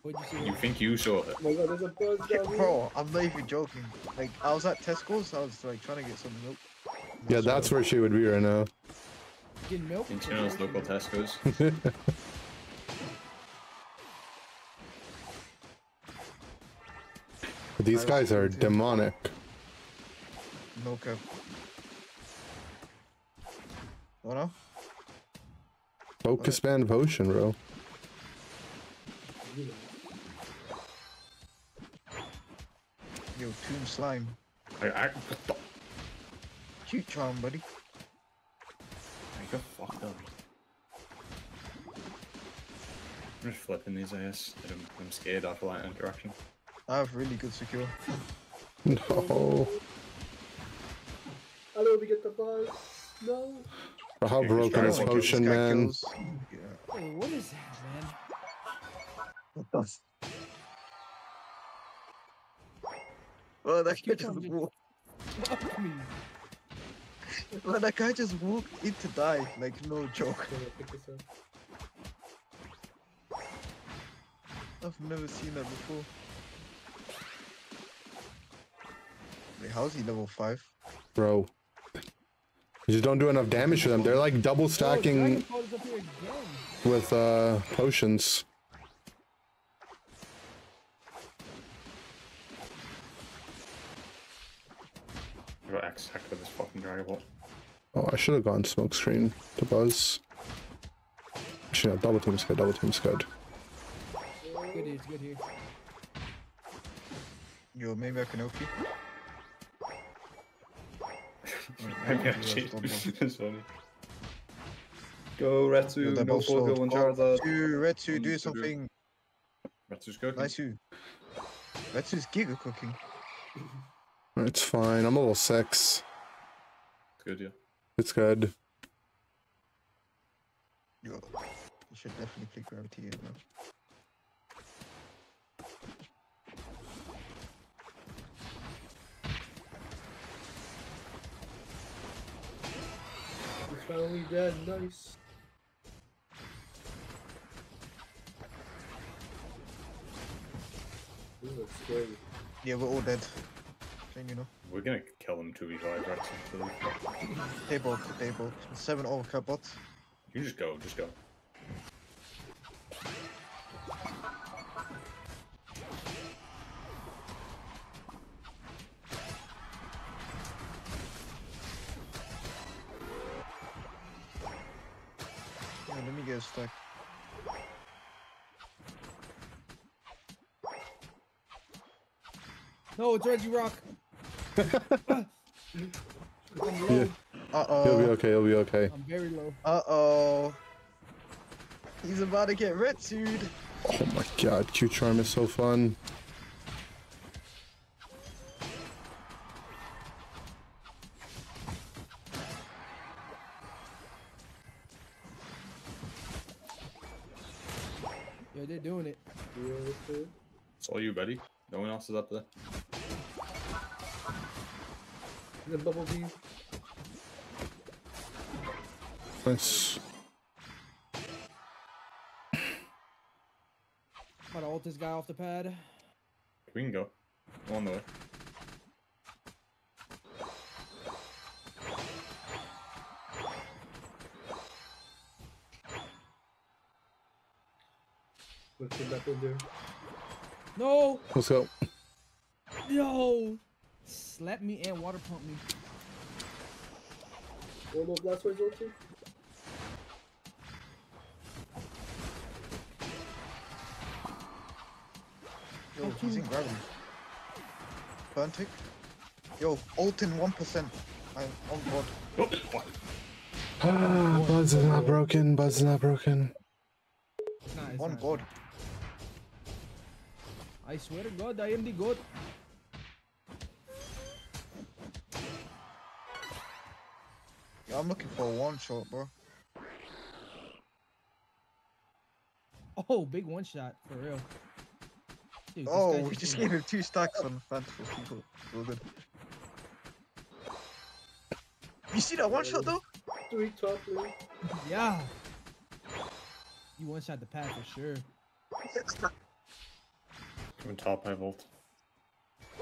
What'd you say? You think you saw her? Oh my god, there's a buzz Yeah, down here. bro, I'm not even joking. Like I was at Tesco's, I was like trying to get some milk. Yeah, that's where she would be right now. Getting milk? Internal's local Tesco's. [LAUGHS] These guys are demonic. No cap. What now? Focus band potion, bro. Yo, Toon Slime. I, I, what the? Cute charm, buddy. I got fucked up. I'm just flipping these, I guess. I'm, I'm scared after that interaction. I have really good secure. [LAUGHS] No. I don't get the buzz. No. Bro, How broken is trying potion, guy man? kills- Yeah. What is that, man? What the? f- Oh, that guy Keep just on just- walked. Well, that guy just walked in to die. Like no joke. I pick this up? I've never seen that before. Wait, how's he level five? Bro. You just don't do enough damage to them. They're like double stacking Dragon Ball is up here again. with uh potions. I got X hacked with this fucking Dragon Ball. Oh, I should have gone smoke screen to buzz. Actually, no, double team's good. Double team's good. Good here, good here. Yo, maybe I can help you. Maybe actually. That's funny. Go Yo, Retsu, they're no both slow. Pogo and Charizard. Retsu, Retsu, do Retsu. something. Retsu's cooking. Nice you. Retsu's giga cooking. It's fine. I'm level six. It's good, yeah. It's good. You should definitely play gravity here, man. Finally dead. Nice. This looks scary. Yeah, we're all dead. Thing, you know. We're gonna kill them 2v5, Retsu. So They both, they both. Seven overcut bots. you just go, just go. No, Regirock. [LAUGHS] I'm Yeah. low. Uh He'll be oh. okay. He'll be okay. I'm very low. Uh oh. He's about to get retsued. Oh my god, Q Charm is so fun. Yeah, they're doing it. It's all you, buddy. No one else is up there. Off the pad. We can go. Go on the way. Let's get back in there. No, Let's go. no. Slap me and water pump me. One more blast wave he's in gravity. Burn tick. Yo, ult in 1%. I'm on board. Oh, fuck. Ah, Bud's not broken. Bud's not broken. It's not, it's On not. board. I swear to God, I am the god. Yeah, I'm looking for a one shot, bro. Oh, big one shot for real. Dude, Oh, we just doing- gave him two stacks on fanciful people. So good. You see that one shot though? Three top lane. Yeah. You one shot the pad for sure. Coming top, I vault.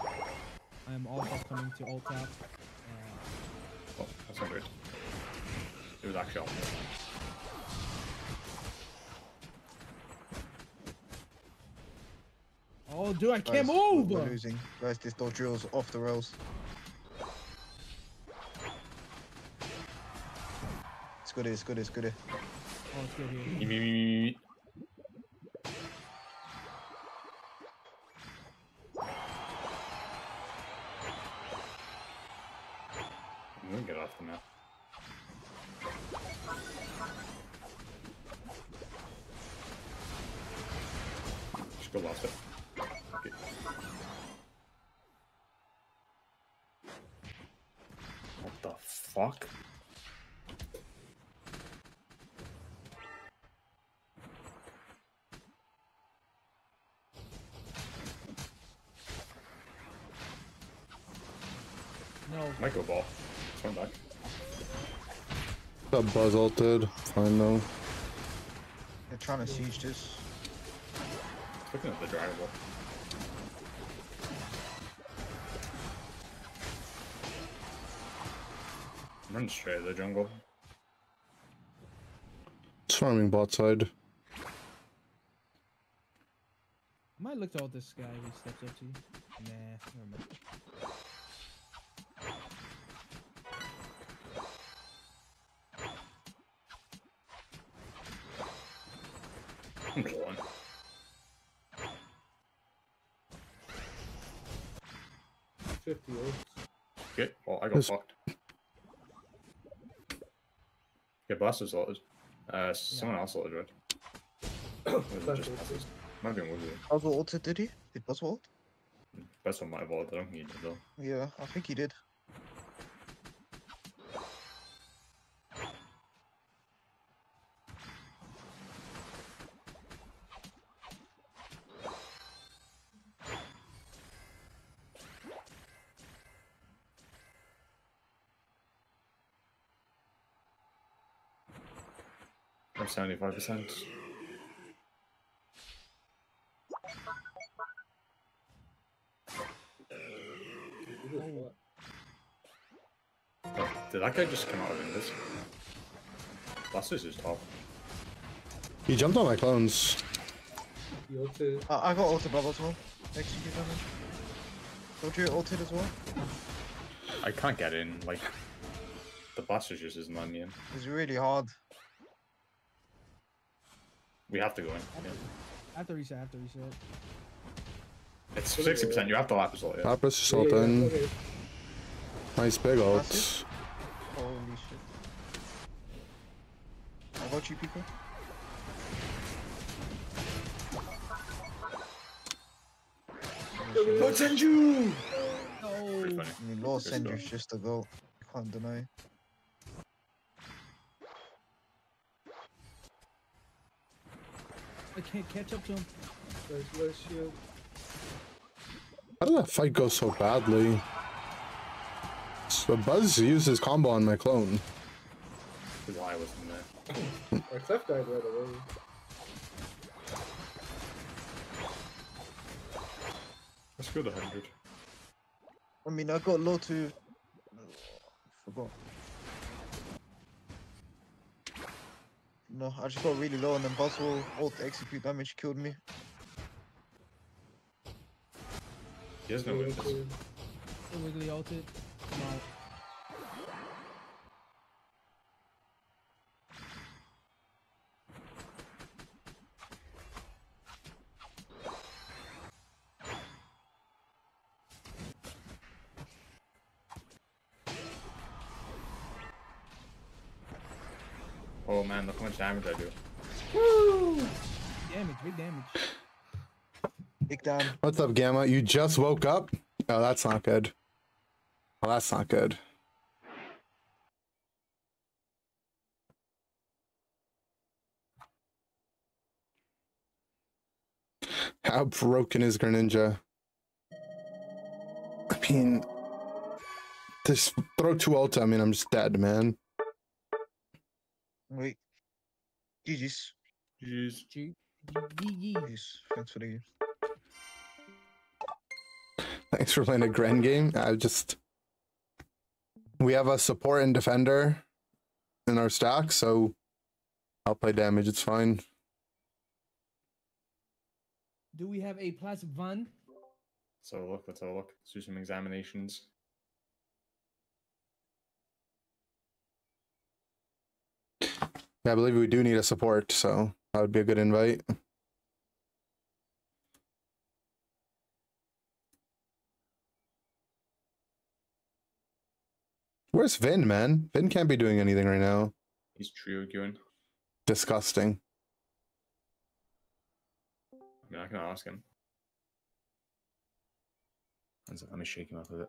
I am also coming to ult top. Uh, Oh, that's not good. It was actually off. Oh, dude, I can't Guys, move. We're losing. Guys, this door drill's off the rails. It's good, it's good, it's good. Oh, it's good here. Got Buzz ulted. Fine though. They're trying to siege this. Looking at the Dragon Ball. I'm straight to the jungle. It's farming bot side. I Might look to all this guy if he steps up to you. Nah, never mind. Blast is sorted. Uh, someone else sorted, right? [COUGHS] Was it just Blast? Might be Woozy. Buzzwole ulted, did he? Did Buzzwole ult? Best might have vaulted. I don't think he did though. Yeah, I think he did. I'm 75%. Oh, did that guy just come out of this? Blast is just top. He jumped on my clones. He ulted. Uh, I got ulted above as well. Next to you, damage. Told you ulted as well. I can't get in, like, the Blaster just isn't letting me in. It's really hard. We have to go in. Yeah. I have to reset. I have to reset. It's sixty percent. You have to lapis all. Yeah. Lapis Sultan. Nice big ult. Holy shit. How about you, people? Lord Senju! Pretty funny. I mean, Lord Good Senju's just a goat. You can't deny. I can't catch up to him. Nice, nice shield. How did that fight go so badly? So Buzz used his combo on my clone. Because I wasn't there. Our Clef died right away. Let's go to hundred. I mean, I got low to. Forgot. No, I just got really low and then Buzzwole ult execute damage killed me. He has no Yeah, witness. okay. The Wiggly ulted. I'm much damage I do. Damage, big damage. Big down. What's up, Gamma? You just woke up? Oh, that's not good. Oh, that's not good. How broken is Greninja? I mean, just throw two ulti. I mean, I'm just dead, man. Wait. GG's. Jeez. G. G. Yes, thanks for the game. Thanks for playing a grand game. I just we have a support and defender in our stack, so I'll play damage. It's fine. Do we have a one? van? Let's have a look. Let's have a look. Let's do some examinations. I believe we do need a support, so that would be a good invite. Where's Vin, man? Vin can't be doing anything right now. He's trio queuing. Disgusting. I mean, I can ask him. Let me shake him up a bit.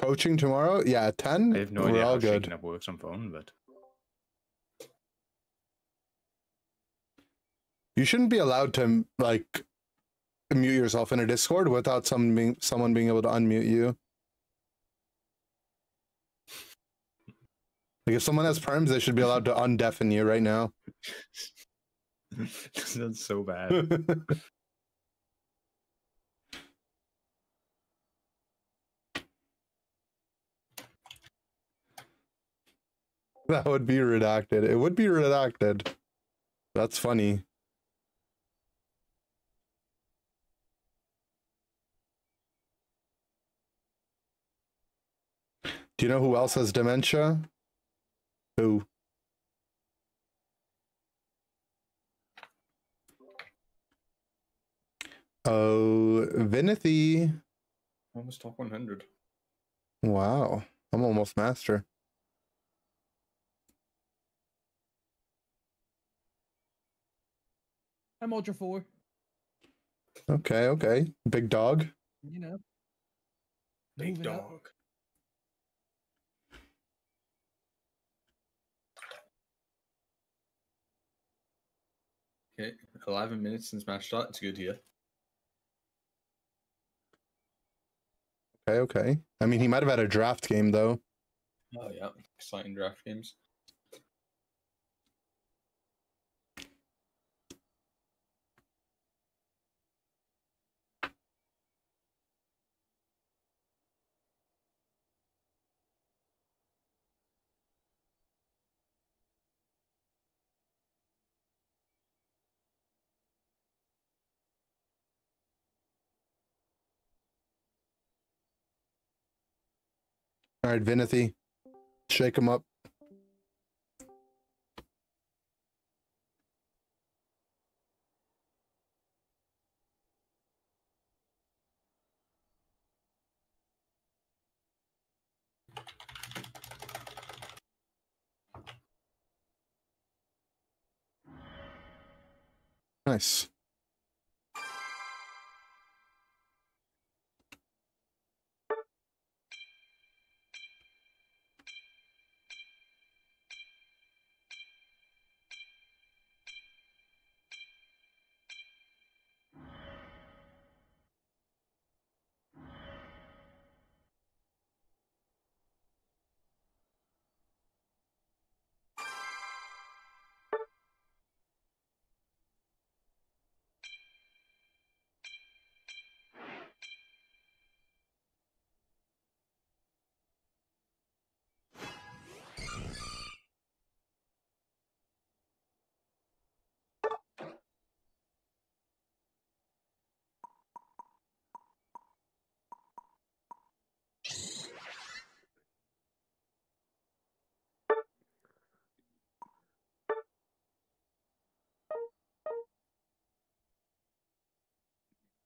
Coaching tomorrow? Yeah, 10? I have no We're idea all how good. shaking up works on phone, but You shouldn't be allowed to like mute yourself in a Discord without some being, someone being able to unmute you. Like if someone has perms, they should be allowed to undeafen you right now. [LAUGHS] that's so bad. [LAUGHS] that would be redacted. It would be redacted. That's funny. Do you know who else has dementia? Who? Oh, Vinithy. Almost top 100. Wow. I'm almost master. I'm Ultra 4. Okay, okay. Big dog. You know. Big dog. up. Okay, 11 minutes since match start. It's good here. Okay, okay. I mean, he might have had a draft game though. Oh, yeah. Exciting draft games. All right, Vinathy. Shake him up. Nice.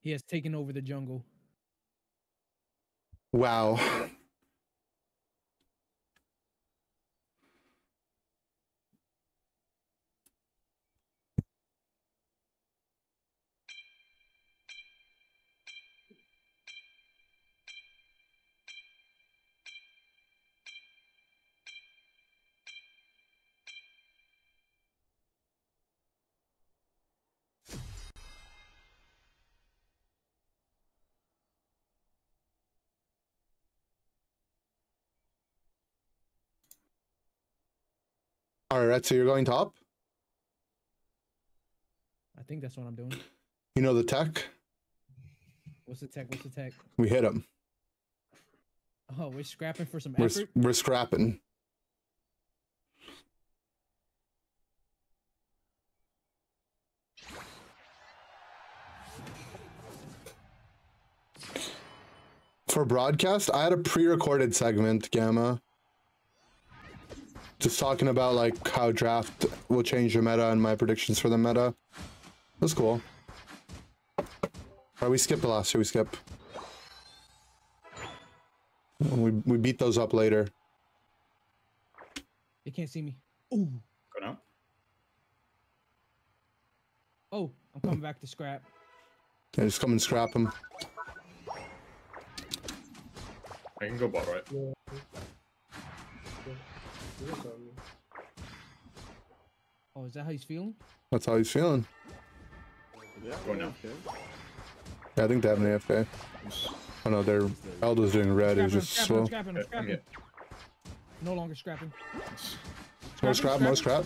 He has taken over the jungle. Wow. All right, so you're going top. I think that's what I'm doing. You know the tech. What's the tech? What's the tech? We hit him. Oh, we're scrapping for some We're, effort. we're scrapping. For broadcast, I had a pre-recorded segment, Gamma. Just talking about like how draft will change the meta and my predictions for the meta. That's cool. Alright, we skipped the last two, we skip. We, we beat those up later. They can't see me. Ooh. Go now. Oh, I'm coming back to scrap. Yeah, just come and scrap them. I can go bot right. Oh, is that how he's feeling? That's how he's feeling. Go now. Yeah, I think they have an AFK. Oh no, their Eldo's doing red. It was Scrapping, just scrapping, slow. scrapping, scrapping. No longer scrapping. More scrap, more scrap.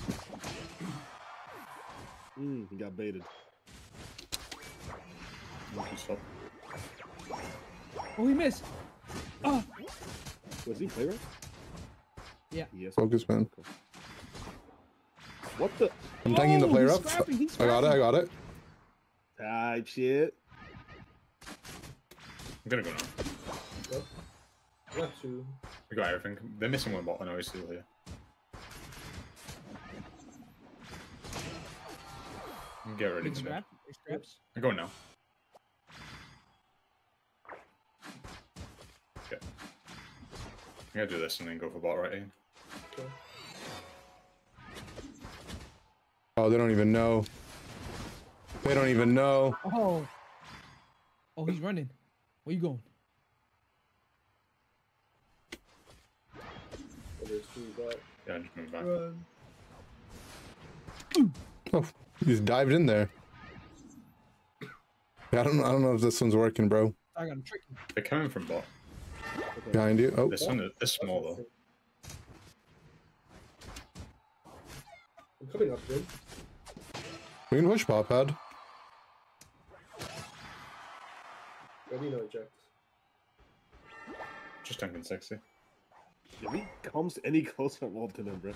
Mm, he got baited. Oh, he missed. Oh, Was he play right? Yeah. Yes. Focus, man. What the? I'm taking the Oh, player he's up. scrapping, I got it, I got it. Type shit. I'm gonna go now. Got two. We got everything. They're missing one bot. I know he's still here. Get ready Big to mid. scrap. Scraps. I'm going now. I'm gonna do this and then go for bot right again. Oh, they don't even know. They don't even know. Oh. Oh, he's running. Where you going? There's two back. Yeah, I'm just moving back. Run. Oh, he's dived in there. I don't, I don't know if this one's working, bro. I got him tricky. They're coming from bot. Behind you. Oh, This one is this small though. I'm coming up, Jim. we can push pop pad. Ready, no eject. Just tanking 60. If he comes any closer, I'm ulting him, bro.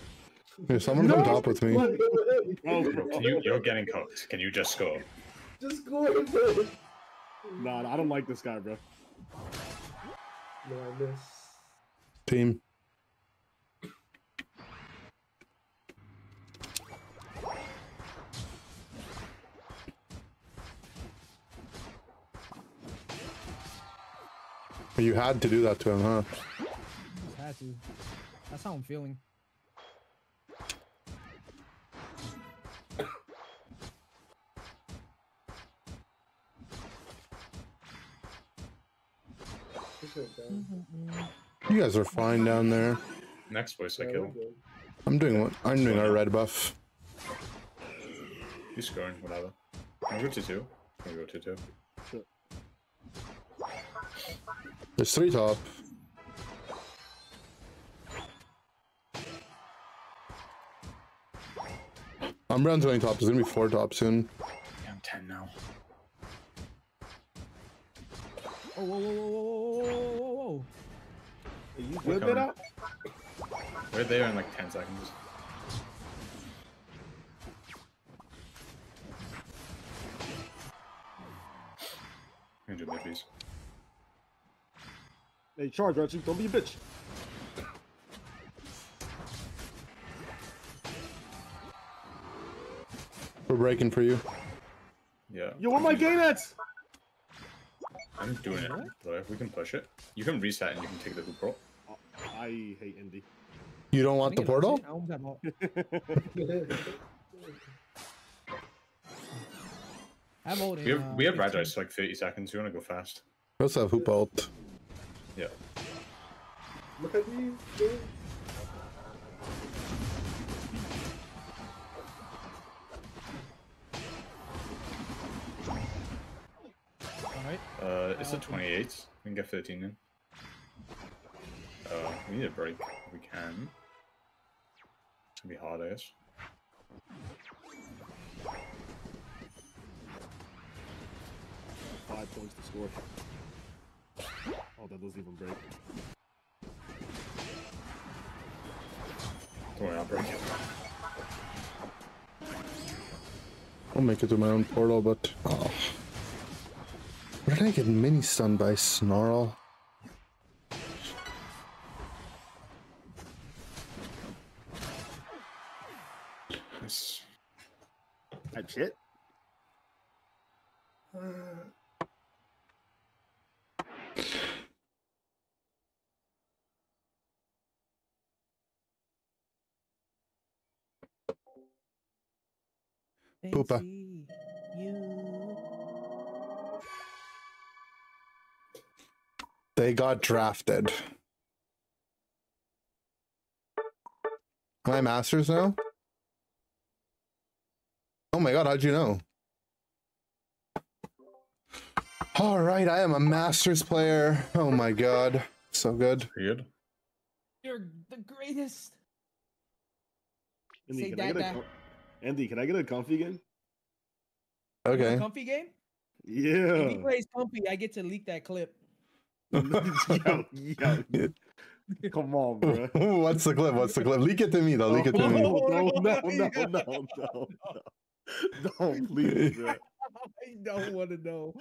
Hey, someone come top with me. Oh, [LAUGHS] you, you're getting cooked. Can you just score? Just go in there. Nah, I don't like this guy, bro. No, I miss. Team. You had to do that to him, huh? Just had to. That's how I'm feeling. You guys are fine down there. Next voice I kill. I'm doing what I'm doing our red buff. He's scoring, whatever. I'll go to two. I'll go to two. There's three top. I'm round 20 top. There's gonna be four top soon. Yeah, I'm 10 now. Oh, whoa, whoa, whoa, Are you We're good, Beta? coming. We're there in like 10 seconds. Hundred please. Hey, charge, Archie. Don't be a bitch. We're breaking for you. Yeah. Yo, where my game at? I'm doing it, but if we can push it, you can reset and you can take the hoop roll. I hate Indy. You don't want the portal? I almost [LAUGHS] have all- I'm holding. We have uh, we have 15. Rajais for like 30 seconds. You want to go fast? We also have hoop ult. Yeah. Look at me. dude. Alright. Uh, it's a 28. We can get 13 in. Uh, we need a break if we can. It's gonna be hard, I guess. Five points to score. Oh, that doesn't even break. Don't worry, I'll break it. I'll make it to my own portal, but oh. Where did I get mini stunned by Snarl? watch it. Poopa. They got drafted. My masters now? Oh my god, how'd you know? Alright, I am a masters player. Oh my god. So good. Good. You're the greatest. Andy, Say can I get a com- Andy, can I get a Comfey game? Okay. Comfey game? Yeah. If he Yeah. plays Comfey, I get to leak that clip. [LAUGHS] yo, yo. Come on, bro. [LAUGHS] What's the clip? What's the clip? Leak it to me though. Leak it to me. [LAUGHS] No, no, no, no, no, no, [LAUGHS] no. No, please. [LAUGHS] I don't want to know.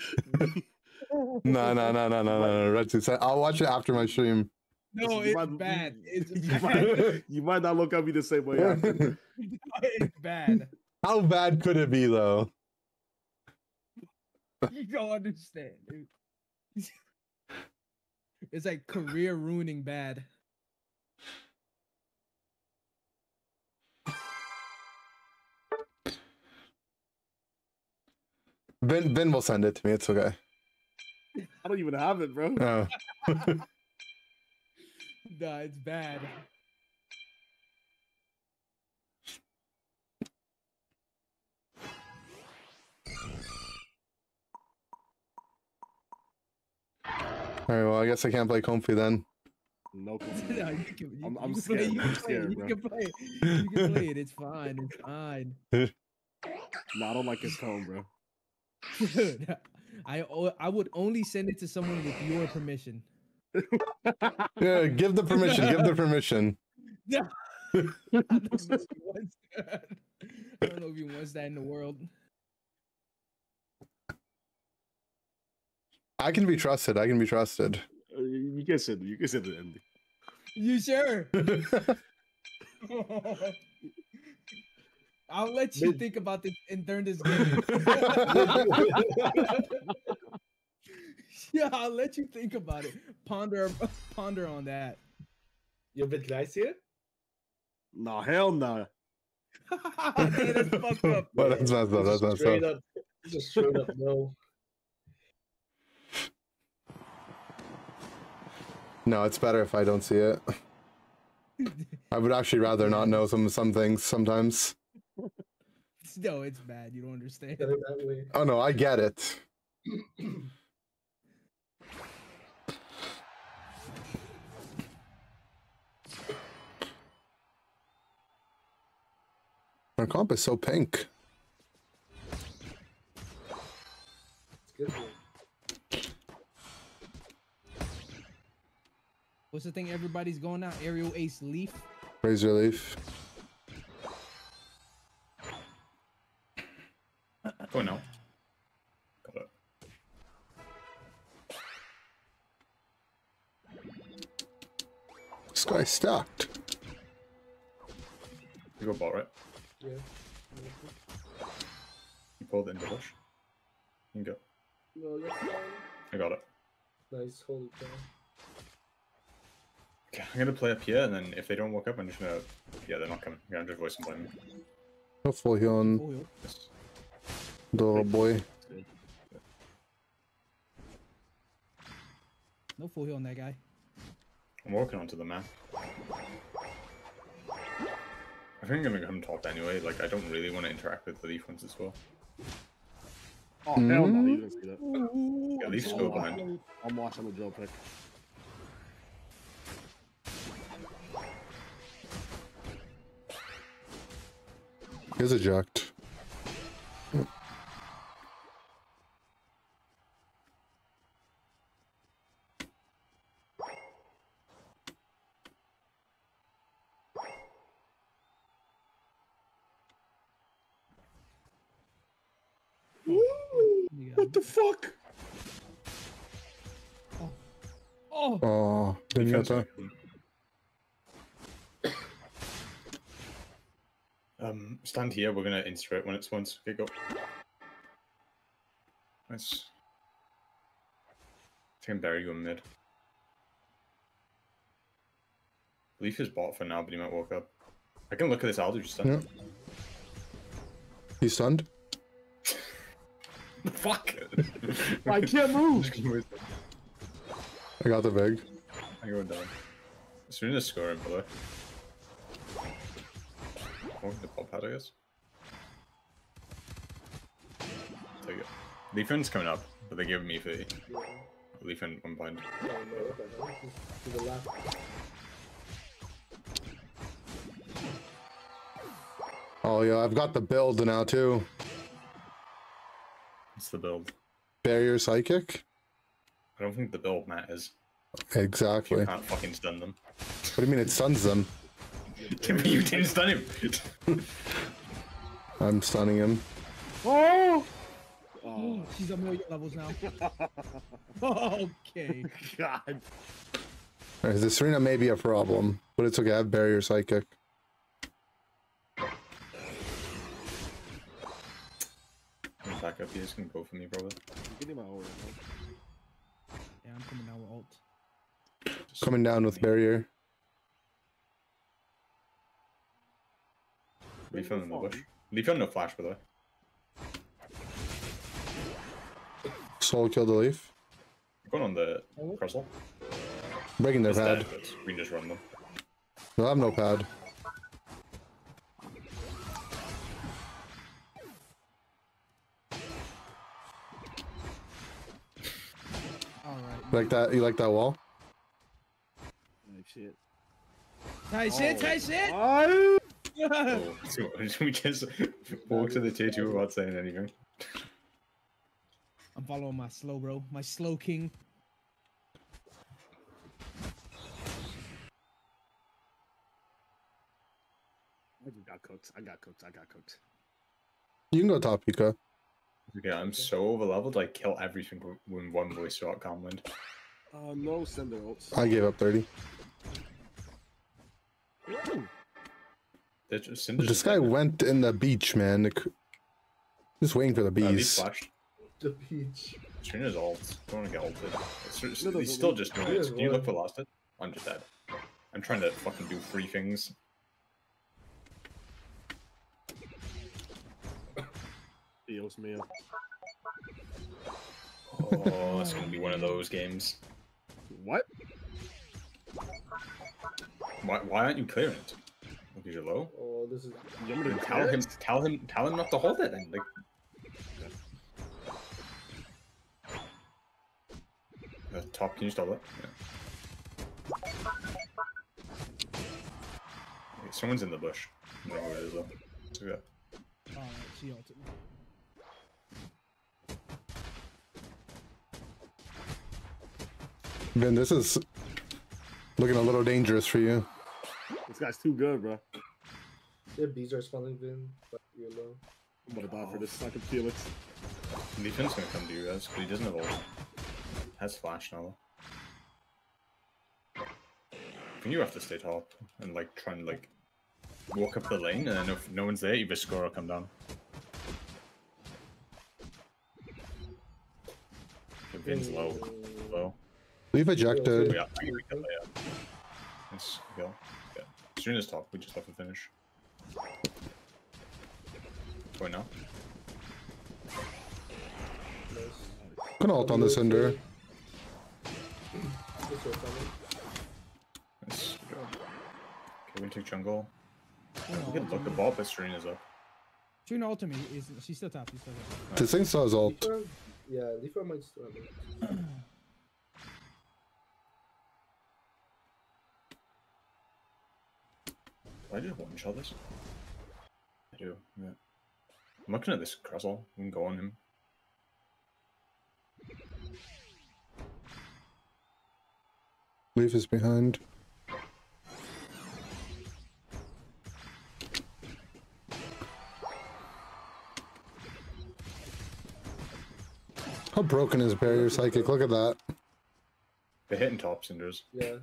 No, no, no, no, no, no, no. Red Suit. I'll watch it after my stream. No, it's might- bad. [LAUGHS] It's You bad. might, you might not look at me the same way after. it's bad. How bad could it be though? You don't understand, dude. It's like career ruining bad. Ben Ben will send it to me. It's okay. I don't even have it, bro. No. Oh. [LAUGHS] Nah, it's bad. All right. Well, I guess I can't play Comfey then. No [LAUGHS] Nah, you can, you, I'm- I'm can scared, Play, you I'm can play, scared, it, bro. you can play. it, You can play it. It's fine. It's fine. [LAUGHS] No, I don't like his tone, bro. [LAUGHS] Dude, I o- I would only send it to someone with your permission. [LAUGHS] Yeah. Give the permission. give the permission. [LAUGHS] No. I don't know if he wants that. I don't know if he wants that in the world. I can be trusted. I can be trusted. Uh, You can send. You can send it, Andy. You sure? I'll let you think about this and during this game. [LAUGHS] [LAUGHS] yeah, I'll let you think about it. Ponder, [LAUGHS] ponder on that. You're a bit nice here? No, hell no. Hey, that's fucked up. But that's messed up. That's Just messed up. up. Just straight up no. No, it's better if I don't see it. I would actually rather not know some some things sometimes. [LAUGHS] No, it's bad. You don't understand. Get it that way. Oh no, I get it. [CLEARS THROAT] Our comp is so pink. It's good. What's the thing everybody's going out? Aerial Ace Leaf. Razor leaf. Go now. Got it. This guy's stacked. You go ball, right? Yeah. You pulled into bush. You can go. No. I got it. Nice, holy cow. Okay, I'm gonna play up here, and then if they don't walk up, I'm just gonna. Yeah, they're not coming. Yeah, I'm just voice and blame. No full heal on Oh, yo. the little boy. No full heal on that guy. I'm walking onto the map. I think I'm gonna come top anyway. Like, I don't really want to interact with the leaf ones as well. Oh, hell no, you didn't see that. Yeah, leafs go behind. I'm watching the drill pick. He's eject. What the fuck? Oh, Oh, didn't get that. Um, stand here. We're gonna insert it when it's once. Okay, go. Nice. I think I'm bury you in mid. Leaf is bot for now, but he might walk up. I can look at this Aldridge stun. Yeah. He's stunned. Fuck! I can't move. I got the big. I go down. As soon as scoring, by the way. Oh, the pop out, I guess. Take it. Leafeon's coming up, but they give me 30. Leafeon one point. Oh, no, what the hell? This is to the left. Oh yeah, I've got the build now too. What's the build? Barrier psychic. I don't think the build matters. Exactly. You can't fucking stun them. What do you mean it stuns them? [LAUGHS] But you didn't stun him! [LAUGHS] I'm stunning him. Oh! oh, she's a million levels now. [LAUGHS] okay. God. Alright, the Tsareena may be a problem, but it's okay. I have barrier psychic. I'm back gonna go for me, probably. Give me my aura. Yeah, I'm coming down with ult. Coming down with barrier. Leafeon in the bush. Leafeon no flash, by the way. Soul kill the leaf. Going on the Crustle. Breaking their It's pad. but we can just run them. They'll have no pad. Like that? You like that wall? Like shit. Tight shit, tight shit! Oh. Oh, so [LAUGHS] we just walk to the tier 2 without saying anything. I'm following my slow bro, my slow king. I got cooked. I got cooked. I got cooked. You can go top, Pika. Okay, I'm so over leveled, I kill everything w- when one voice shot can't win. Uh, no sender ults. I gave up 30. They're just, But this guy went in the beach, man. Just waiting for the Uh, bees. flashed. The beach. Trina's ult. Don't want to get ulted. It's, it's, No, no, he's still just doing it. has Can you look for one. last hit? I'm just dead. I'm trying to fucking do three things. Dios mío. Oh, it's gonna be one of those games. What? Why, why aren't you clearing it? Because you're low. Oh, this is. You want me to tell clear him, it? tell him, tell him not to hold it. Then like. The top, can you stop that? Yeah. Okay, someone's in the bush. I don't know who it is though. Yeah. Oh, Alright, she ulted me. Vin, this is looking a little dangerous for you. This guy's too good, bro. Their bees are spawning Vin, but you're low. I'm gonna die for this. I can feel it. Defense gonna come to you guys, but he doesn't have ult. Has flash now. though. I think you have to stay top and like try and like walk up the lane, and then if no one's there, you either score or come down. Okay, Vin's low, low. We've ejected. Yeah, I think we kill it, yeah. Nice kill. Yeah. Tsareena's top, we just have to finish. Oh, Going now. Gonna ult on the Cinder. This was coming. Nice. good. Okay, we take jungle. Yeah, We can look the ball, but Tsareena's up. Tsareena ulted me. Is she's still top? She's still top. This thing still has ult. Leafra- Yeah, Leafra might still have it. I just one shot this? I do, yeah. I'm looking at this Crustle. We can go on him. Leaf is behind. How broken is barrier psychic? Look at that. They're hitting top cinders. Yeah.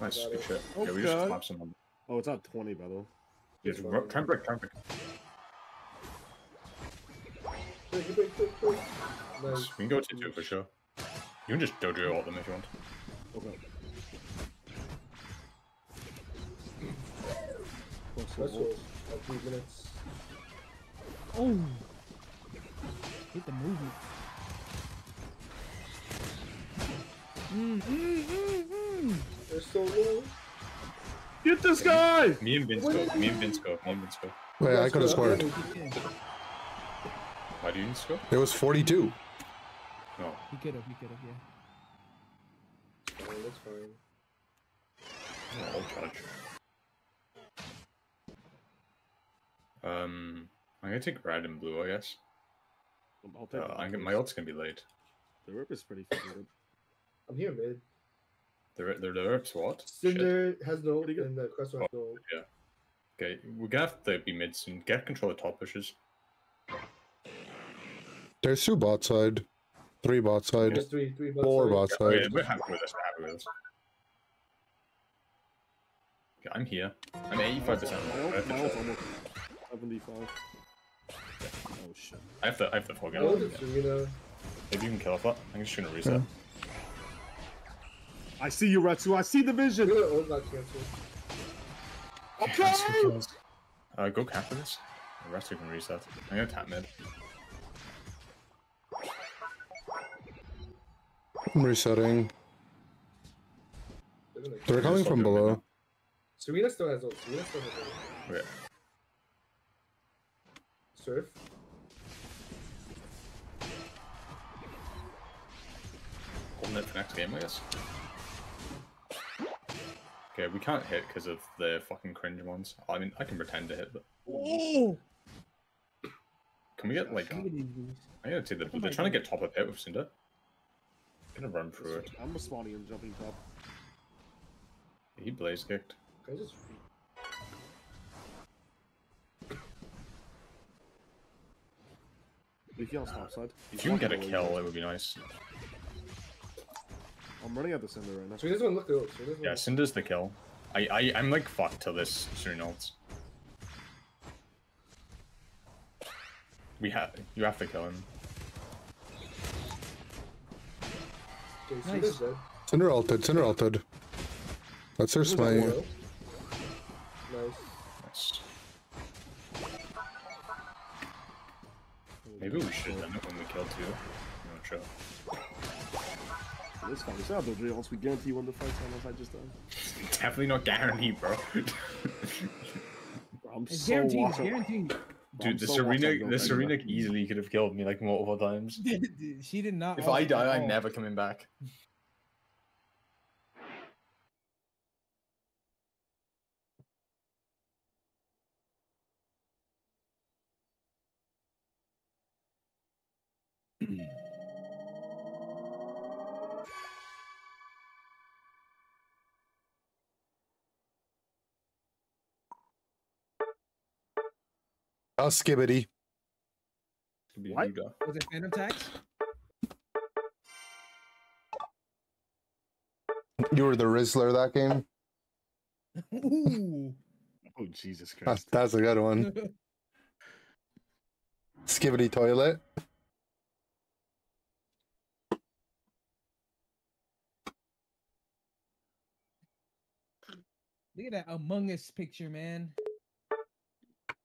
Nice, good shit. Oh, yeah, we just God. clap some. Oh, it's not 20, by the way. Yeah, ro- try and break, try and break. Break, break, break, break. Nice. We can go to two for sure. You can just dojo all them if you want. Okay. Let's go. At three minutes. Oh! Hit the movement. Mm, mm, mm, mm. They're so low. Get this guy! Me and Vince go. Me and Vince go. Me and Vince go. Wait, I could have scored. Why do you need to go? It was 42. No. He could have, he could have, yeah. Oh, that's fine. I'll charge. Um, I'm gonna take red and blue, I guess. I'll take Uh, I'm, gonna- my ult's gonna be late. The rip is pretty good. I'm here mid. They're they're the Earps what? Shit. Cinder has no and the Crystal has no. Yeah. Okay, we're gonna have to be mid soon. Get control of top pushes. There's two bot side. Three bot side. There's three, three bot Four side. bot Okay, side. we're happy with this. We're happy with this. Okay, I'm here. I'm 85 percent. My ult, my almost 75. Oh shit. I have to. I have to forget. I wanted Tsareena. Maybe you can kill off that. I'm just gonna reset. I see you, Retsu. I see the vision. Tsareena ult got canceled. Okay. Uh, go cap for this. The rest you can reset. I'm gonna tap mid. I'm resetting. They're coming from below. Tsareena still has ult. Tsareena still has ult. Okay. Surf. Holding it for next game, I guess. Okay, we can't hit because of the fucking cringe ones. I mean, I can pretend to hit, but Oh! can we get like? Look at these dudes. I gotta say that oh they're trying to get top of hit with Cinder. Gonna run through it. I'm responding and jumping top. He blaze kicked. Can I just Leafy on top side. If you can get a kill, it would be nice. I'm running at the cinder right now. Tsareena's gonna look at ult. Tsareena's Yeah, Cinder's the kill. I, I, I'm like fucked till this Tsareena ults. We have, you have to kill him. Okay, Nice. Dead. Cinder ulted. Cinder ulted. That's their Tsareena's smite. Nice. Nice. Maybe we should have done it when we killed two. I'm not sure. It's fine. It's not the once we guarantee you win the fight unless I just done. Definitely not guaranteed, bro. I'm It's so guaranteed. washed It's guaranteed. Dude, I'm the so Tsareena, the though, Tsareena easily could have killed me like multiple times. [LAUGHS] she did not. If I die, I'm never coming back. Oh, skibbity. Could be What? Was it Phantom Tax? You were the Rizzler that game. Ooh. [LAUGHS] Oh Jesus That's, Christ! that's a good one. [LAUGHS] Skibidi toilet. Look at that Among Us picture, man.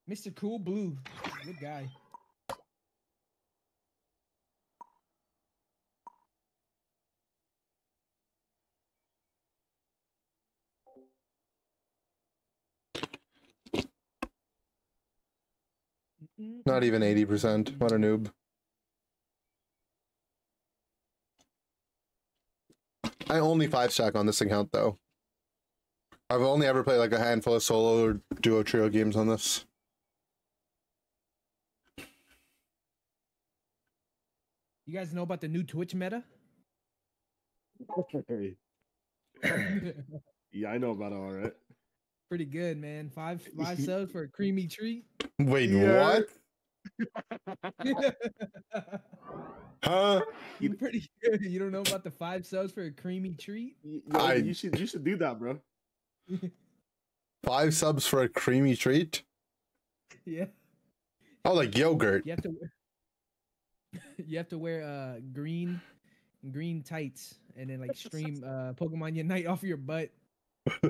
Mr. Cool Blue. Good guy. Not even 80%. What a noob. I only five stack on this account though. I've only ever played like a handful of solo or duo trio games on this. You guys know about the new Twitch meta? [LAUGHS] Hey. yeah, I know about it. All right. Pretty good, man. Five [LAUGHS] five subs for a creamy treat. Wait, Yeah. what? [LAUGHS] Huh? You Pretty good. You don't know about the five subs for a creamy treat? Y- Yo, I- you should you should do that, bro. Five subs for a creamy treat? Yeah. Oh, like yogurt. You have to wear you have to wear uh green green tights and then like stream uh Pokemon Unite off your butt. [LAUGHS]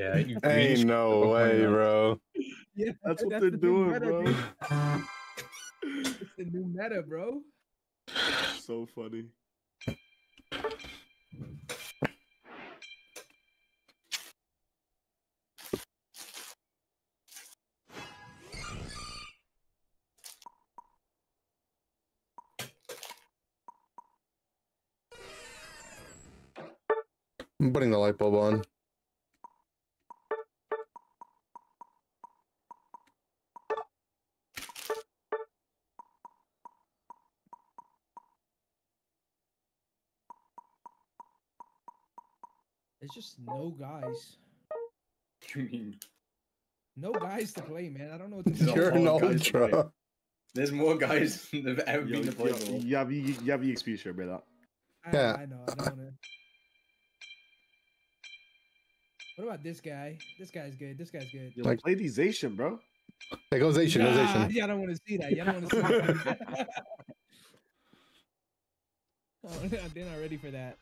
Yeah, you Ain't no Pokemon way, Unite. bro. Yeah, That's what the they're new doing, meta, bro. [LAUGHS] It's the new meta, bro. So funny. I'm putting the light bulb on. There's just no guys. [LAUGHS] You mean No guys to play, man. I don't know what to do. [LAUGHS] You're an lot of guys to play. ultra. there's more guys [LAUGHS] than have ever Yo, been yo, deployable. you have you, you have EXP share, brother. I, Yeah. I know. I don't wanna... What about this guy? This guy's good. This guy's good. Yo, Like- play these Asian, bro. It goes Asian, goes Nah, Asian. yeah, I don't want to see that. Yeah, I don't want to see that. [LAUGHS] oh, they're not ready for that.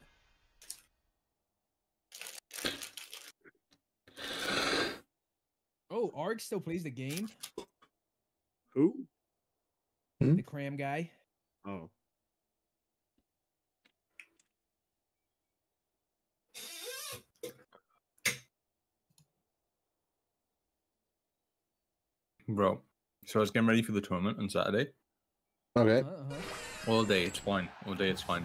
Oh, Arg still plays the game. Who? The cram guy. Oh. Bro, so I was getting ready for the tournament on Saturday. Okay. Uh-huh. All day, it's fine. All day, it's fine.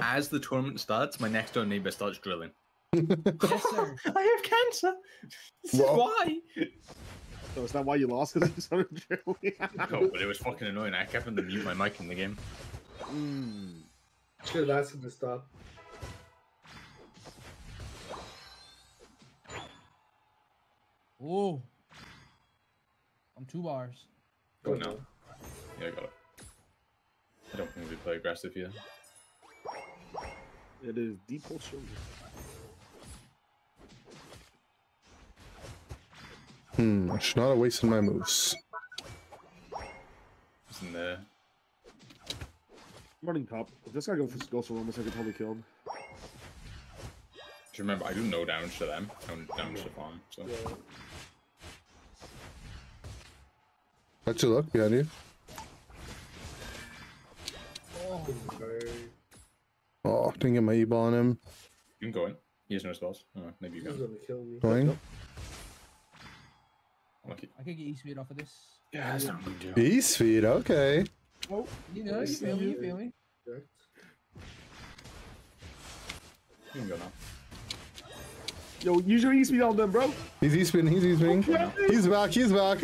As the tournament starts, my next door neighbor starts drilling. Yes, sir. [LAUGHS] I have cancer. This is why. So is that why you lost? Because you started drilling? [LAUGHS] No, but it was fucking annoying. I kept him to mute my mic in the game. Mm. Should have asked him to stop. Whoa. I'm two bars. Oh no. Yeah, I got it. I don't think we play aggressive here. It is deep hole shoulder. Hmm, I should not have wasted my moves. It's in there. I'm running top. If this guy goes for, goes for almost, I could probably kill him. Just remember, I do no damage to them. No damage to farm. So Let you look behind you. Sorry. Oh, didn't get my e-ball on him. You can go in. He has no spells. Oh, maybe you He's can. gonna kill me. Going. Lucky. I could get E speed off of this. Yeah, that's not good. Beast feed. Okay. Oh, You know, you feel me? You feel me? correct. You can go now. Yo, use your e-speed on them, bro. He's e-speeding. He's e-speeding. He's back. He's back.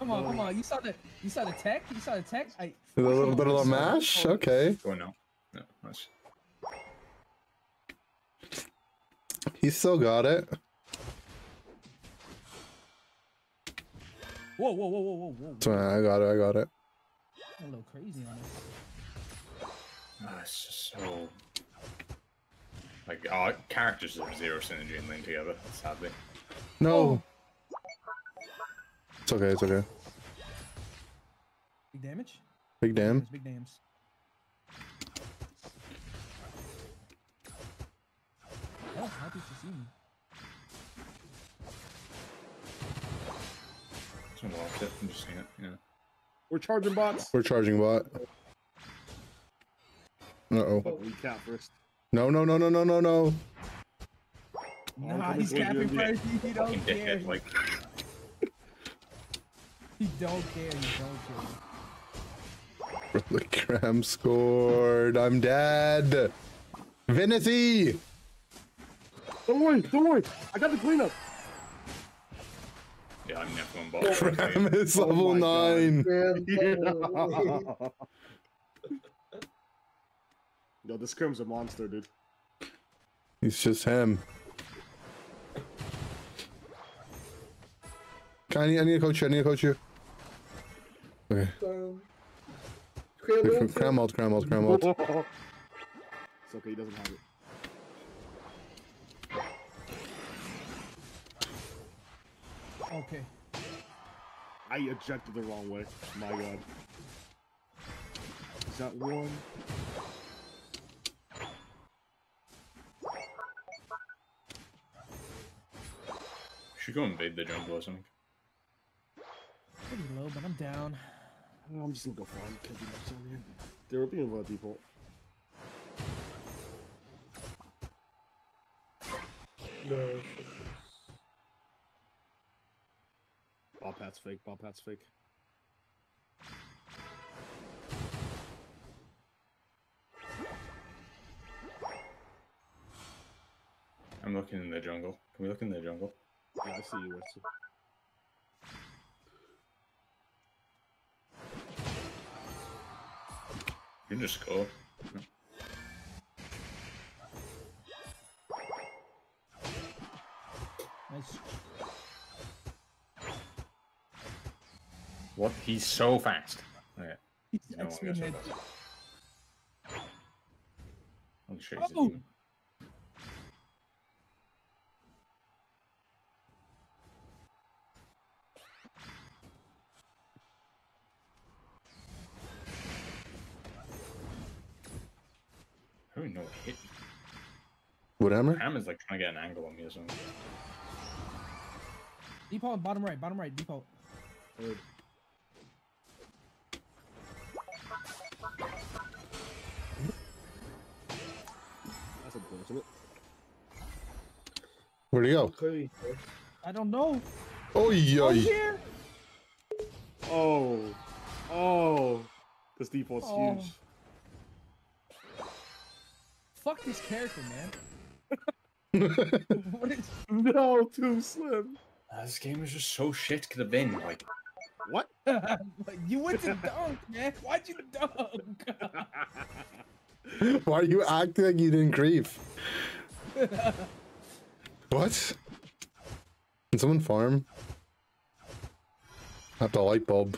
Come on, come on. You saw the you saw the tech? You saw the tech? I A little bit of a mash. Okay. Go now. No, nice. He still got it. Whoa, whoa, whoa, whoa, whoa, whoa. I got it. I got it. A little crazy on this. Ah, it's just so. Like, our characters have zero synergy and link together, sadly. No. It's okay. It's okay. Big damage? Big damn. Big dams. Oh, happy to see me. Just gonna it. I'm just seeing it. Yeah. We're charging bots. We're charging bot. Uh oh. But we cap first. No, no, no, no, no, no, no. Nah, he's capping first. He, he don't care. dickhead, like. He don't care. He don't care. The cram scored. I'm dead. Vinity. Don't worry, don't worry. I got the cleanup. Yeah, I'm never going bot. Cram is Oh level my nine. [LAUGHS] Yeah. [LAUGHS] Yo, this Crim's a monster, dude. He's just him. I need, I need to coach you. I need to coach you. Okay. Um, Cram, Cram cram out, cram out, cram out. It's okay, he doesn't have it. Okay. I ejected the wrong way. My god. Is that one? Should go invade the jungle or something. Pretty low, but I'm down. I'm just gonna go farm. Can't do much on here. They're being by default. no. Bob Pat's fake. Bob Pat's fake. I'm looking in the jungle. Can we look in the jungle? Yeah, I see you, Wetzel. You can just go. Nice. What? He's so fast. Okay. He's No, I'm gonna X-Men. I'll show you Oh! I don't even know what hit me. Wood hammer? Ham is like trying to get an angle on me or something. Default, bottom right, bottom right, default. Third. That's unfortunate. Where'd he go? I don't know. Oh, yeah. Oh, here. Oh. Oh. This default's Oh. huge. Fuck this character, man. [LAUGHS] what is? No, too slim. Uh, this game is just so shit. Could have been like. What? [LAUGHS] you went to dunk, man. Why'd you dunk? Why are you acting like you didn't grief? [LAUGHS] What? Can someone farm? Not the light bulb.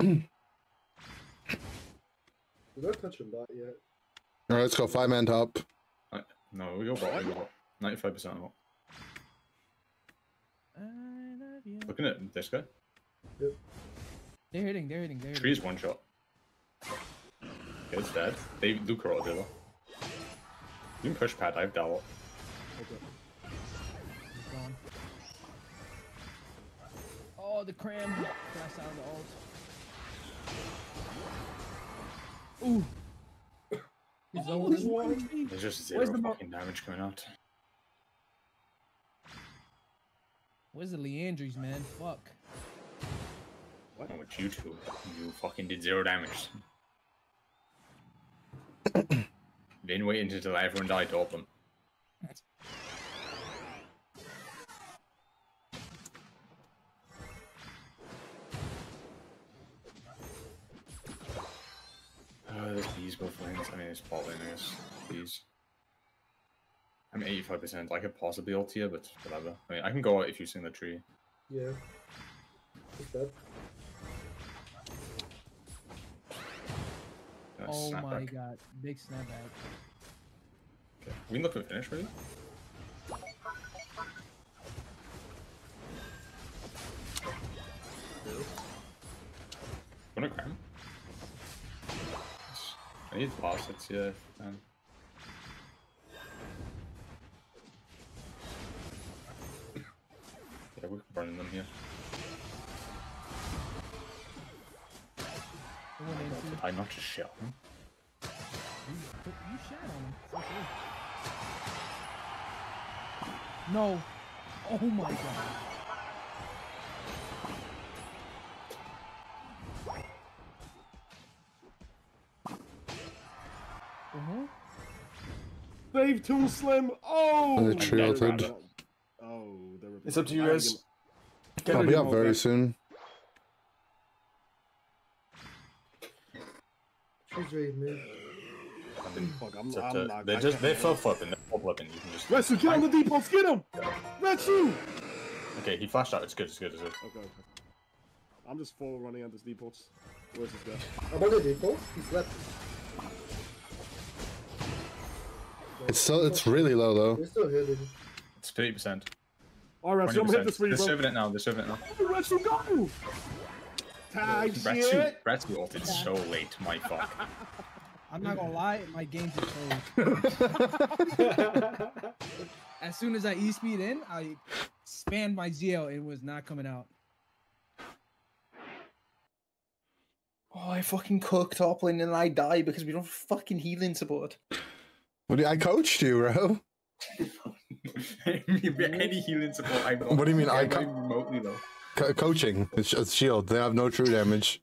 We're not touching bot yet. All right, let's go. Five man top. I- No, we go bot. We go bot. Ninety-five percent bot. I love you. Looking at this guy. Yep. They're hitting, they're hitting, they're hitting. Tree's one shot. Okay, it's dead. They Luca all did You can push pad dive double. Okay. He's gone. Oh, the cram. Flash out of the alt. Ooh. He's Holy over There's just Where's zero the fucking damage coming out. Where's the Leandries, man? Fuck. What? with you two? You fucking did zero damage. [COUGHS] Been waiting until everyone died to ult them. There's bees both lanes. I mean, it's bot lane, I guess. Bees. I'm 85%. I could possibly ult here, but whatever. I mean, I can go out if you sing the tree. Yeah. What's that? Uh, Oh my snapback. god. Big snapback. Okay. We can look for finish, really? Wanna cram? I need last hits here, man. Yeah, we're burning them here. I not just shell. You, shot on him. No. Oh my god. Uh-huh. Save Toon Slim. Oh, The trio ulted. Oh, It's up to you guys. gonna- I'll be up very soon. She's right, man. I mean, Fuck, I'm- I'm to- not- they're I just can't- they're full flipping, they're full flipping. You can just Retsu, get on the depots, get him! Retsu! Okay, he flashed out. It's good. It's good. It's good. Okay, okay. I'm just full running at this depots. Where's this guy? How about the default? He's left. It's still it's really low though. We're still hitting. It's thirty percent. All right, so I'm gonna hit this for you, They're bro. serving it now. They're serving it now. Oh, Retsu, go! Tag Ratsu, shit! Ratsu ulted so late. My fuck. [LAUGHS] I'm not gonna lie, my game just froze. as soon as I E speed in, I spanned my ZL and it was not coming out. Oh, I fucking cooked top lane and I die because we don't have fucking healing support. What do you- I coached you, bro. [LAUGHS] Any healing support I want. What do you mean, I not co- remotely though? Co- coaching. It's, it's shield. They have no true damage.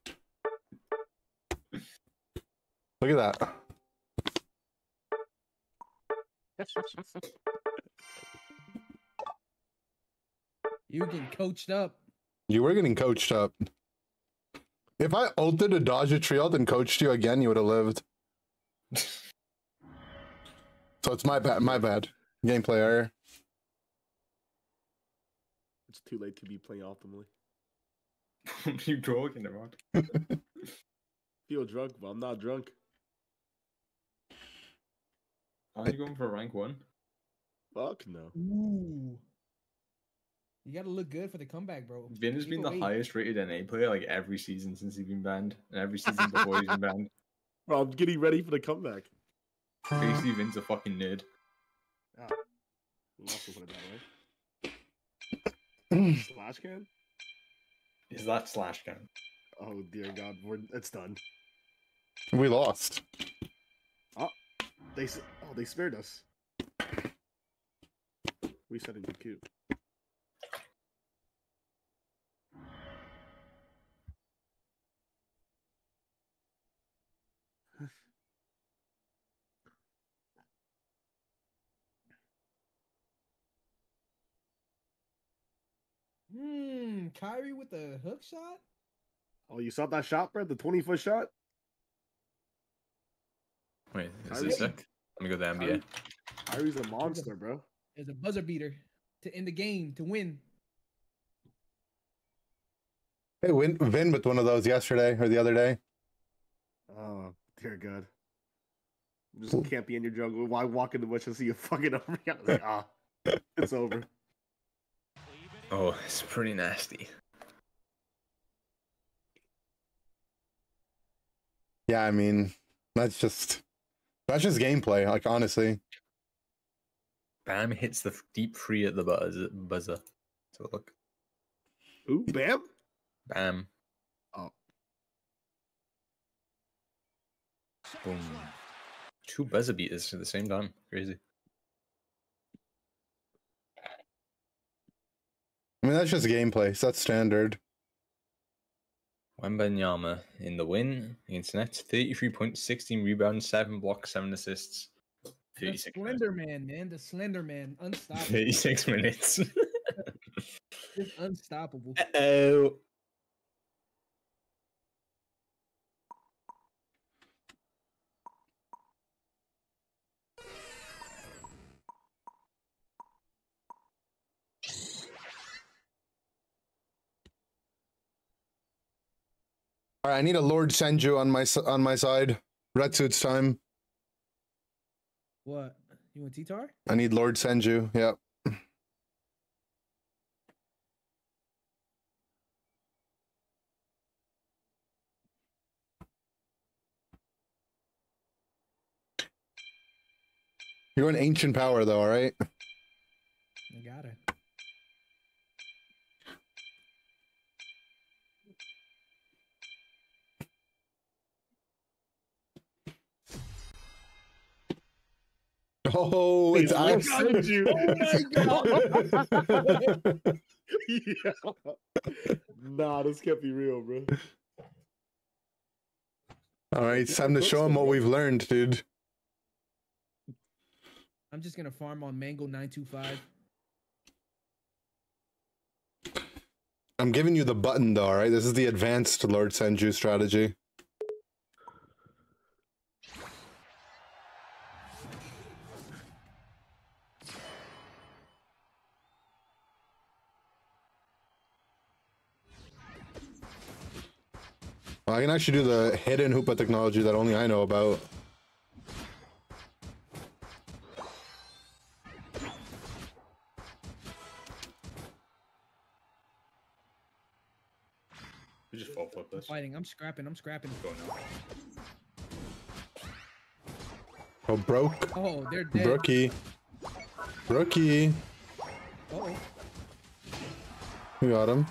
Look at that. You getting coached up. You were getting coached up. If I ulted a dodge a trio and coached you again, you would have lived. [LAUGHS] so it's my bad. My bad. Gameplay error. It's too late to be playing optimally. what [LAUGHS] are you talking about? [LAUGHS] Feel drunk, but I'm not drunk. Are you going for rank one? Fuck no. Ooh. You gotta look good for the comeback, bro. Vin has been the way. highest rated NA player like every season since he's been banned, and every season before he's been banned. [LAUGHS] Bro, I'm getting ready for the comeback. Basically, Vin's a fucking nerd. We'll also put it that way. Mm. Slash can? Is that slash can? Oh dear God, we're it's done. We lost. Oh, they oh they spared us. We said it cute. Hmm, Kyrie with the hook shot? Oh, you saw that shot, bro? The 20 foot shot? Wait, is Kyrie? this sick? Let me go to the NBA. Kyrie's a monster, bro. There's a buzzer beater to end the game to win. Hey, Vin, Vin with one of those yesterday or the other day. Oh, dear God. I'm just can't be in your jungle. Why walk in the bush and see you fucking over me? [LAUGHS] Like, ah, it's over. Oh, it's pretty nasty. Yeah, I mean, that's just that's just gameplay. Like honestly, Bam hits the deep free at the buzz- buzzer. So look. Ooh, Bam. Bam. Oh. Boom. Two buzzer beaters at the same time. Crazy. I mean, that's just gameplay. So that's standard. Wembanyama in the win against Nets. 33 points, 16 rebounds, 7 blocks, 7 assists. The 36 minutes. Slender Man, man. The Slender Man. Unstoppable. [LAUGHS] 36 minutes. Just unstoppable. oh. I need a Lord Senju on my on my side. Red suits time. What? You want T-Tar? I need Lord Senju. Yep. You're an ancient power, though. All right. I got it. Oh, it's Lord Axe. Senju. Oh my [LAUGHS] yeah. Nah, this can't be real, bro. All right, it's time to show him what we've learned, dude. I'm just gonna farm on Mango nine two five. I'm giving you the button, though. All right, this is the advanced Lord Senju strategy. I can actually do the hidden Hoopa technology that only I know about. We just fall flip this. Fighting. I'm scrapping. I'm scrapping. Go now. Oh, broke. Oh, they're dead. Brookie. Brookie. Oh, We got him.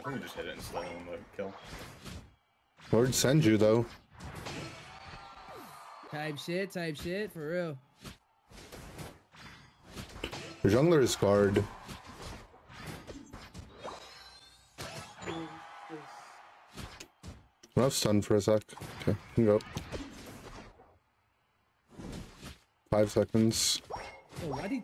I think we just hit it and instead of the kill. Lord Senju, though. type shit. Type shit. For real. The jungler is guard. I'll have stun for a sec. Okay, can go. Five seconds. Oh, why did?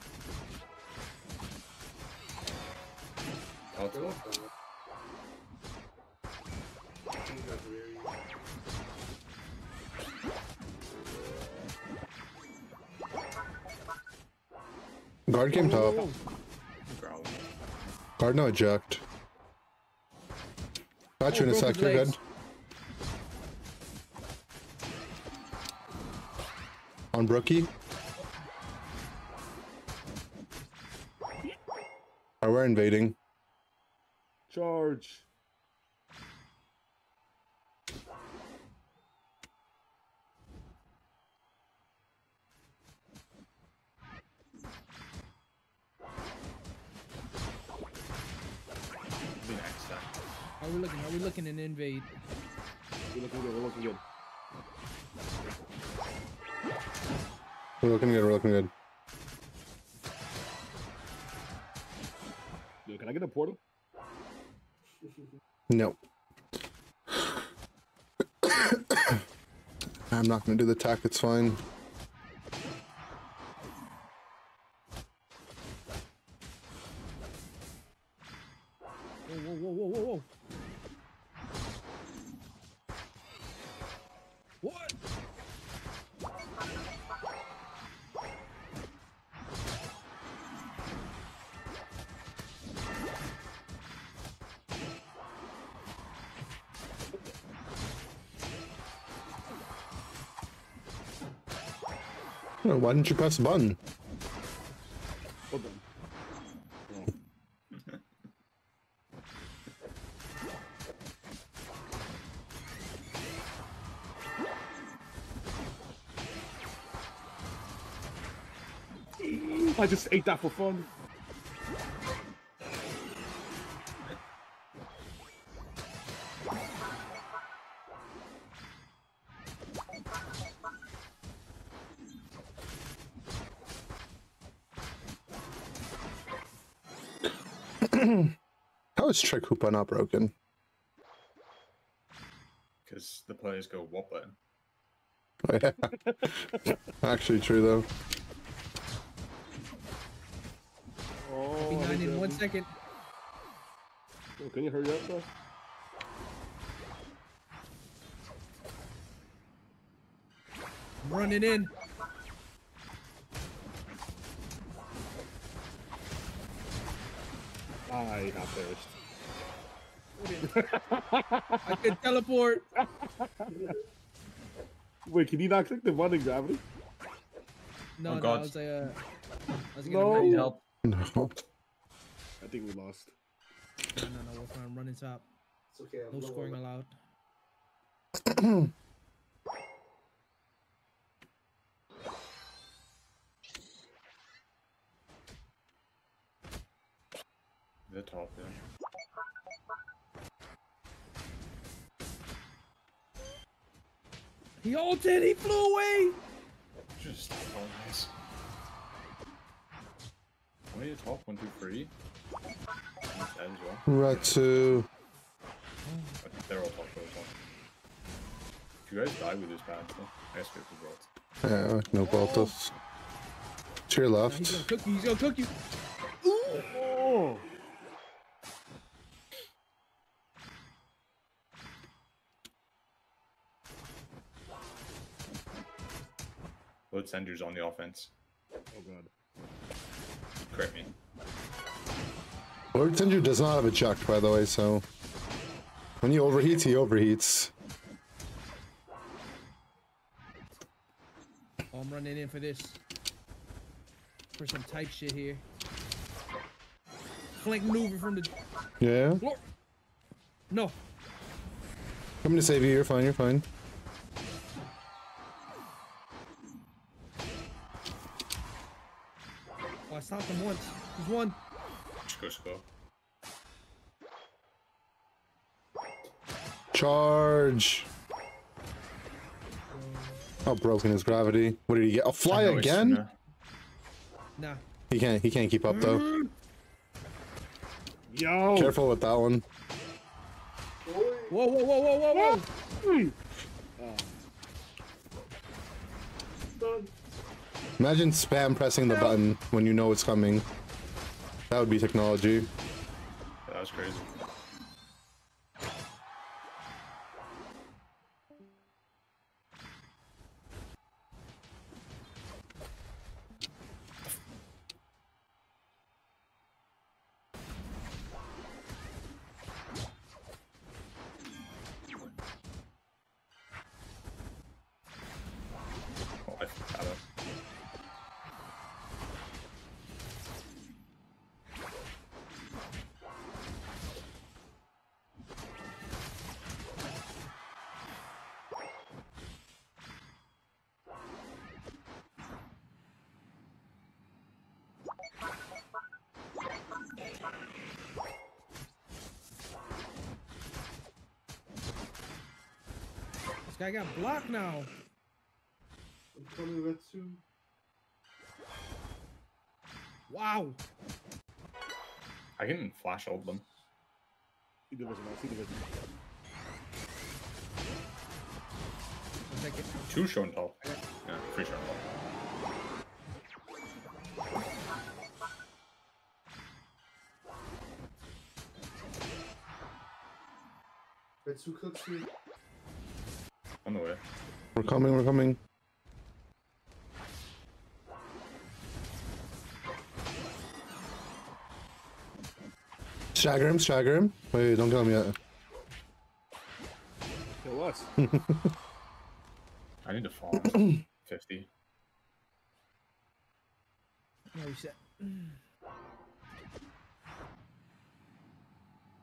Guard came top. Guard no eject. Got you in a Oh, sec, you're good. On Brookie. Are we invading? Charge. Be next time. How we looking? How we looking in invade? We're looking good. We're looking good. We're looking good, we're looking good. Yo, can I get a portal? No. [COUGHS] I'm not gonna do the attack, it's fine. Why didn't you press the button? Hold on. I just ate that for fun. How is Trick Hoopa not broken? Because the players go what button? [LAUGHS] Actually, true though. Oh, Behind I in hate one that. second. Oh, can you hurry up, bro? I'm running in. I got first. [LAUGHS] I can teleport. Wait, can you not click the one in gravity? No, Oh, no, God. I was like, uh, I was No. gonna Need no. help? No. I think we lost. No, no, no, we're fine. Running top. It's okay. I'm No scoring allowed. [CLEARS THROAT] He ulted. He flew away. Just nice. One of your top, one, two, three. And Ted as well. Ratsu. But They're all top, they're all top. If you guys die with this bad, so I guess we have to brought. Yeah, no Baltus. To your Nah, he's left. gonna cook you. He's gonna cook you. Blood Sender's on the offense. Oh god. Correct me. Lord Tenju does not have a chuck, by the way, so when he overheats, he overheats. Oh, I'm running in for this. For some tight shit here. Flank maneuver from the. Yeah. Lord. No. Coming to save you. You're fine. You're fine. Stopped him once. He's one. Just go. Charge. How broken is gravity? What did he get? A fly I know it's again? sooner. Nah. He can't. He can't keep up though. Mm. Yo! Careful with that one. Whoa, whoa, whoa, whoa, whoa, whoa. Done. Imagine spam pressing the button when you know it's coming. That would be technology. That was crazy. This guy got blocked now. I'm coming, Retsu. Wow. I can flash ult them. See division, man. See division. One second. Two shown top. Yeah, three shown top. Retsu cooks me. On the way. We're coming. We're coming. Stagger him. Stagger him. Wait, don't kill him yet. Kill us. [LAUGHS] I need to farm [CLEARS THROAT] 50. No reset.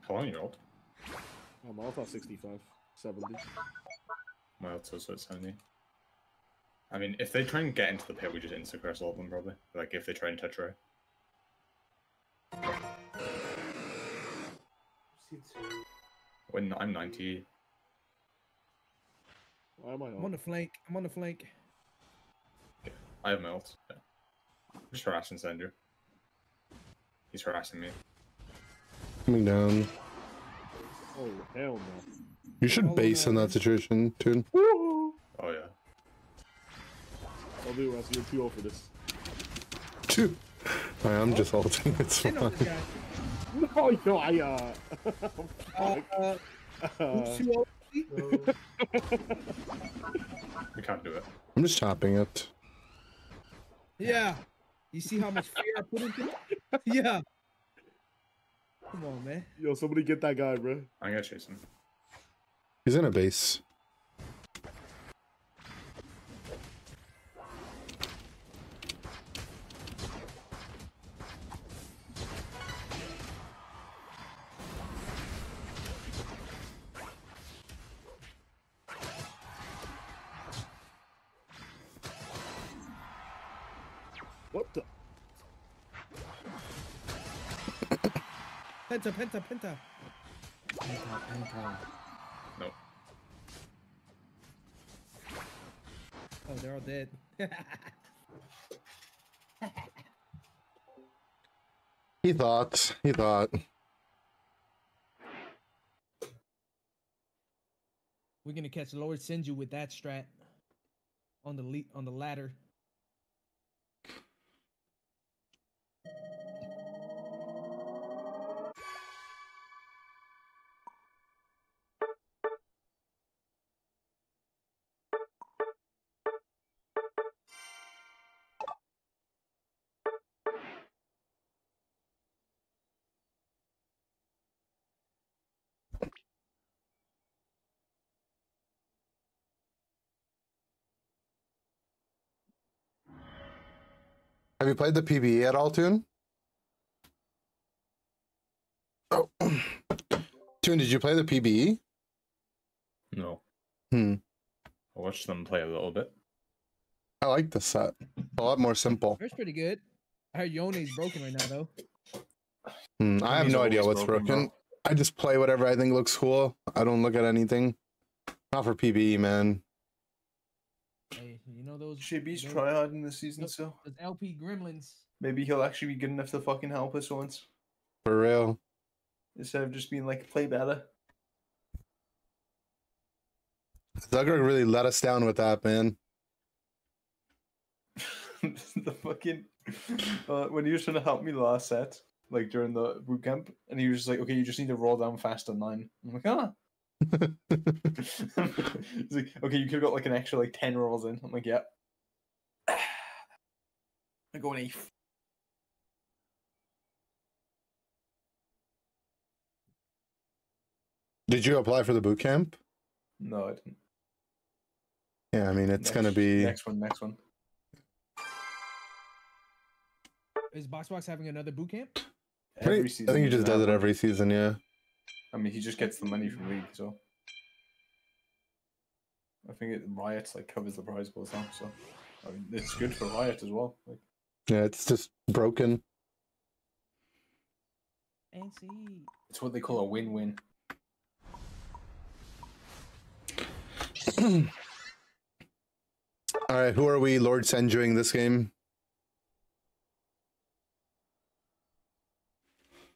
How long are you ult? I'm all about 65, 70. My ult's also at 70. I mean, if they try and get into the pit, we just insta curse all of them probably. Like if they try and touch Ray. When I'm 90, Why am I I'm on the flank. I'm on the flank. I have my ult. Yeah. Just harassing Sender. He's harassing me. Coming down. Oh hell no. You should base in that situation, dude. Oh yeah. I'll do it. You're too old for this. Two. I am just ulting. It's fine. this guy. [LAUGHS] No, no, I uh. Uh, uh, oops, [LAUGHS] you We can't do it. I'm just chopping it. yeah. You see how much fear I put into it? Yeah. Come on, man. Yo, somebody get that guy, bro. I'm gonna chase him. He's in a base. What the? Penta, penta, penta. No. Oh, they're all dead. He thought. He thought. We're gonna catch Lord Senju with that strat on the le- on the ladder. Have you played the PBE at all, Toon? Oh. [CLEARS THROAT] Toon, did you play the PBE? No. Hmm. I watched them play a little bit. I like this set. A lot more simple. It's pretty good. I heard Yone's broken right now though. Hmm, I have no idea what's broken, broken. I just play whatever I think looks cool. I don't look at anything. Not for PBE, man. Hey, you know those Shibby's those, tryharding this season, those, so those LP gremlins. maybe he'll actually be good enough to fucking help us once For real. instead of just being like play better. Zucker really let us down with that, man. [LAUGHS] the fucking uh, when he was trying to help me last set, like during the boot camp, and he was just like, "Okay, you just need to roll down faster than nine. I'm like, "Ah." He's like, "Okay, you could have got like an extra like ten rolls in." I'm like, "Yeah." [SIGHS] I go an eighth. Did you apply for the boot camp? No, I didn't. Yeah, I mean it's gonna be next one. Next one. Is Boxbox having another boot camp? Pretty- Every I think he just does it every season, yeah. I mean, he just gets the money from league, so. I think it Riot like covers the prize pool now, so I mean, it's good for Riot as well. Like, Yeah, it's just broken. NC. it's what they call a win-win. [CLEARS THROAT] All right, who are we Lord Senjuing this game?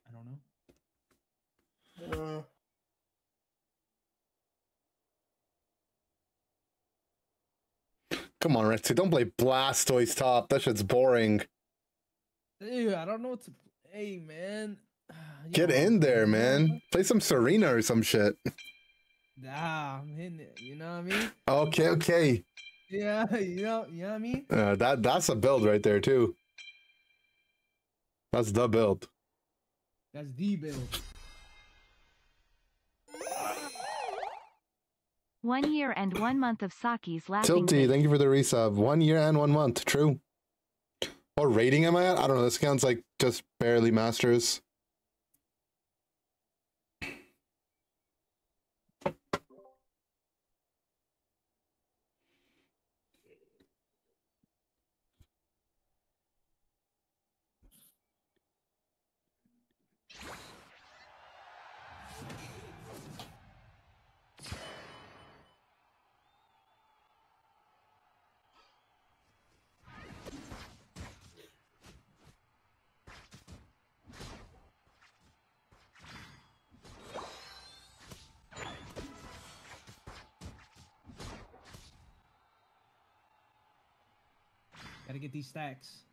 I don't know. Uh, Come on, Retsu, don't play Blastoise top. That shit's boring. Dude, I don't know what to. play, man. [SIGHS] You Get in there, man. Play some Tsareena or some shit. Nah, I'm hitting it. You know what I mean? Okay, okay. Yeah, [LAUGHS] you know, you know what I mean? Uh, that that's a build right there too. That's the build. That's the build. One year and one month of Saki's laughing. Tilty, thank you for the resub. One year and one month. True. What rating am I at? I don't know. This counts like just barely masters. Gotta get these stacks.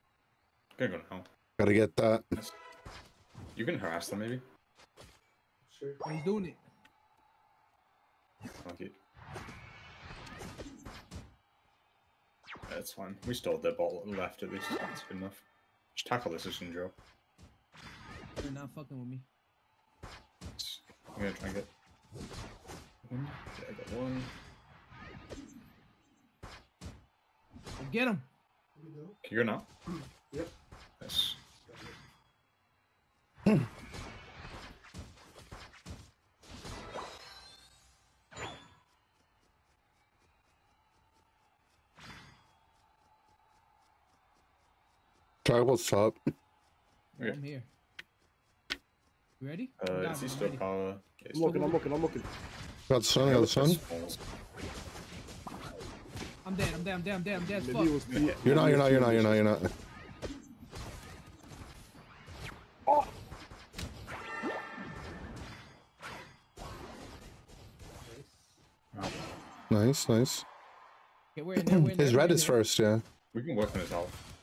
Gonna go now. Gotta get that. You can harass them maybe. Sure. He's doing it. Fuck it. That's fine. We stole their ball and left at least. That's good enough. Just tackle this as Joe. They're not fucking with me. I'm gonna try and get. one. Yeah, I got one. Get him. Can you go now? Yep. Yes. [CLEARS THROAT] Try what's up. Okay. I'm here. You ready? Uh, Got is me, he still ready. power? Yeah, I'm looking, I'm looking, I'm looking. Got the sun, got the sun. I'm dead. I'm dead. I'm dead. I'm dead. I'm dead as fuck. it. You're not, you're not, you're not, you're not, you're not. Oh! Nice, nice. Okay, we're in there. We're in there. His red is first, yeah. We can work on his health.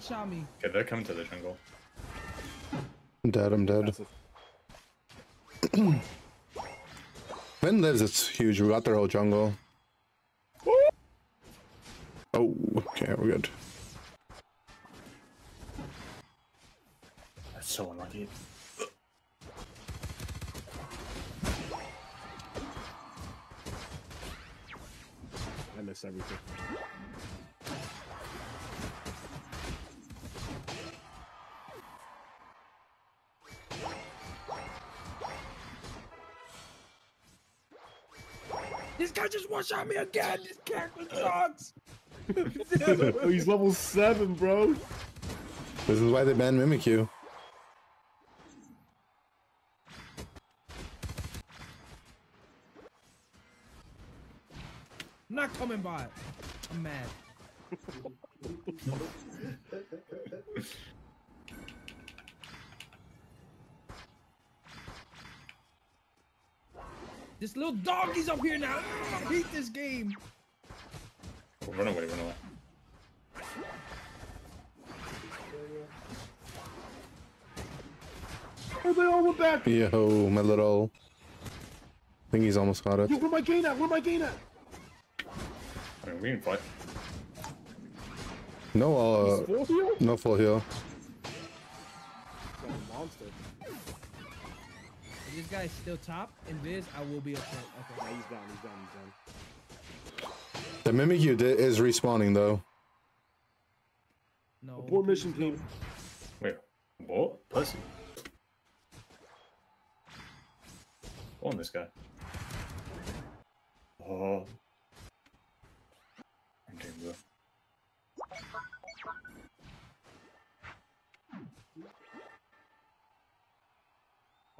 One shot me. Okay, they're coming to the jungle. I'm dead, I'm dead. When lives, it's huge. We got their whole jungle. Oh, okay, we're good. That's so unlucky. I miss everything. One shot me again. This character sucks. oh, [LAUGHS] he's level seven, bro. This is why they banned Mimikyu. I'm not coming by. I'm mad. [LAUGHS] This little doggy's up here now. I hate this game. Oh, run away, run away. Oh, they all went back. Yo, my little. I think he's almost got it. Yo, where my gain at? Where my gain at? I mean, we can fight. No, uh, full heal? no full heal. Monster. If this guy's still top in Viz, I will be upset. Nah, Okay. he's down, he's down, he's down. The Mimikyu di- is respawning though. No. Abort mission team. Wait, what? Pussy. On this guy. Oh. Okay, bro.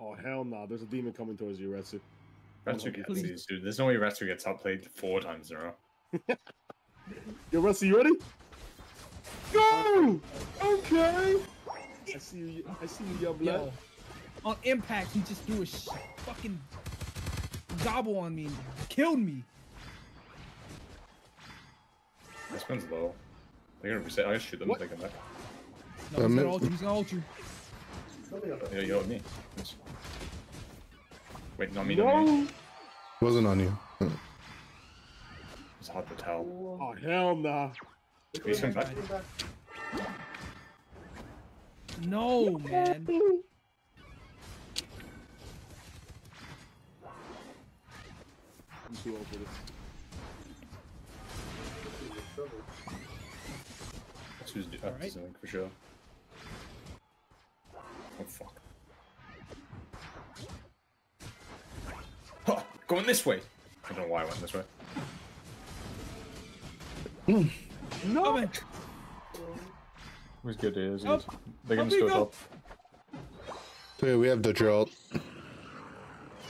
Oh, hell no. There's a demon coming towards you, Retsu. Retsu gets these, dude. There's no way Retsu gets outplayed four times in a row. [LAUGHS] Yo, Retsu, you ready? Go! Okay! I see you, I see you, young blood. Yo, on impact, he just threw a sh- fucking gobble on me killed me. This one's low. They're gonna reset. I gotta shoot them. They come back. No, Uh, he's mi- gonna ult you. He's gonna ult you. Yeah, you yo, me. Yes. Wait, not me, not me. No! Wasn't on you. It's hard to tell. Oh, hell nah. He's coming back. No, man. I'm too old for this. That's who's up Alright. to something for sure. Oh fuck. Huh, going this way. I don't know why I went this way. Hmm. No! Coming. Who's good is Up. They're gonna Up we still go. up. Okay, we have the drill.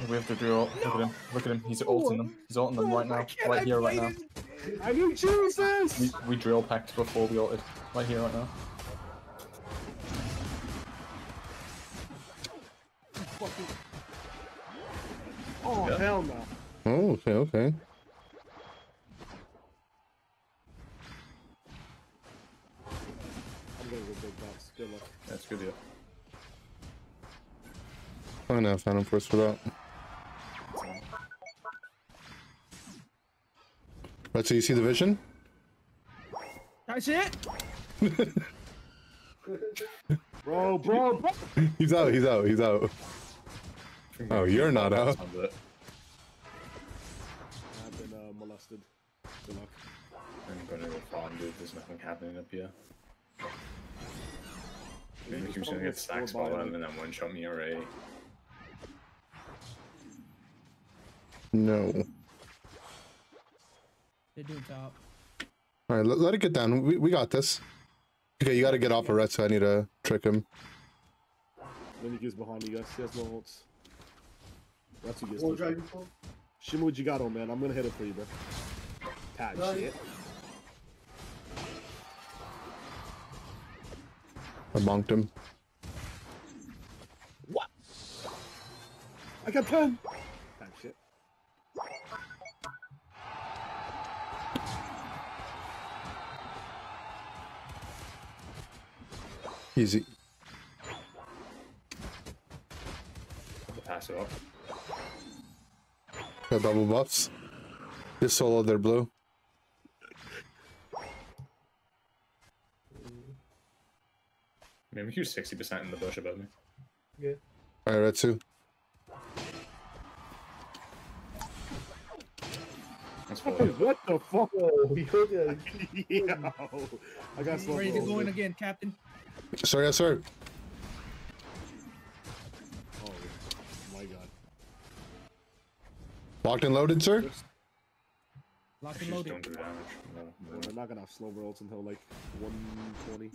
We have to drill. Look at him. Look at him. He's ulting them. He's ulting them oh right now. Right I here, right now. this I can choose this. We, we drill packed before we ulted. Right here, right now. Fucking- Oh Yeah. hell no! Oh, okay, okay. I'm gonna go big box. Good luck. That's good, yeah. I'm gonna have Phantom Force for that. Right, so you see the vision? I see it. Bro, bro, bro. [LAUGHS] he's out, he's out, he's out. Oh, you're not out. I've been uh, molested. Good luck. I'm gonna go farm, dude. There's nothing happening up here. Maybe just he's gonna get the stack score by and then one shot me already. No. They're doing top. Alright, let, let it get down. We, we got this. Okay, you gotta get off of red, so I need to trick him. Then he gets behind you guys. He has no ults. That's who gets Full pushed. dragon full. Shimmy what you got on, man. I'm gonna hit it for you, bro. Tag No, shit. I bonked him. What? I got 10! Tag shit. Easy. Pass it up. Got double buffs. Just solo their blue. Maybe he was 60% in the bush above me. Yeah. Alright, red two. That's [LAUGHS] what the fuck? Oh, yo, [LAUGHS] yeah. I got slow Ready to go in again, Captain. Sorry, yes, sir. Locked and loaded, sir? Locked and loaded. don't do damage. No, no. We're not gonna have slow rolls until like 120.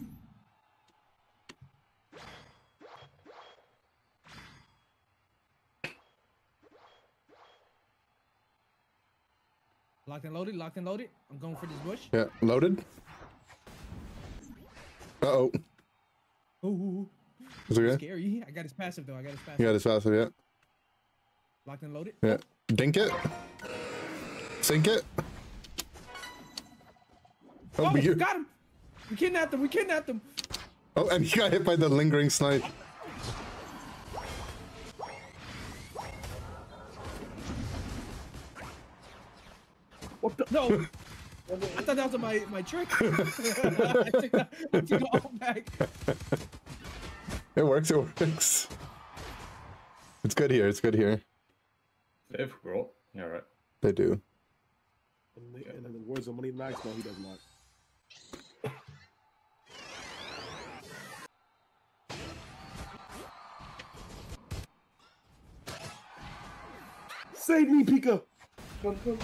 Locked and loaded. Locked and loaded. I'm going for this bush. Yeah, loaded. Uh oh. Ooh, Is it good? scary. I got his passive though. I got his passive. You got his passive, yeah. Locked and loaded. Yeah. Dink it. Sink it. Oh, Oh, you. got him. We kidnapped him. We kidnapped him. Oh, and he got hit by the lingering snipe. What? No. [LAUGHS] I thought that was my my trick. [LAUGHS] I took that- I took it all back. It works, it works. It's good here, it's good here. They have roll. Yeah, right. They do. And, they, and in the words of Money Max, no, he does not. Save me, Pika! Come, come.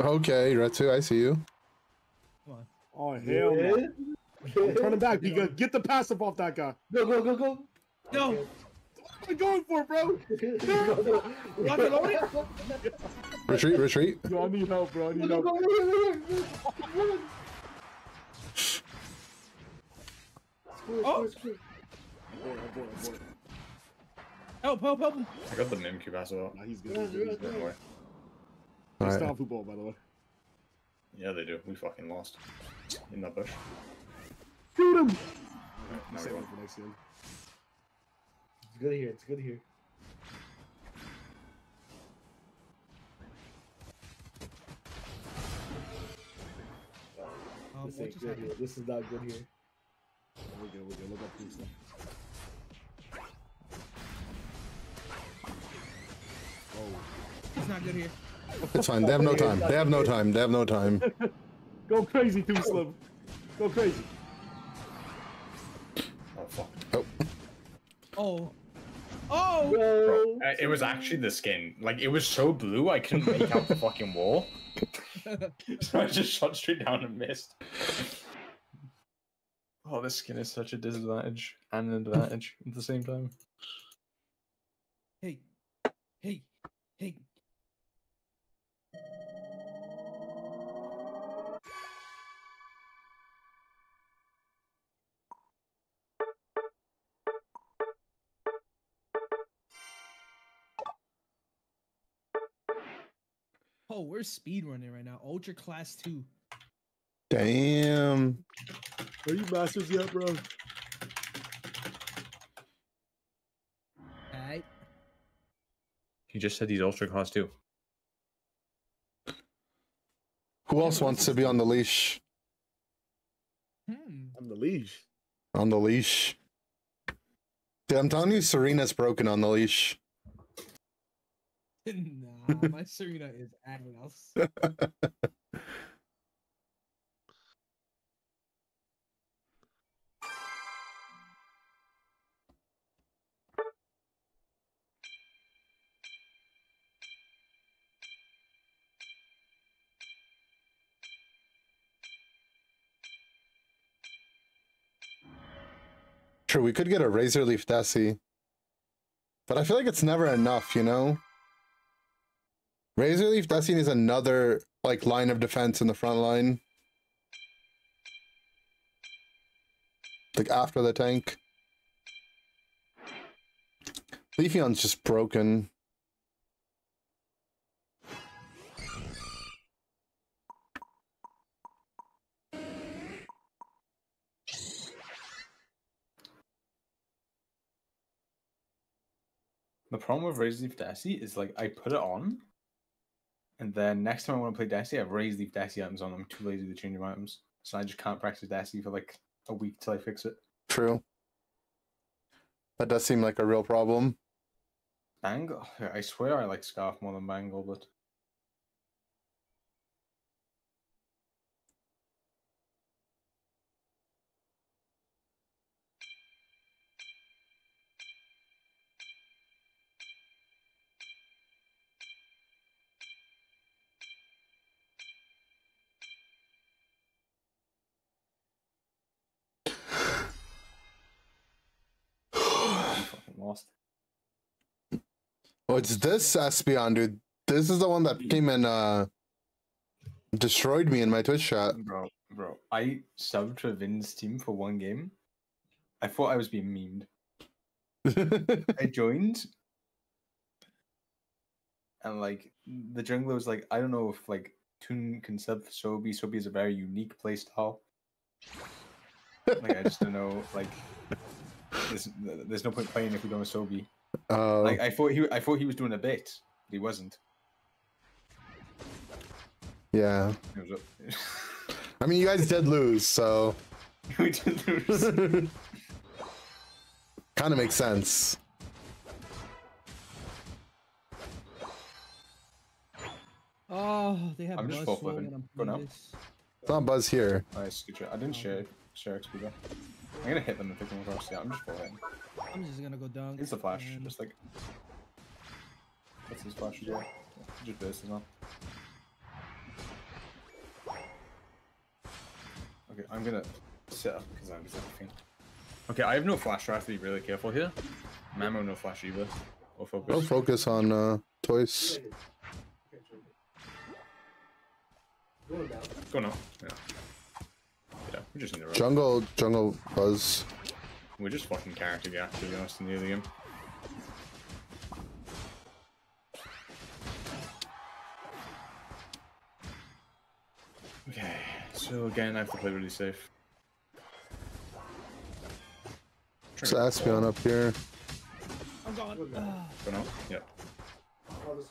Okay, Retsu, I see you. Come on. Oh, hell no. I'm turning back, Pika. Get the passive off that guy. Go, go, go, go. Yo, What am I going for, bro? locked and loaded. Retreat, retreat. Yo, I need help, bro. I need help. Oh. Help! Help! Help! I got the Mimikyu pass as well. Nah, he's good. He's good. He's good. Don't. They Alright. stop football, by the way. Yeah, they do. We fucking lost. In that bush. Shoot him! Now Save we it won. for next game. It's good here. It's good here. Um, This ain't good happened? here. This is not good here. We're good, we're good. Look up these stuff. Oh. It's not good here. It's fine. They have no time. They have no time. They have no time. [LAUGHS] Go crazy, Too Slim. Go crazy. Oh, fuck. Oh, Oh. Oh! Bro, uh, it was actually the skin. Like, it was so blue, I couldn't make out the fucking wall. [LAUGHS] so I just shot straight down and missed. Oh, this skin is such a disadvantage and an advantage at the same time. Hey. Hey. Hey. We're speed running right now. Ultra class two. Damn. Are you masters yet, bro? Alright. He just said he's ultra class two. Who else wants to be on the leash? Hmm. On the leash. On the leash. Dude, I'm telling you, Tsareena's broken on the leash. [LAUGHS] nah, my Tsareena is ass. True, we could get a Razor Leaf Desi. But I feel like it's never enough, you know? Razor Leaf Desi is another like line of defense in the front line. Like after the tank. Leafeon's just broken. The problem with Razor Leaf Desi is like I put it on, and then next time I want to play Desi, I have Razor Leaf Desi items on. I'm too lazy to change my items, so I just can't practice Desi for like a week till I fix it. True. That does seem like a real problem. Bangle, I swear I like Scarf more than Bangle, but I'm fucking lost. Oh, it's this Espeon, dude. This is the one that came and uh destroyed me in my Twitch chat. Bro, bro, I subbed to Vin's team for one game. I thought I was being memed. I [LAUGHS] joined, and like the jungler was like, I don't know if like Toon can sub for Sobi. Sobi is a very unique playstyle. like I just don't know. Like, there's, there's no point playing if we don't have Sobi. Uh, Like I thought he, I thought he was doing a bit, but he wasn't. yeah. It was a- I mean, you guys did lose, so [LAUGHS] we did lose. [LAUGHS] kind of makes sense. Oh, they have I'm just Buzz full Swole flipping. when I'm Go playing now. It's not Buzz here. Nice, good job. I didn't share share XP though. I'm gonna hit them and pick them across. Yeah, I'm just falling. I'm just gonna go dunk. It's the flash, and- just like What's his flash as well. Yeah, Just burst as well. Okay, I'm gonna sit up because I'm just everything. Okay, I have no flash, so I have to be really careful here. Mamo no flash either. Or focus. Go focus on uh toys. Go now. Yeah. Yeah, we're just in the road. Jungle, jungle Buzz. We're just fucking character gap to be honest in the other game. Okay, so again I have to play really safe. It's Espeon up here. I'm going. Ah. Go now? Yep. Oh, this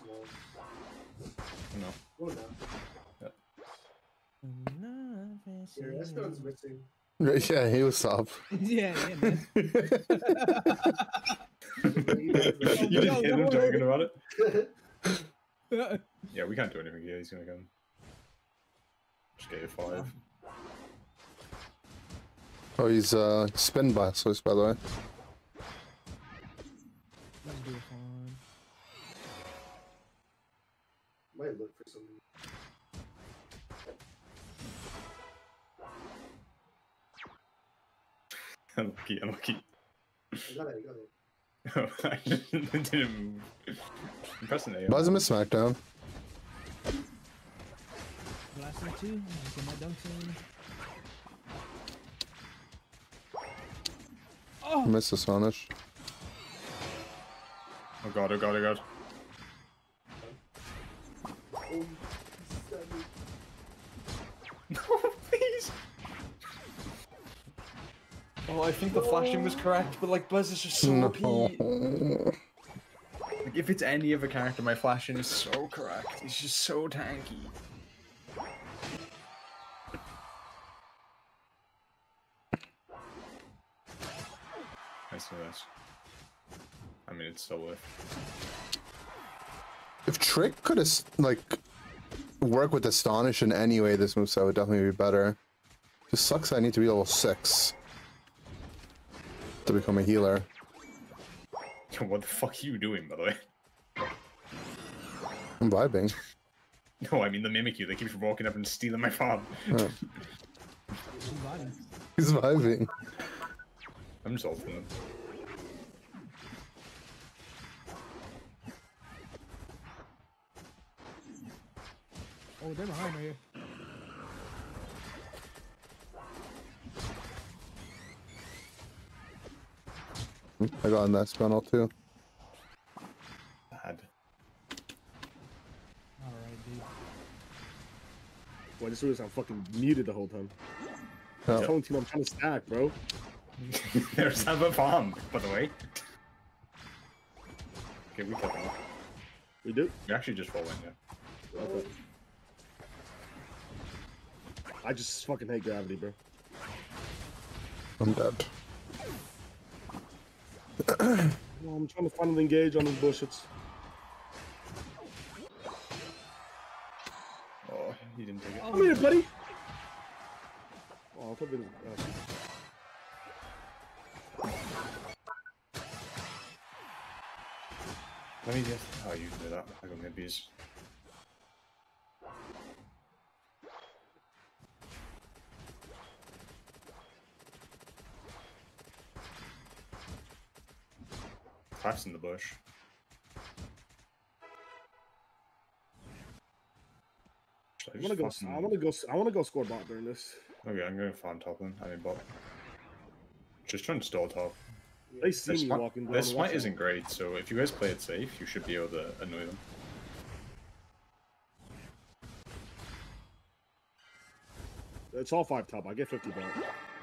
one. Go now. Go now. Yep. Here, Espeon's missing. [LAUGHS] Yeah, he was top. [LAUGHS] yeah, yeah, [LAUGHS] man. you didn't hear them talking about it? yeah. Yeah, we can't do anything here. He's gonna come. Just get a five. Oh, he's uh spin blasters, by the way. Let's do it fine. Might look for something. Unlucky, unlucky. I got it, I got it. [LAUGHS] I didn't move. I'm pressing A. Buzz him a smackdown. Blast me too. Get my dunks in. Oh, Miss Astonish. Oh god, oh god, oh god. Oh, no, [LAUGHS] please. Oh, I think the flashing was correct, but like Buzz is just so No. OP. Like if it's any other character, my flashing is so correct. He's just so tanky. Nice to this. I mean, it's still worth. If Trick could have like work with Astonish in any way, this moveset would definitely be better. Just sucks. I need to be level six to become a healer. [LAUGHS] What the fuck are you doing, by the way? I'm vibing. [LAUGHS] No, I mean the Mimikyu. They keep from walking up and stealing my farm. Oh. [LAUGHS] He's vibing. I'm just ulting them. Oh, they're behind right here. I got in that panel too. Bad. Alright, dude. Well, I just realized I'm fucking muted the whole time. Yeah. I'm telling you, I'm trying to stack, bro. [LAUGHS] There's a bomb, by the way. Okay, we cut them off. We do? We actually just fall in, yeah. Okay. I just fucking hate gravity, bro. I'm dead. Well, I'm trying to finally engage on these bullshits. Oh, he didn't take it. Come here, buddy. Oh, I thought they was. Uh, Let me guess how you do that. I got Mibbies. In the bush. Should I wanna go. just I wanna go. I wanna go score bot during this. Okay, I'm going farm top then. I mean bot. Just trying to stall top. They see Their me smite- walking down. Their watch smite out. isn't great, so if you guys play it safe, you should be able to annoy them. It's all five top. I get 50 bot.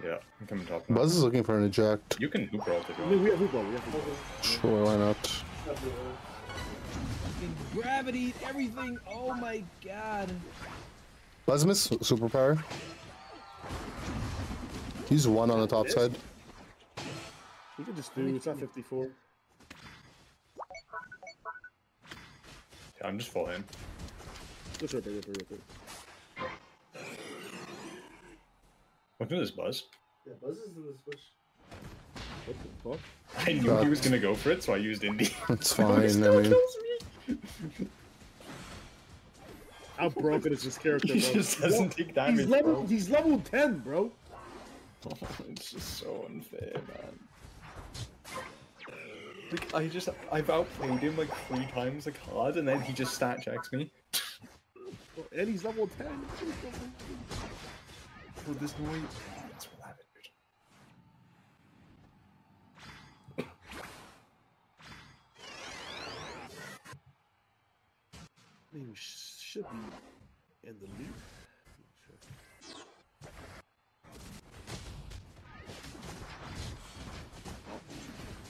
Yeah, I'm coming top now. Buzz is looking for an eject. You can hoop roll if you I mean, want. we have Hugo. We have Hugo. Sure, why not? Fucking gravity, everything. Oh my god. Lesmus, superpower. He's one on the top side. We can just do. It's at 54. Yeah, I'm just full in. Just right there, right there, right there. Look at this buzz. Yeah, Buzz is in this bush. What the fuck? I knew he was gonna go for it, so I used Indy. [LAUGHS] It's [LAUGHS] fine. I mean, How broken is this character, [LAUGHS] He bro? just doesn't take damage, He's level. bro. He's level 10, bro. it's just so unfair, man. Like I just I've outplayed him like three times like hard, and then he just stat checks me. And he's level 10. Bro, there's no way. That's what. I mean, we sh- should be in the loop.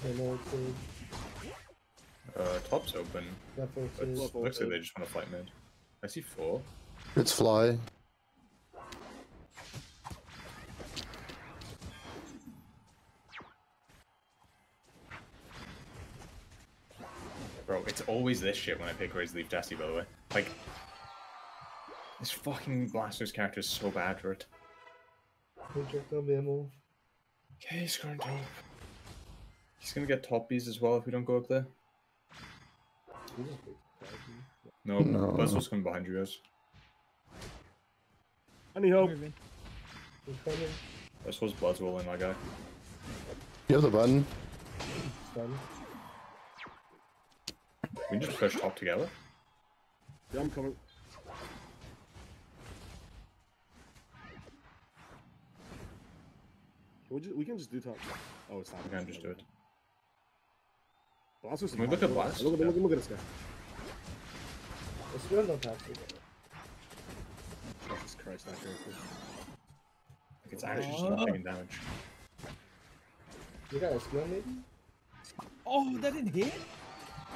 I know uh, Uh, top's open. Definitely But is. looks like they just want to fight mid. I see four. it's fly. Bro, it's always this shit when I pick Raise Leaf Jesse, by the way. Like, this fucking Blastoise character is so bad for it. Projectile ammo. Okay, he's going top. He's gonna get top Bs as well if we don't go up there. No, No. Buzz was coming behind you guys. I need help. He's coming. This was Buzz rolling my guy. You have the button. Stun. We can just push top together. Yeah, I'm coming. We, just, we can just do top. Oh, it's not. We can just do it. Blast Can we look at Blast? Look, at- look, look at this guy. Let's run on past it. that character. Like it's actually just not taking damage. You got a skill maybe? Oh, that didn't hit.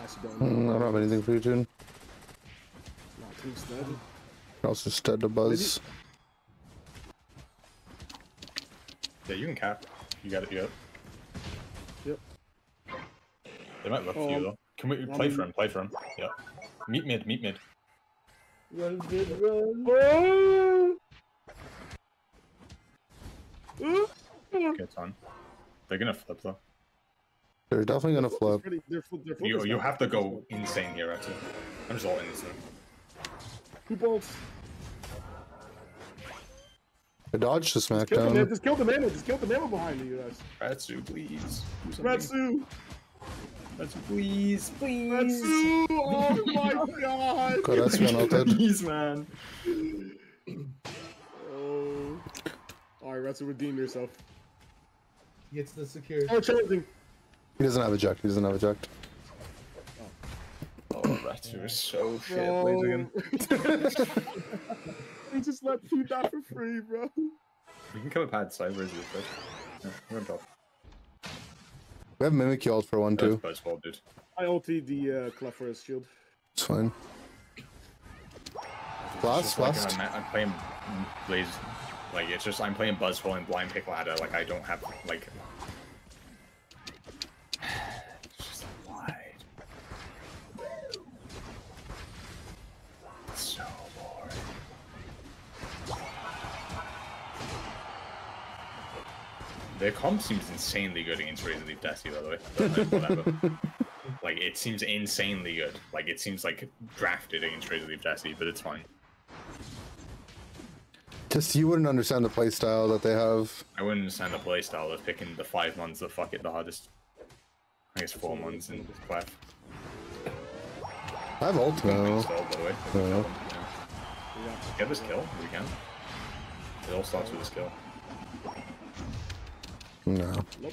Actually, don't Mm, I don't have anything for you, June. Not too stud. Also, stead to buzz. Yeah, you can cap. You got it. You got it. Yep. They might look for you though. Can we I play for him? Play for him. Yeah. Meet mid. Meet mid. Run, good, run. Okay, it's. They're gonna flip though. They're definitely gonna flip. Pretty, they're, they're You you have to go insane here, actually. I'm just ulting this thing. Two bolts. I dodged the Kill smackdown. Just kill the man. Just kill the man behind you guys. Ratsu, please. Do something. Ratsu. Ratsu, please, please. Ratsu. Oh [LAUGHS] my god. God, that's been ulted. Please, man. Oh. Alright, Ratsu, redeem yourself. He Gets the security. Oh, charging. He doesn't have eject. He doesn't have eject. Oh, Ratsu is so shit. Bro. Plays again. he just let you die for free, bro. We can come up pad cyber as first. Yeah, we're on top. We have mimic ult for one That's too. Buzzwole, dude. I ulted the uh, Clef for his shield. It's fine. It's Blast, like blast. I'm, I'm playing Blaze. Like it's just I'm playing Buzzwole and Blind Pick Ladder. Like I don't have like. Their comp seems insanely good against Razor Leaf Destiny, by the way. But, like, [LAUGHS] like it seems insanely good. Like it seems like drafted against Razor Leaf Destiny, but it's fine. Just you wouldn't understand the playstyle that they have. I wouldn't understand the playstyle of picking the five months that fuck it the hardest. I guess four months in Clef. I have ult now. Installed, by the way. Yeah. Kill them. Get this kill if we can. It all starts with this skill. No. Nope.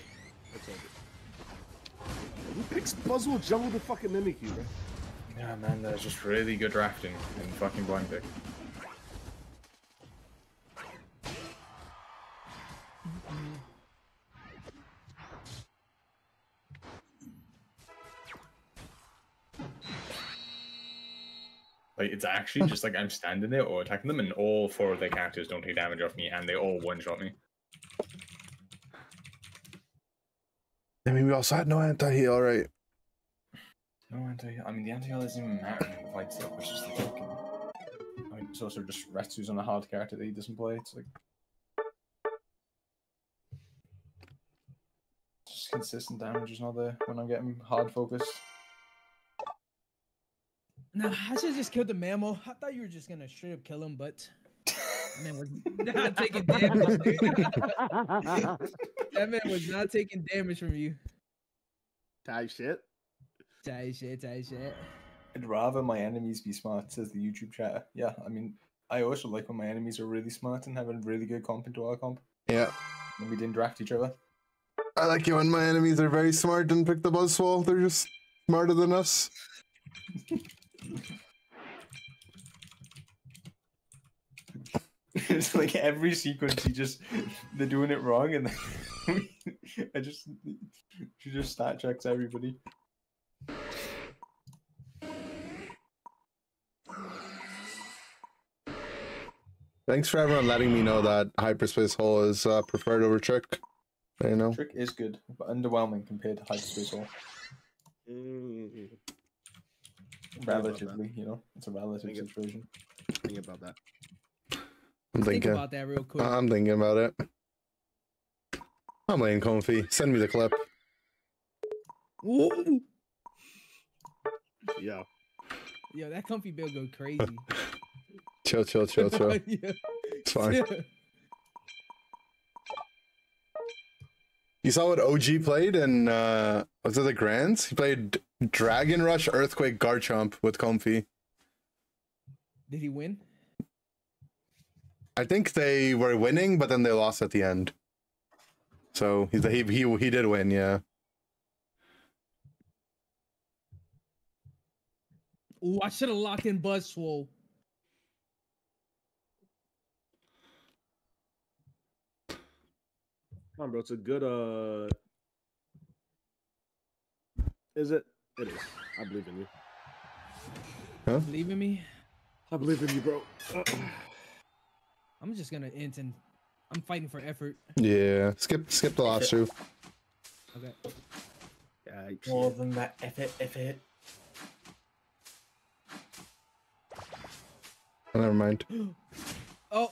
That's all good. Who picks Buzzwole jungle to fucking Mimikyu, bro? Yeah, man, that's just really good drafting in fucking blind pick. Like it's actually just like I'm standing there or attacking them, and all four of their characters don't take damage off me, and they all one shot me. I mean, we also had no anti-heal, right? No anti. Heal. I mean, the anti heal doesn't even matter in the fight stuff, which is the joke. I mean, it's also just Retsu's on a hard character that he doesn't play. It's like just consistent damage is not there when I'm getting hard focused. Nah, I should have just killed the mammal. I thought you were just gonna straight up kill him, but man was not taking damage. that man was not taking damage from you. [LAUGHS] Type shit. Tight shit, tight shit. I'd rather my enemies be smart, says the YouTube chatter. Yeah, I mean, I also like when my enemies are really smart and have a really good comp into our comp. Yeah. When we didn't draft each other. I like it when my enemies are very smart and pick the Buzzwole. They're just smarter than us. [LAUGHS] [LAUGHS] it's like every sequence, you just they're doing it wrong, and [LAUGHS] I just she just stat checks everybody. Thanks for everyone letting me know that hyperspace hole is uh, preferred over trick. You know. Trick is good, but underwhelming compared to hyperspace hole. Mm, Relatively, you know, it's a relative situation. think about that. I'm Think thinking. about that real quick. I'm thinking about it. I'm laying Comfey. Send me the clip. Ooh. Yeah. Yo, that Comfey bill go crazy. [LAUGHS] Chill, chill, chill, chill. [LAUGHS] Yeah. It's fine. You saw what OG played in uh was it the Grands? He played Dragon Rush, Earthquake, Garchomp with Comfey. Did he win? I think they were winning, but then they lost at the end. So he he he, he did win, yeah. Ooh, I should have locked in Buzzwole. Come on, bro. It's a good uh Is it? It is. I believe in you. Huh? Believe in me? I believe in you, bro. I'm just gonna int and I'm fighting for effort. Yeah. Skip skip the last two. Okay. yeah, More than that, F it, F it. Oh, never mind. Oh,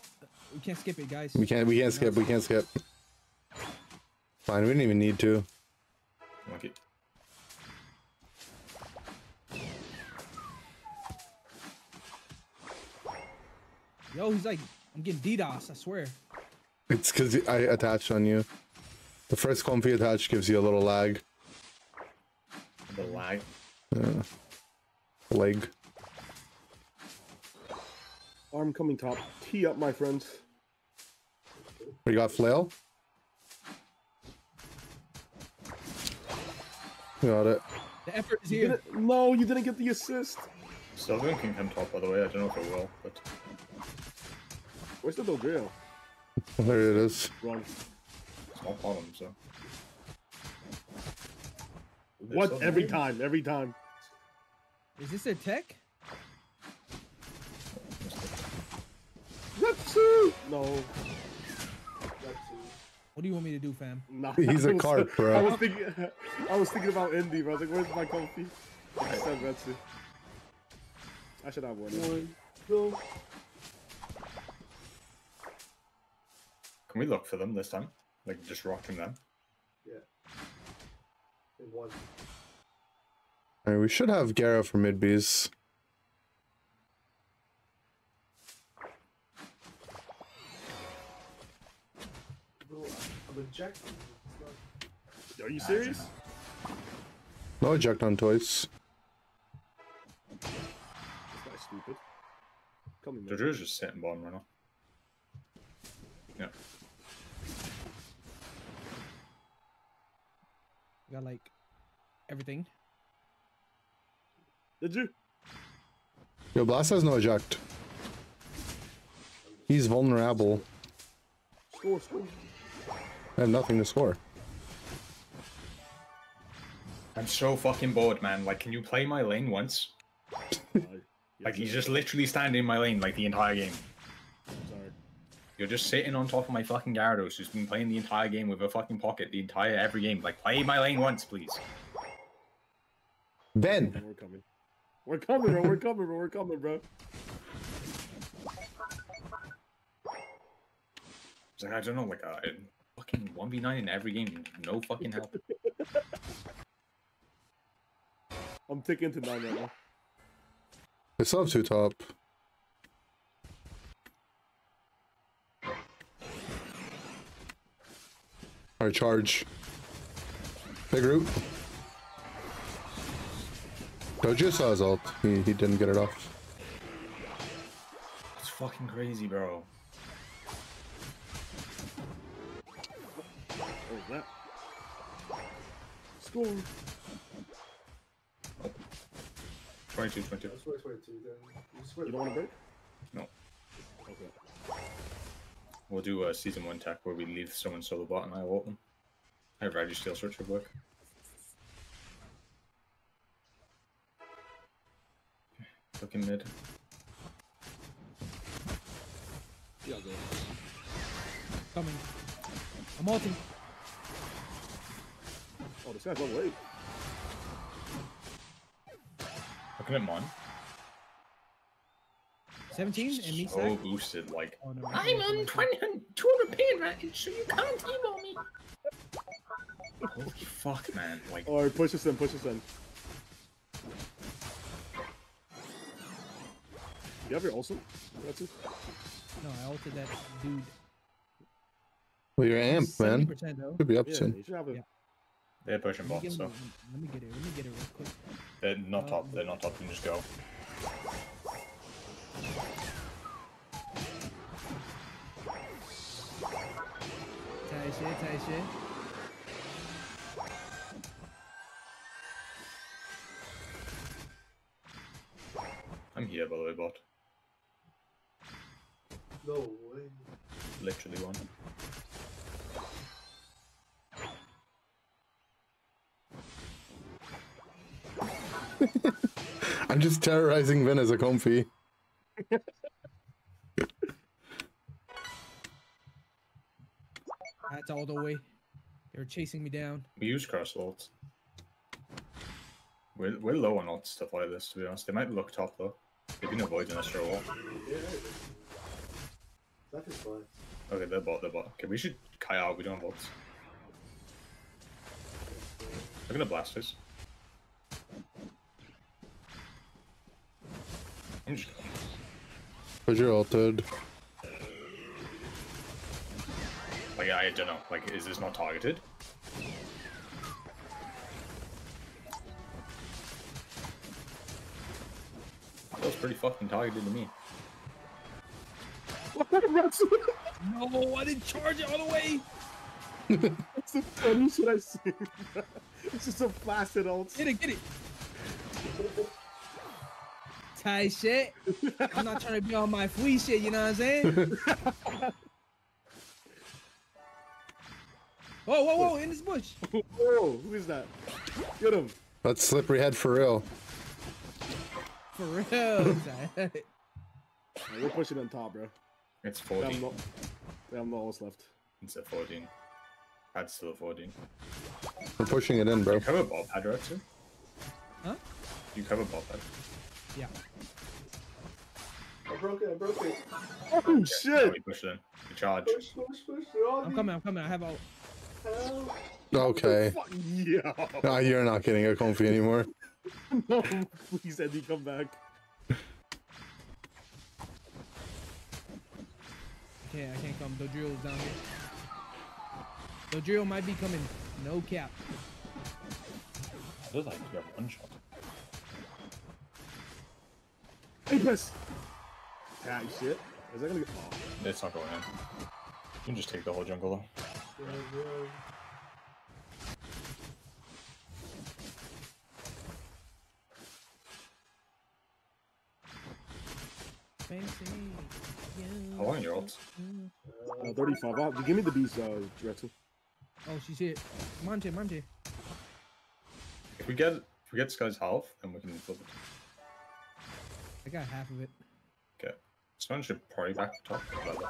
we can't skip it, guys. We can't we can't skip, we can't skip. Fine, we didn't even need to. Okay. Yo, he's like, I'm getting DDoS. I swear. It's because I attached on you. The first Comfey attach gives you a little lag. The lag. Yeah. Leg. Arm coming top. Tee up, my friends. We got flail. Got it. The effort is You here. no, you didn't get the assist. Sylveon can come top, by the way. I don't know if it will, but Where's the Dodrio? There it is. Run. it's not bottom, so. What? Every here? time. Every time. Is this a tech? Retsu! No. What do you want me to do, fam? Nah, He's [LAUGHS] I a was- carp, bro. I was thinking, [LAUGHS] I was thinking about Indy, bro. I was like, "Where's my Comfey?" I said Retsu. I should have one. One, go. Can we look for them this time? Like, just rocking them? Yeah. And one. Alright, we should have Gara for mid Bs. Bro, I'm ejecting. It's not- Are you serious? No eject on toys. This guy's stupid. Come on, man. Jojo's just sitting bottom right now. Yeah. Got like everything. Did you? Yo, Blast has no eject. He's vulnerable. Score, score. I have nothing to score. I'm so fucking bored, man. Like, can you play my lane once? [LAUGHS] Like, he's just literally standing in my lane, like, the entire game. Sorry. You're just sitting on top of my fucking Gyarados, who's been playing the entire game with a fucking pocket the entire every game. Like, play my lane once, please. Ben! We're coming. We're coming, bro. We're coming, bro. We're coming, bro. It's like, I don't know, like, a fucking 1v9 in every game, no fucking help. I'm ticking to nine right now. They still have two top. Alright, charge. Big root. Dojo saw his ult. He, he didn't get it off. It's fucking crazy, bro. What was that? Score. 22, 22. That's where it's where to then. You You don't want to break? No. Okay. We'll do a season one tech where we leave someone solo bot and I ult them. I have Registeel search would work. Looking mid. Yeah, go. Coming. I'm ulting. Oh, this guy's on late. Looking at Mon. 17 and me So stack. boosted, like. Oh, no, I'm no, on no, no. 20, 200 pin right, so you can't emo me. Holy fuck, man. Like, Alright, push us in, push us in. You have your ultimate? That's it. No, I ulted that dude. Well, you're amp, man. though. Could be up Yeah, soon. you should have a. Yeah. they're pushing Let me, bot, so. let me get it. Let me get it real quick. They're not uh, top, they're not top, you can just go. I'm here, by the way, bot. No way. Literally one. [LAUGHS] I'm just terrorizing Vin as a Comfey. [LAUGHS] That's all the way. They were chasing me down. We use cross ults. We're, we're low on ults stuff like this, to be honest. They might look top though. They've been avoiding us for a while. That is. Okay, they're bot, they're bot. Okay, we should Kai out, we don't have ults. Look at the blasters. I'm just Where's your ulted? like I don't know. Like, is this not targeted? That was pretty fucking targeted to me. What the fuck? No, I didn't charge it all the way. [LAUGHS] That's the funniest shit I've seen. [LAUGHS] it's just a blasted ult. Get it, get it. Tight shit. I'm not trying to be on my free shit, you know what I'm saying? [LAUGHS] Whoa, whoa, whoa, in this bush. Whoa, who is that? Get him. That's slippery head for real. For real. [LAUGHS] Alright, we're pushing on top, bro. It's They have 14. no, they have no ults left. It's at 14. Pad's still at 14. We're pushing it in, bro. You cover bot pad, right, too? Huh? You cover bot pad. Yeah. I broke it, I broke it. Oh Now shit! we push it in. We charge. Push, push, push. I'm coming, I'm coming. I have all. Help. Okay. Fuck yeah! Ah, you're not getting a Comfey anymore. [LAUGHS] no, please, Eddie, come back. I can't, I can't come. The drill is down here. The drill might be coming. No cap. I just like to have one shot. Apis! Ah, shit. Is that gonna go? Oh. It's not going in. You can just take the whole jungle though. Yeah, yeah. Fancy. How long are your ults? Uh, 35. Oh, give me the beast, uh, Drexel. Oh, she's here. Monte, Monte. If we get if we get this guy's health, then we can flip it. I got half of it. Okay. Someone should probably back top. Like that.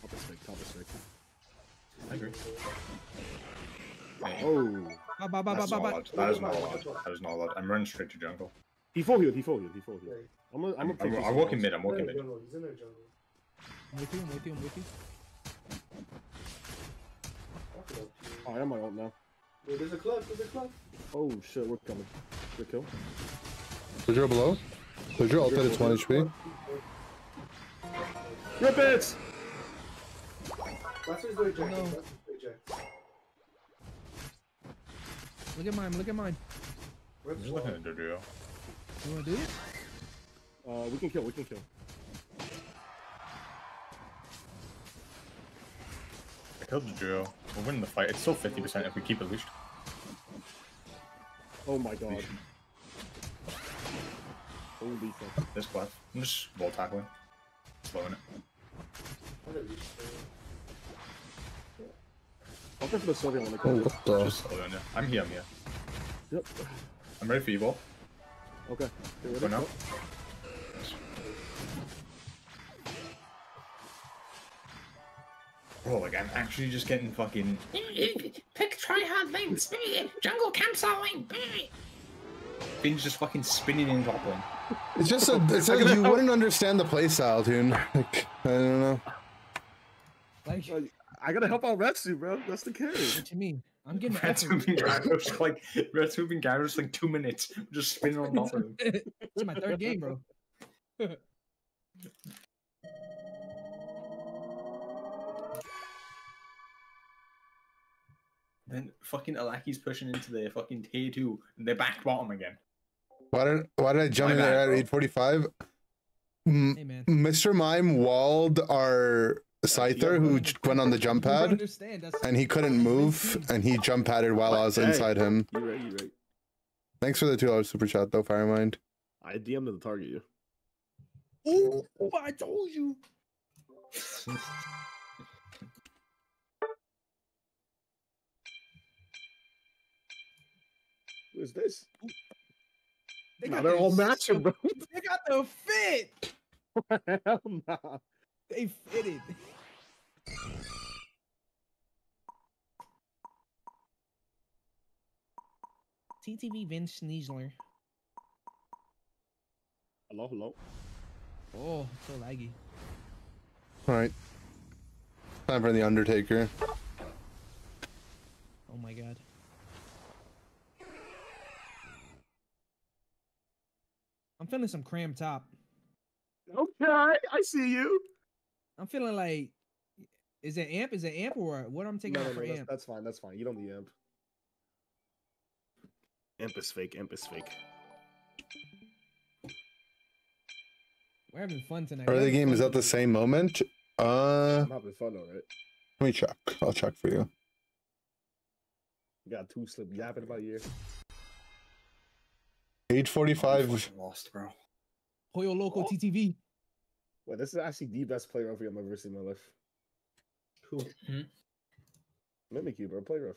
Top of stick, top of stick. I agree. Hey, Oh. Ba, ba, ba, ba, that's ba, not ba. allowed. That is not allowed. That is not allowed. I'm running straight to jungle. He full healed, he full healed, he full healed. I'm gonna, I'm I'm, gonna I'm, I'm walking mid. I'm walking mid. He's in the jungle. I'm with you, I'm with you, I'm with you. Fuck. Oh, I have my ult now. Wait, there's a club, there's a club. Oh shit, we're coming. Good kill. Is your below? Is your ulted? It's 1 HP. Rip it! That's his eject. No. That's his eject. Look at mine, look at mine. Rip I'm just looking at the duo. You wanna do this? Uh, we can kill, we can kill. I killed the duo. We're winning the fight. It's still 50% if we keep it leashed. Oh my god. Holy fuck. This class. I'm just wall tackling. Slowing it. What a leash. I'll go for the Sylveon when they Oh, come. what the? Just slowing it. I'm here, I'm here. Yep. I'm ready for you, ball. Okay. Get ready. Go now. Yep. Bro, like I'm actually just getting fucking pick try hard lanes, jungle campsite lane. Finn's just fucking spinning in top lane. It's just a, it's like [LAUGHS] you wouldn't understand the playstyle, dude. [LAUGHS] Like, I don't know. Like, I gotta help out Retsu, bro. That's the carry. what you mean? I'm getting Red's effort. moving Gyarados like Red's moving Gyarados like two minutes, just spinning on top of him. [LAUGHS] it's my third game, bro. Then fucking Alaki's pushing into the fucking tier two, and they're back bottom again. Why did why did I jump My in bad, there at 845? M- Hey, man. Mr. Mime walled our Scyther who went on the jump pad and he couldn't move and he jump padded while I was inside him. You right, you right. Thanks for the two dollars super chat though, Firemind. I DM'd him to target you. Ooh, I told you. [LAUGHS] is this? They got they're all matching, bro. They got the fit. [LAUGHS] Hell nah. They fitted. TTV Vince Sneasler. Hello, hello. Oh, so laggy. All right. Time for the Undertaker. Oh my god. Feeling some cram top. Okay, I see you. I'm feeling like, is it amp? Is it amp or what? I'm taking No, no, for no, amp. that's fine. That's fine. You don't need amp. Amp is fake. Amp is fake. We're having fun tonight. Are We're the game fun is at the same moment? Uh, I'm having fun, all right. let me check. I'll check for you. You got two slip yapping about a year. Eight forty-five. Lost, bro. Hoyo Loco Oh. TTV. Wait, this is actually the best play rough I've ever seen in my life. Who? Hmm? Mimikyu, bro. Play rough.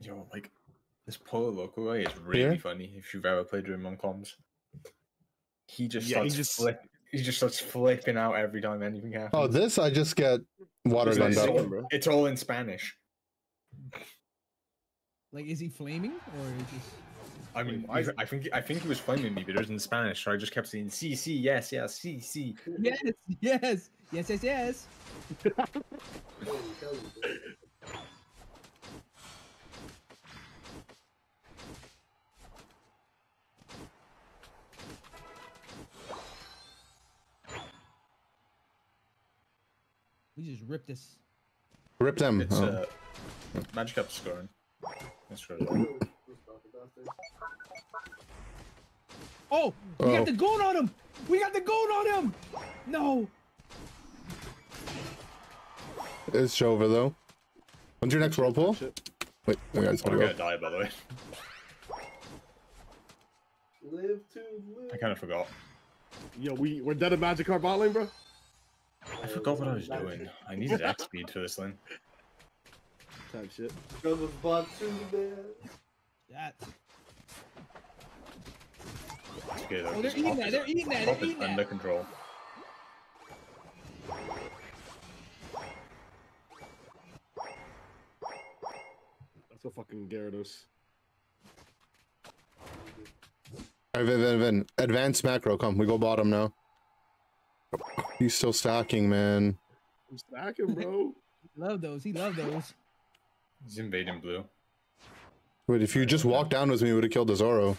Yo, like this Polo Loco guy is really Yeah? funny. If you've ever played with him on comms, he just Yeah, he just- flip, he just starts flipping out every time anything happens. Oh, this I just get water It's gunned all- up. It's all in Spanish. Like, is he flaming or is just? I mean, I I think I think he was flaming me, but it was in Spanish, so I just kept saying "C C yes yes C C." Yes, yes, yes, yes, yes. We just ripped this. Rip them. It's Oh. uh, Magic up scoring. That's good. Oh, we Oh. got the goon on him. We got the goon on him. No. It's Shova though. When's your next whirlpool? Shit. Wait, we guys I'm gotta gonna die, by the way. Live to live. I kind of forgot. Yo, we we're dead at Magic Card bot lane, bro. I forgot what I was doing. I needed X speed for this lane. Type shit. From the bot to the man. That. Okay, Oh, they're eating top that, is- they're eating that, they're eating that. under control. That's a fucking Gyarados. Alright, Vin, Vin, Vin. Advanced macro. Come, we go bottom now. He's still stacking, man. I'm stacking, bro. [LAUGHS] Love those. He loved those. He's invading blue. Wait, if you just walked down with me, we would have killed the Zoro.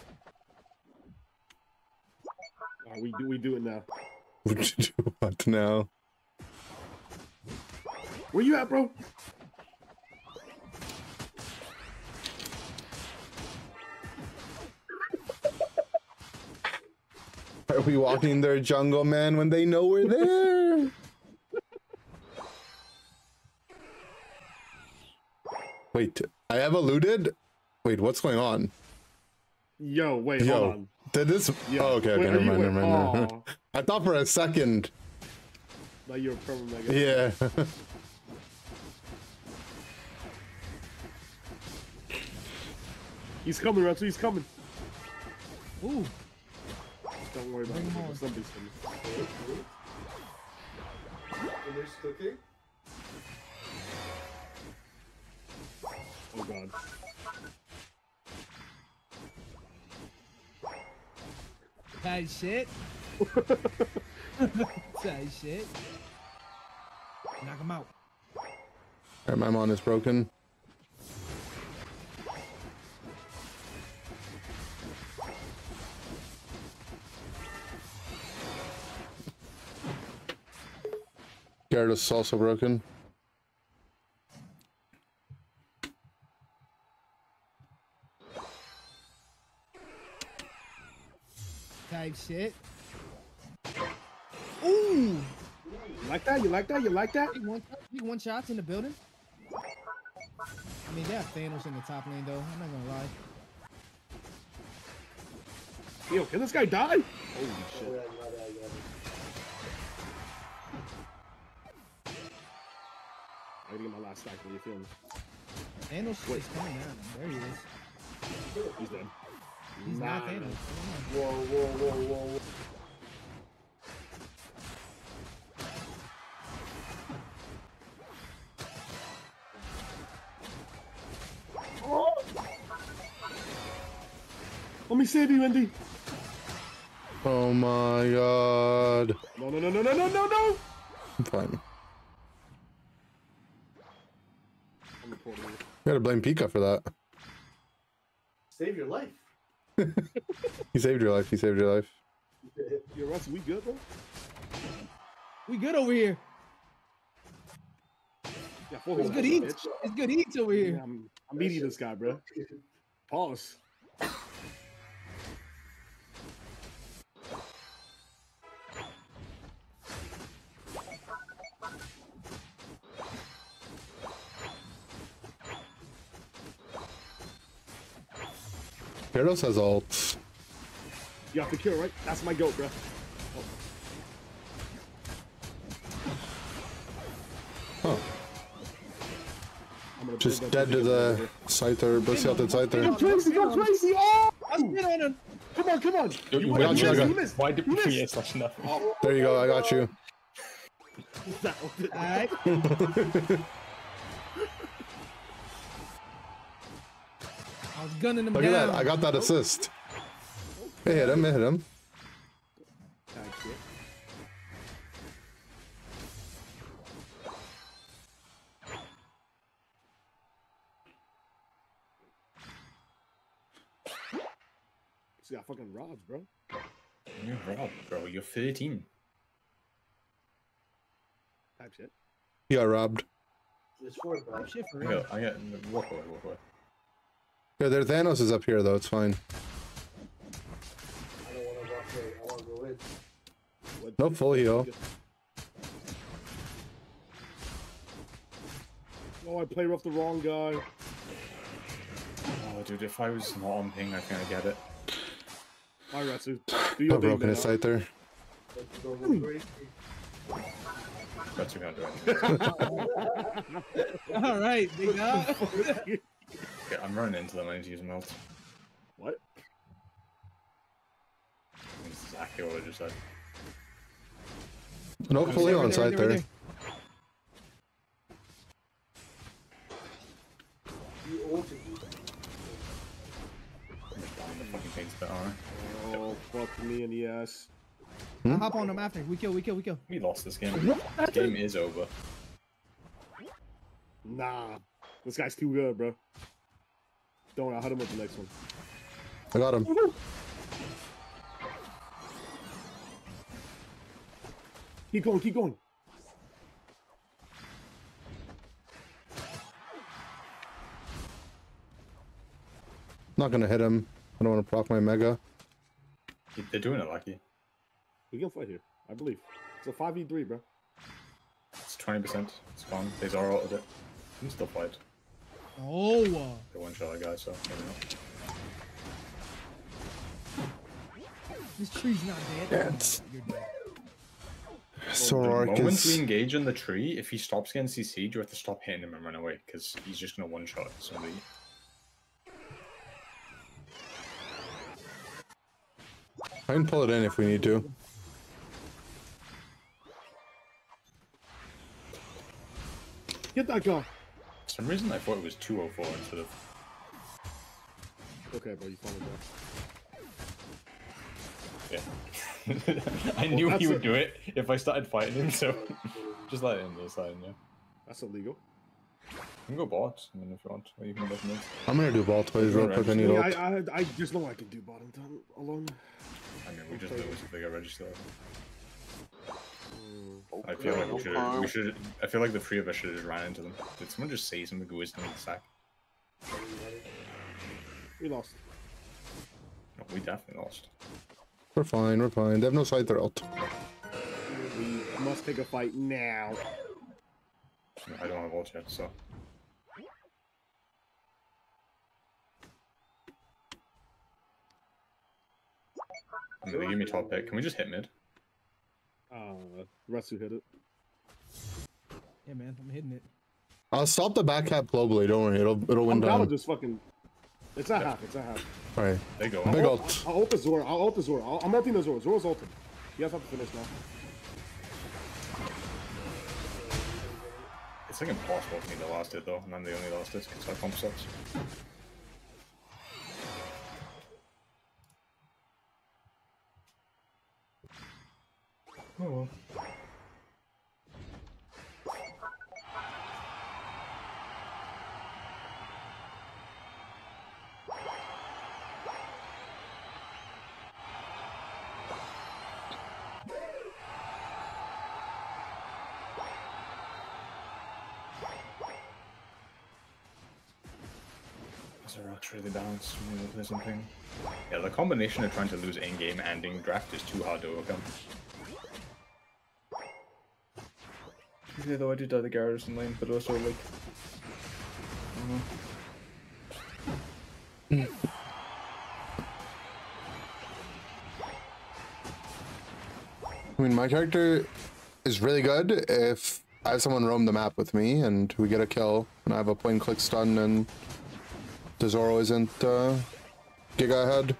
We do we do it now. [LAUGHS] Would you do what now? Where you at, bro? [LAUGHS] Are we walking their jungle, man, when they know we're there? [LAUGHS] Wait, I have eluded? Wait, what's going on? Yo, wait, Yo, hold on. did this? Yo, oh, okay, okay, wait, never are mind, never mind. never mind. [LAUGHS] I thought for a second. Now you're a perma mega. Yeah. [LAUGHS] He's coming, Ratsu, he's coming. Ooh. Don't worry about Bring it. him on. Somebody's coming. Finish cooking. Oh god. Tight shit. [LAUGHS] Tight shit. Knock him out. Alright, my mon is broken. Gyarados is also broken. Shit. Ooh. You like that? You like that? You like that? Big one, big one shots in the building. I mean, they have Thanos in the top lane, though. I'm not gonna lie. Yo, can this guy die? Holy shit. I gotta get my last stack. What you feeling? Thanos is coming down. There he is. He's dead. He's not Thanos. Whoa, whoa, whoa, whoa, whoa. Let me save you, Indy. Oh my god. No, no, no, no, no, no, no, no. I'm [LAUGHS] fine. I'm you. You gotta blame Pika for that. Save your life. He saved your life. He saved your life. Yo, Russ, we good, bro? We good over here. Yeah, It's good bitch. eats. It's good eats over Yeah, here. I'm, I'm eating this guy, bro. Pause. Gyarados has ults. You have to kill, right? That's my goat, bro. Huh. I'm gonna Just bring dead that to thing the Scyther, Blissey Scyther. Tracy, go Tracy! Oh! I spit on him. Come on, come on! You, You you, went- got you, missed, you missed. Why did You missed. yeah, slash nothing? There you go. I got you. [LAUGHS] That was it. Alright. [LAUGHS] was gunning him Look at that. I got that assist. It hit him. It hit him. Tag shit. See, got fucking rods, bro. You're robbed, bro. You're 13. Type shit. He got robbed. It's for bro. Shit for I real. got, I got, walk away, walk away. Yeah, their Thanos is up here though. It's fine. I don't want to walk away. I want to go in. What- No full heal. Oh, I played off the wrong guy. Oh, dude, if I was not on ping, I think I get it. Hi, Ratsu. Do your I've thing, broken man. his Scyther. Let's go go crazy. That's you can't do it. All right, big dog. [LAUGHS] Okay, I'm running into them. I need to use melt. What? That's exactly what I just said. No fully heal on Right there, right there, right Scyther. You ulted me. I'm the fucking pig's bit, aren't I? Oh, fuck me in the ass. there. I'll hop on them after. We kill, we kill, we kill. We lost this game. This game is over. Nah. This guy's too good, bro. Don't I'll hit him with the next one. I got him. Keep going, keep going. Not gonna hit him. I don't want to proc my Mega. They're doing it, Lucky. We can fight here, I believe. It's a 5v3, bro. It's 20%. It's gone. They Zara ulted it. You can still fight. Oh, They one shot I guy, so maybe not. this tree's not dead. Yes. Oh, you're dead. The Zoroark moment we engage in the tree, if he stops getting CC'd, you have to stop hitting him and run away, because he's just gonna one shot somebody. I can pull it in if we need to. Get that guy. For some reason, I thought it was 204 instead of. Okay, bro, you found it, Yeah. [LAUGHS] I knew he would a- do it if I started fighting him, so [LAUGHS] just let him just let him. That's illegal. You can go bot, I mean, if you want, or you can go for. I'm gonna do ball plays real quick. I need Yeah. I, I, I just know I can do bottom time alone. I mean, we just lose if they get registered. Mm. I feel like we should. We should. I feel like the three of us should have just ran into them. Did someone just say something wisdom in the sack? We lost. No, we definitely lost. We're fine. We're fine. They have no Scyther ult. We must take a fight now. I don't have ult yet, so. They give me top pick. Can we just hit mid? Uh, Ratsu hit it. Yeah, man, I'm hitting it. I'll stop the back cap globally. Don't worry. It'll it'll win I'm down to down. just fucking It's not half. It's not half. Alright. They go. Big I'll, ult. I'll ult the Zora. I'll ult the Zora. I'll, I'm ulting the Zora. Zora's ulting. You guys have to finish now. It's like impossible for me to last it though, and I'm the only last it because our pump sucks. Oh well. Zoroark's really balanced when you at something. Yeah, the combination of trying to lose in-game and in draft is too hard to overcome. Yeah, though I did die the Garrison lane, but also like... I mean, my character is really good if I have someone roam the map with me and we get a kill and I have a point click stun and the Zoro isn't uh, giga ahead.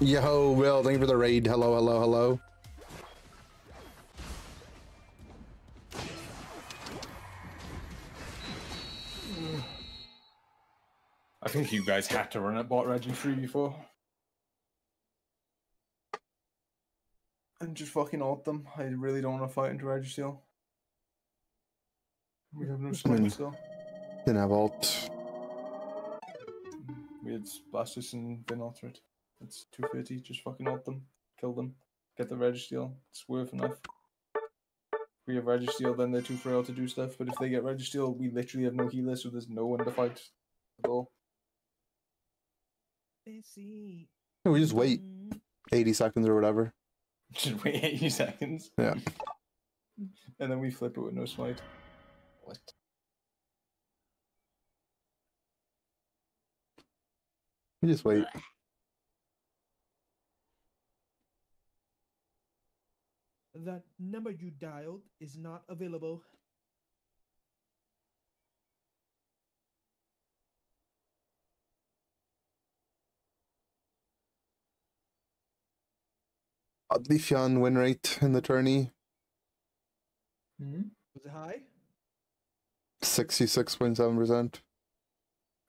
Yo, Will, thank you for the raid. Hello, hello, hello. I think you guys had to run at bot Reggie 3 before. And just fucking ult them. I really don't want to fight into Registeel. We have no hmm. mean- smite still. Didn't have ult. We had Blastus and Vin Altered. It's 230, just fucking ult them. Kill them. Get the Registeel. It's worth enough. We have Registeel, then they're too frail to do stuff. But if they get Registeel, we literally have no healer, so there's no one to fight at all. We just wait 80 seconds or whatever. [LAUGHS] Just wait 80 seconds. Yeah. [LAUGHS] And then we flip it with no smite. What? We just wait. That number you dialed is not available. Oddly Fionn win rate in the tourney. Mm-hmm. Was it high? 66.7%.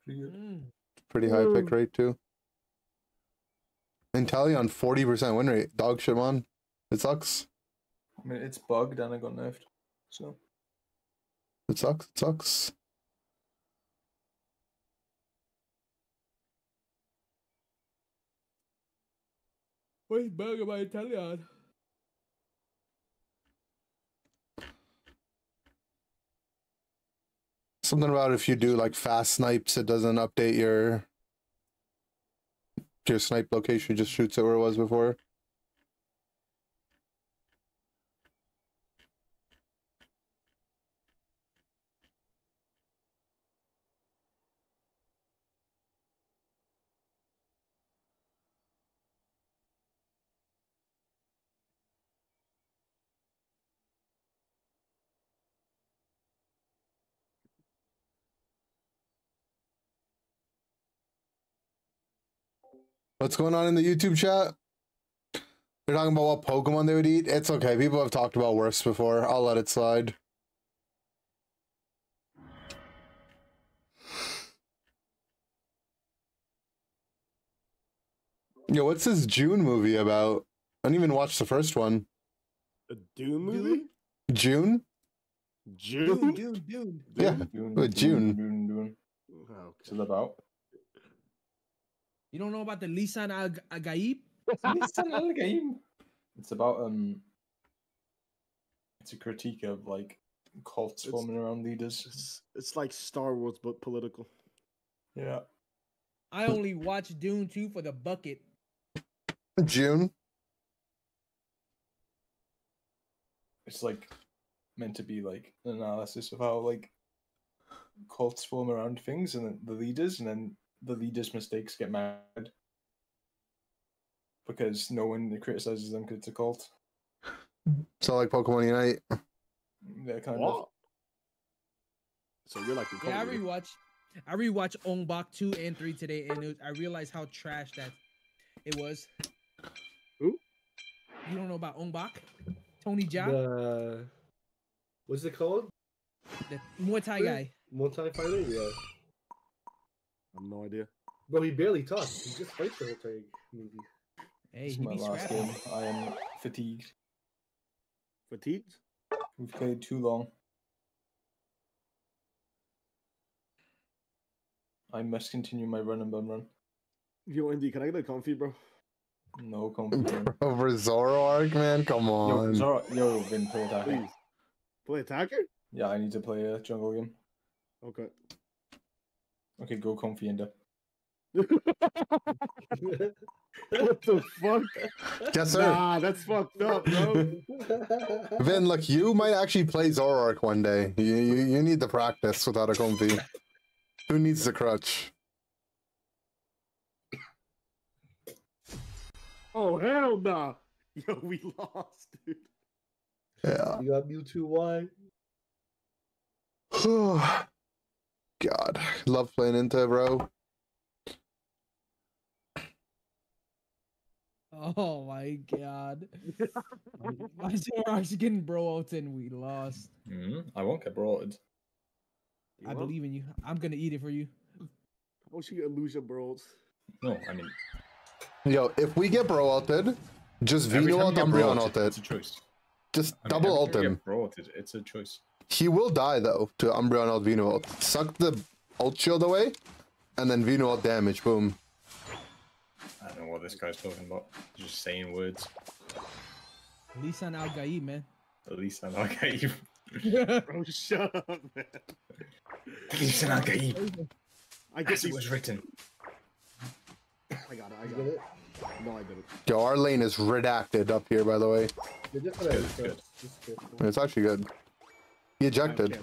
Pretty good. Mm. Pretty high pick rate too. Inteleon 40% win rate. Dog shit on. It sucks. I mean, it's bugged and it got nerfed. So, It sucks. It sucks. Where's Burger by Italian? Something about if you do like fast snipes, it doesn't update your your snipe location. It just shoots it where it was before. What's going on in the YouTube chat? They're talking about what Pokemon they would eat. It's okay. People have talked about worse before. I'll let it slide. Yo, what's this June movie about? I didn't even watch the first one. A Dune movie? June? June? Dune, Dune. Yeah, Dune, with June. Dune, Dune. Oh, What's it about? You don't know about the Lisan Al Agaib? Listen, Al Gaim. It's about um. It's a critique of like cults It's- forming around leaders. It's, it's like Star Wars, but political. Yeah. I only watched Dune 2 for the bucket. June? It's like meant to be like an analysis of how like cults form around things and the leaders, and then the leaders' mistakes get mad because no one criticizes them because it's a cult. So like Pokemon Unite. Yeah, kind What? So you're like Yeah, I Kobe. rewatched. I rewatched Ong Bak two and three today, and it was, I realized how trash that it was. Who? You don't know about Ong Bak? Tony Jaa, The what's it called? the Muay Thai guy. Multi fighter. Yeah. I have no idea. Bro, he barely talks. He just fights the whole entire movie. Hey, This is my last scrapping. game. I am fatigued. Fatigued? We've played too long. I must continue my run and bum run. Yo, Indy, can I get a Comfey, bro? No complaint. [LAUGHS] Over Zoroark, man, come on. yo, on. Zora, yo, Vin, play attacker. Please. Play attacker? Yeah, I need to play a jungle game. Okay. Okay, go Comfey and what the fuck? Yes, sir. Nah, that's fucked up, bro. [LAUGHS] Vin, look, you might actually play Zoroark one day. You, you, you need the practice without a Comfey. Who needs the crutch? oh hell nah. Yo, we lost, dude. Yeah. You got Mewtwo Y. [SIGHS] [SIGHS] [SIGHS] God, love playing into bro. Oh my god. [LAUGHS] My Zoroark's getting bro out and we lost. Mm, I won't get brought. I believe in you. I'm gonna eat it for you. How she gonna lose your bros? No, I mean, Yo, if we get bro ulted, just every Vino time ult you Umbreon brought, ulted. it's a choice. Just I mean, double every ult him. get brought, it's a choice. He will die though to Umbreon ult Vino. Suck the ult shield away, and then Vino ult damage. Boom. I don't know what this guy's talking about. He's just saying words. Lisan Al Gaib, man. At least I like you. Bro, shut up, man. Listen, I'll get you. I guess it was written. I got it. I got it. it? No, I didn't. Yo, our lane is redacted up here, by the way. You're just Good, good. just good. It's actually good. He ejected.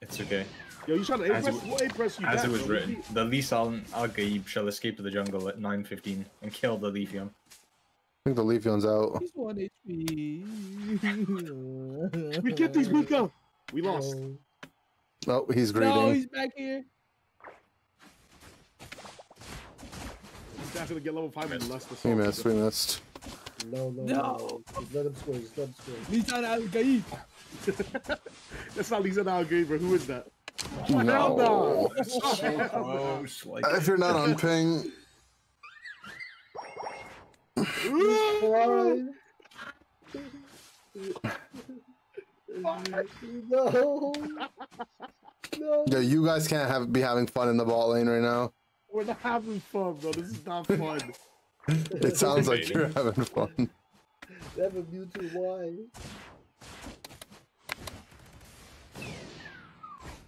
It's okay. Yo, you trying to A As press? it- What A press you As got, it was bro? written, the Lisan Al Gaib shall escape to the jungle at 9.15 and kill the Leafeon. I think the Leafeon's out. He's one HP. [LAUGHS] We get these, [LAUGHS] Miko. We lost. Oh, he's greeting. No, he's back here. This guy's gonna get level five and less the we missed. We missed. No, no, No. no. Just let him score. Just let him score. Lisan Al Gaib. [LAUGHS] That's not Lisa now, Gamer. Who is that? No. [LAUGHS] so close. Like, If you're not on ping, Fine. No. No. yo, you guys can't have be having fun in the bot lane right now. We're not having fun, bro. This is not fun. [LAUGHS] It sounds like you're having fun. They have a Mewtwo Y.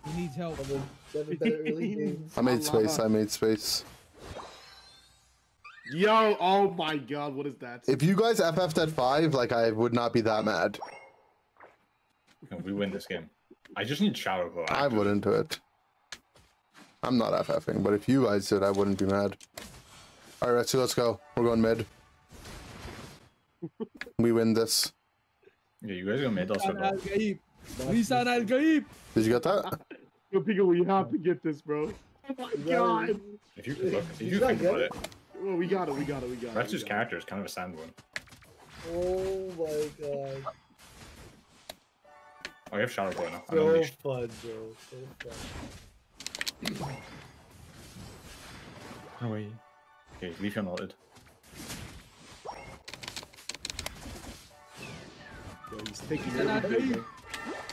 He needs help. They have a better early [LAUGHS] games. I made space. I made space. Yo, oh my god, what is that? If you guys FF'd at five, like I would not be that mad. we win this game. I just need Shadow Claw. I wouldn't do it. I'm not FFing, but if you guys did, I wouldn't be mad. All right, so let's go. We're going mid. We win this. Yeah, you guys go mid. I'll Lisan circle. Al Gaib. Lisan Al Did you get that? Yo, Pika, we have to get this, bro. Oh my god. If you look, if you you think about it, Well, we got it, we got it, we got it. Ratchet's we got character is kind of a sand one. Oh my god. Oh, you have Shadow Claw now. I'm So unleashed. fun, bro. So fun. Oh, wait. Okay, Leafeon ulted. Yo, he's taking Lisan everything, Gaib.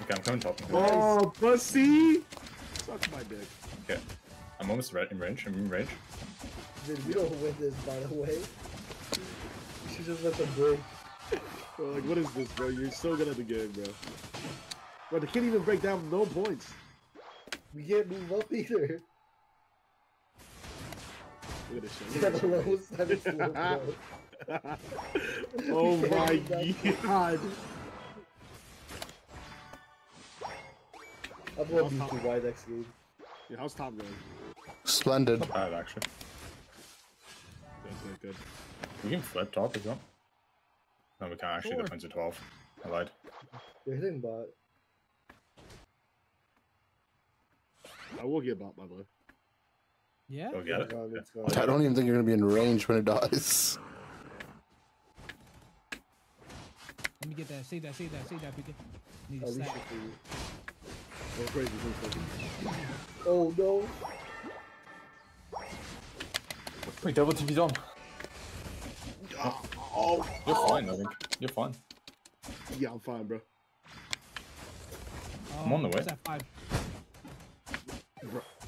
Okay, I'm coming top. bro. Oh, pussy! Suck my dick. Okay. I'm almost re- in range. I'm in range. Dude, we don't win this, by the way. We should just let them break. Bro, like, what is this, bro? You're so good at the game, bro. Bro, they can't even break down no points. We can't move up either. Look at this shit. Look at this shit. oh my [LAUGHS] god. I'm going Mewtwo Y next game. Yeah, how's Tom going? Splendid. Not bad, actually. Good, good, good. We can flip top as well. No, we can't actually. Sure. Defense at 12. I lied. You're hitting bot. I will get bot by the way. Yeah. Go get it. Gone, it's gone. I don't even think you're gonna be in range when it dies. Let me get that. Say that. Say that. Say that. Because need At a least stack. Oh, crazy, crazy, crazy. Oh no. Wait, double TV's on. Oh, You're fine, I think. You're fine. yeah, I'm fine, bro. Oh, I'm on the Oh, way. what's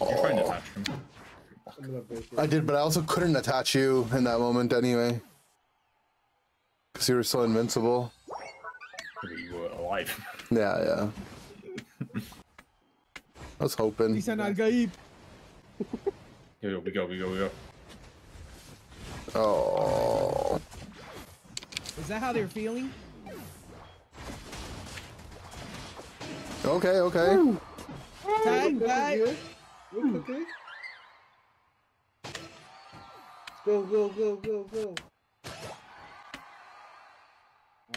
that five? You're trying to attach him. I'm gonna break it. I did, but I also couldn't attach you in that moment anyway. Because you were so invincible. You were alive. [LAUGHS] Yeah, yeah. I was hoping. Lisan Al Gaib. Here we go, we go, we go. Oh. Is that how they're feeling? Okay, okay. Tag, tag. Hmm. We're cooking. Go, go, go, go, go.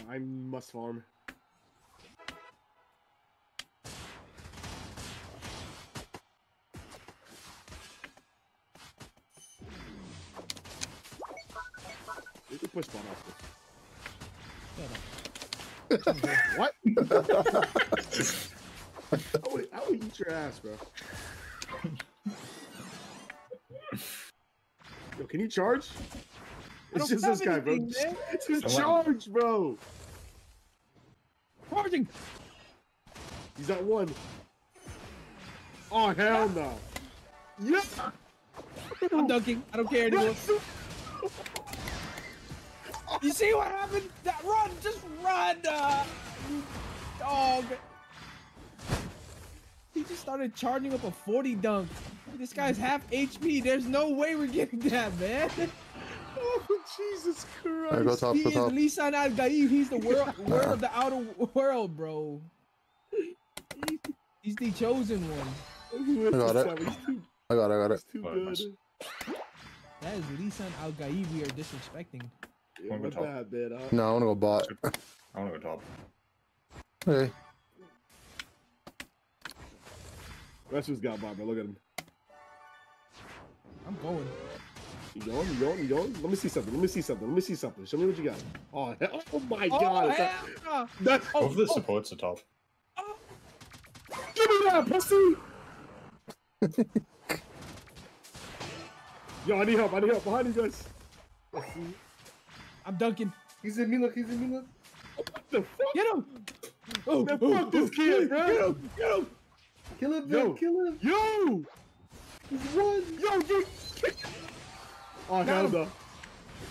Oh, I must farm. We can push bot off what? [LAUGHS] I would, I would eat your ass, bro. Yo, can you charge? [LAUGHS] It's just this guy, bro. man. It's his charge, bro. Charging. He's at one. Oh hell no! Yeah. I'm dunking. I don't care anymore. [LAUGHS] You see what happened? That run, just run, uh, dog. He just started charging up a 40 dunk. This guy's half HP. There's no way we're getting that, man. [LAUGHS] Oh Jesus Christ! Alright, go top, he go is top. Lisan Al Gaib. He's the world, [LAUGHS] world of the outer world, bro. He's the chosen one. I got it. I got it, I got it. Too Well, good. nice. That is Lisan Al Gaib we are disrespecting. Yeah, Wanna go top? bad, man. Uh, No, I wanna go bot. I wanna go top. Okay. That's who's got bot, bro. Look at him. I'm going. You going? You going? You going? Let me see something. Let me see something. Let me see something. Show me what you got. Oh, hell- [LAUGHS] oh my Oh, God! is that- hell no. Oh, Both of the oh. supports are top. Oh. Give me that, pussy! [LAUGHS] Yo, I need help. I need help. Behind you guys. I'm dunking. He's in me, look, he's in me, look. What the fuck? Get him! Oh, oh, oh, Man, oh, fuck this oh, kid, Get him! Get him! Kill him, Yo. man, kill oh, him. Yo! He's one. Yo, dude! Oh, Got hell him. no.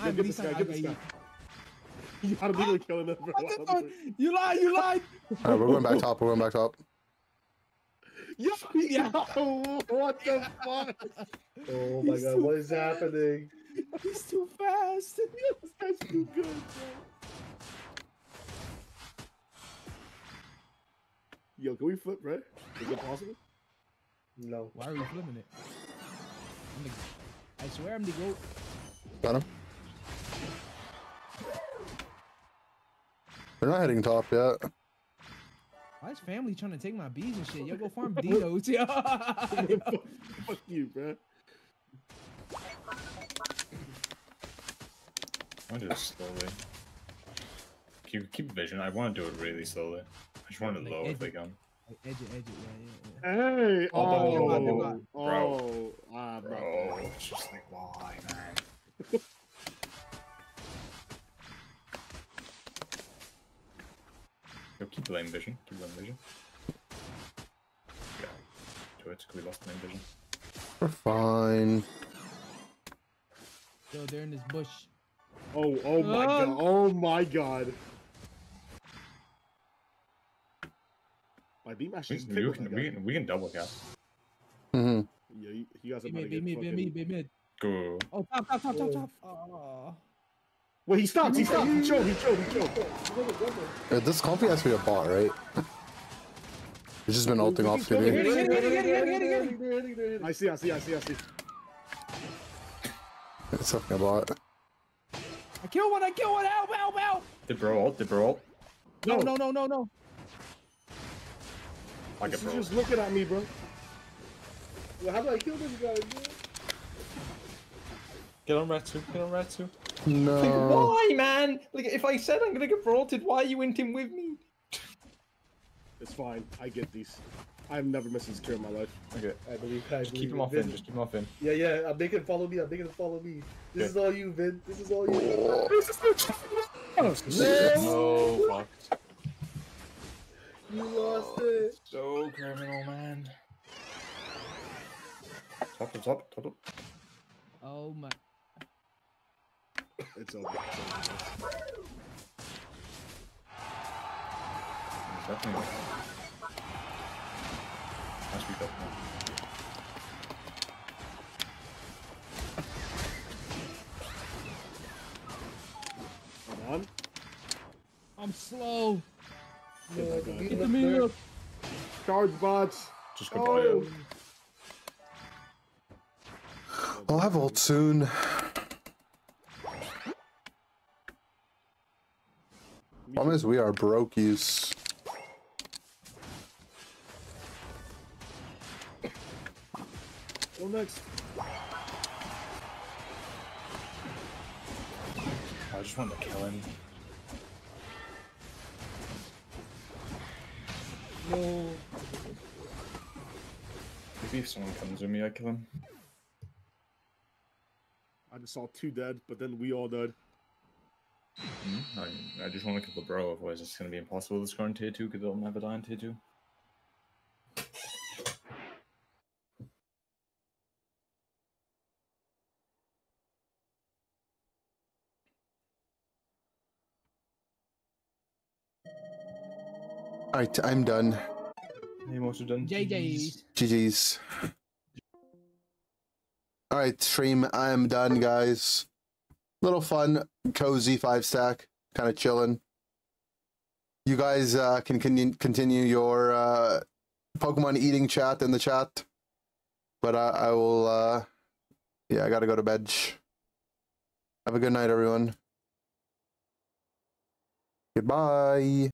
I'm get this guy. Get this guy. [LAUGHS] You gotta be like killing him, bro. What the fuck? You lied, you lied! Alright, we're going back top, we're going back top. Yo, Yeah. yo, [LAUGHS] what the fuck? Oh my He's god, what is fast. happening? He's too fast. [LAUGHS] this guy's too good, bro. Yo, can we flip, right? Is it possible? No. Why are we flipping it? I'm the, I swear I'm the goat. Got him. They're not hitting top yet. Why is family trying to take my bees and shit? Yo, go farm Dinos. Yo. fuck, fuck you, bro. I want to do it slowly. Keep, keep vision. I want to do it really slowly. I just want it Like low if they it. can. Edge it, edge it, yeah, yeah, yeah. Hey! Oh, Oh, bro, oh, bro. ah, bro. Bro, it's just like, why, man? [LAUGHS] Yo, keep lane vision. Keep lane vision. Yeah. Do it. We lost lane vision. We're fine. Yo, they're in this bush. Oh, oh my Uh. god. Oh my god. My beam We, actually we, can, we, can, we can double cap. Mm-hmm. Yeah, you, you guys are Be about to mid, be get mid, be mid, fucking... be mid. Go. Oh, top, top, top, top, top. Oh. Wait, he stopped, he stopped, he choked, he choked, he choked. This Comfey has to be a bot, right? It's just been ulting off they're hitting. I see, I see, I see, I see. It's definitely a bot. kill one, I kill one, help, help, help! Did bro ult? Did bro ult? No, no, no, no, no. I get She's just looking at me, bro. Well, how do I kill this guy, bro? Get on Ratsu. Get on Ratsu. No. Like, why, man? Like, if I said I'm gonna get braulted, why are you went in with me? It's fine. I get these. I've never missed a secure in my life. Okay. I believe. I Just keep him it. off in. Just keep him off in. Yeah, yeah. I'm making follow me. I'm making him follow me. This Okay. is all you, Vin. This is all you. [LAUGHS] So fucked. You lost it. So criminal, man. Top, top, top, top, top. Oh my. It's over. It's over. Definitely. Must be top. Hold on. I'm slow. No, my the God. beat Get the left meat there. up. Charge bots. Just goodbye. Oh. I'll have ult soon. Problem is, we are brokies. Go next. I just want to kill him. No. Maybe if someone comes with me, I kill him. I just saw two dead, but then we all died. Hmm? I, I just want to kill the bro, otherwise it's gonna be impossible to score in tier 2 because they'll never die in tier 2. Alright, I'm done. I'm also done. JJ's. GG's. Alright, stream, I'm done, guys. Little fun, cozy five stack, kind of chilling. You guys uh, can con- continue your uh, Pokemon eating chat in the chat. But I, I will, uh, yeah, I gotta go to bed. Have a good night, everyone. Goodbye.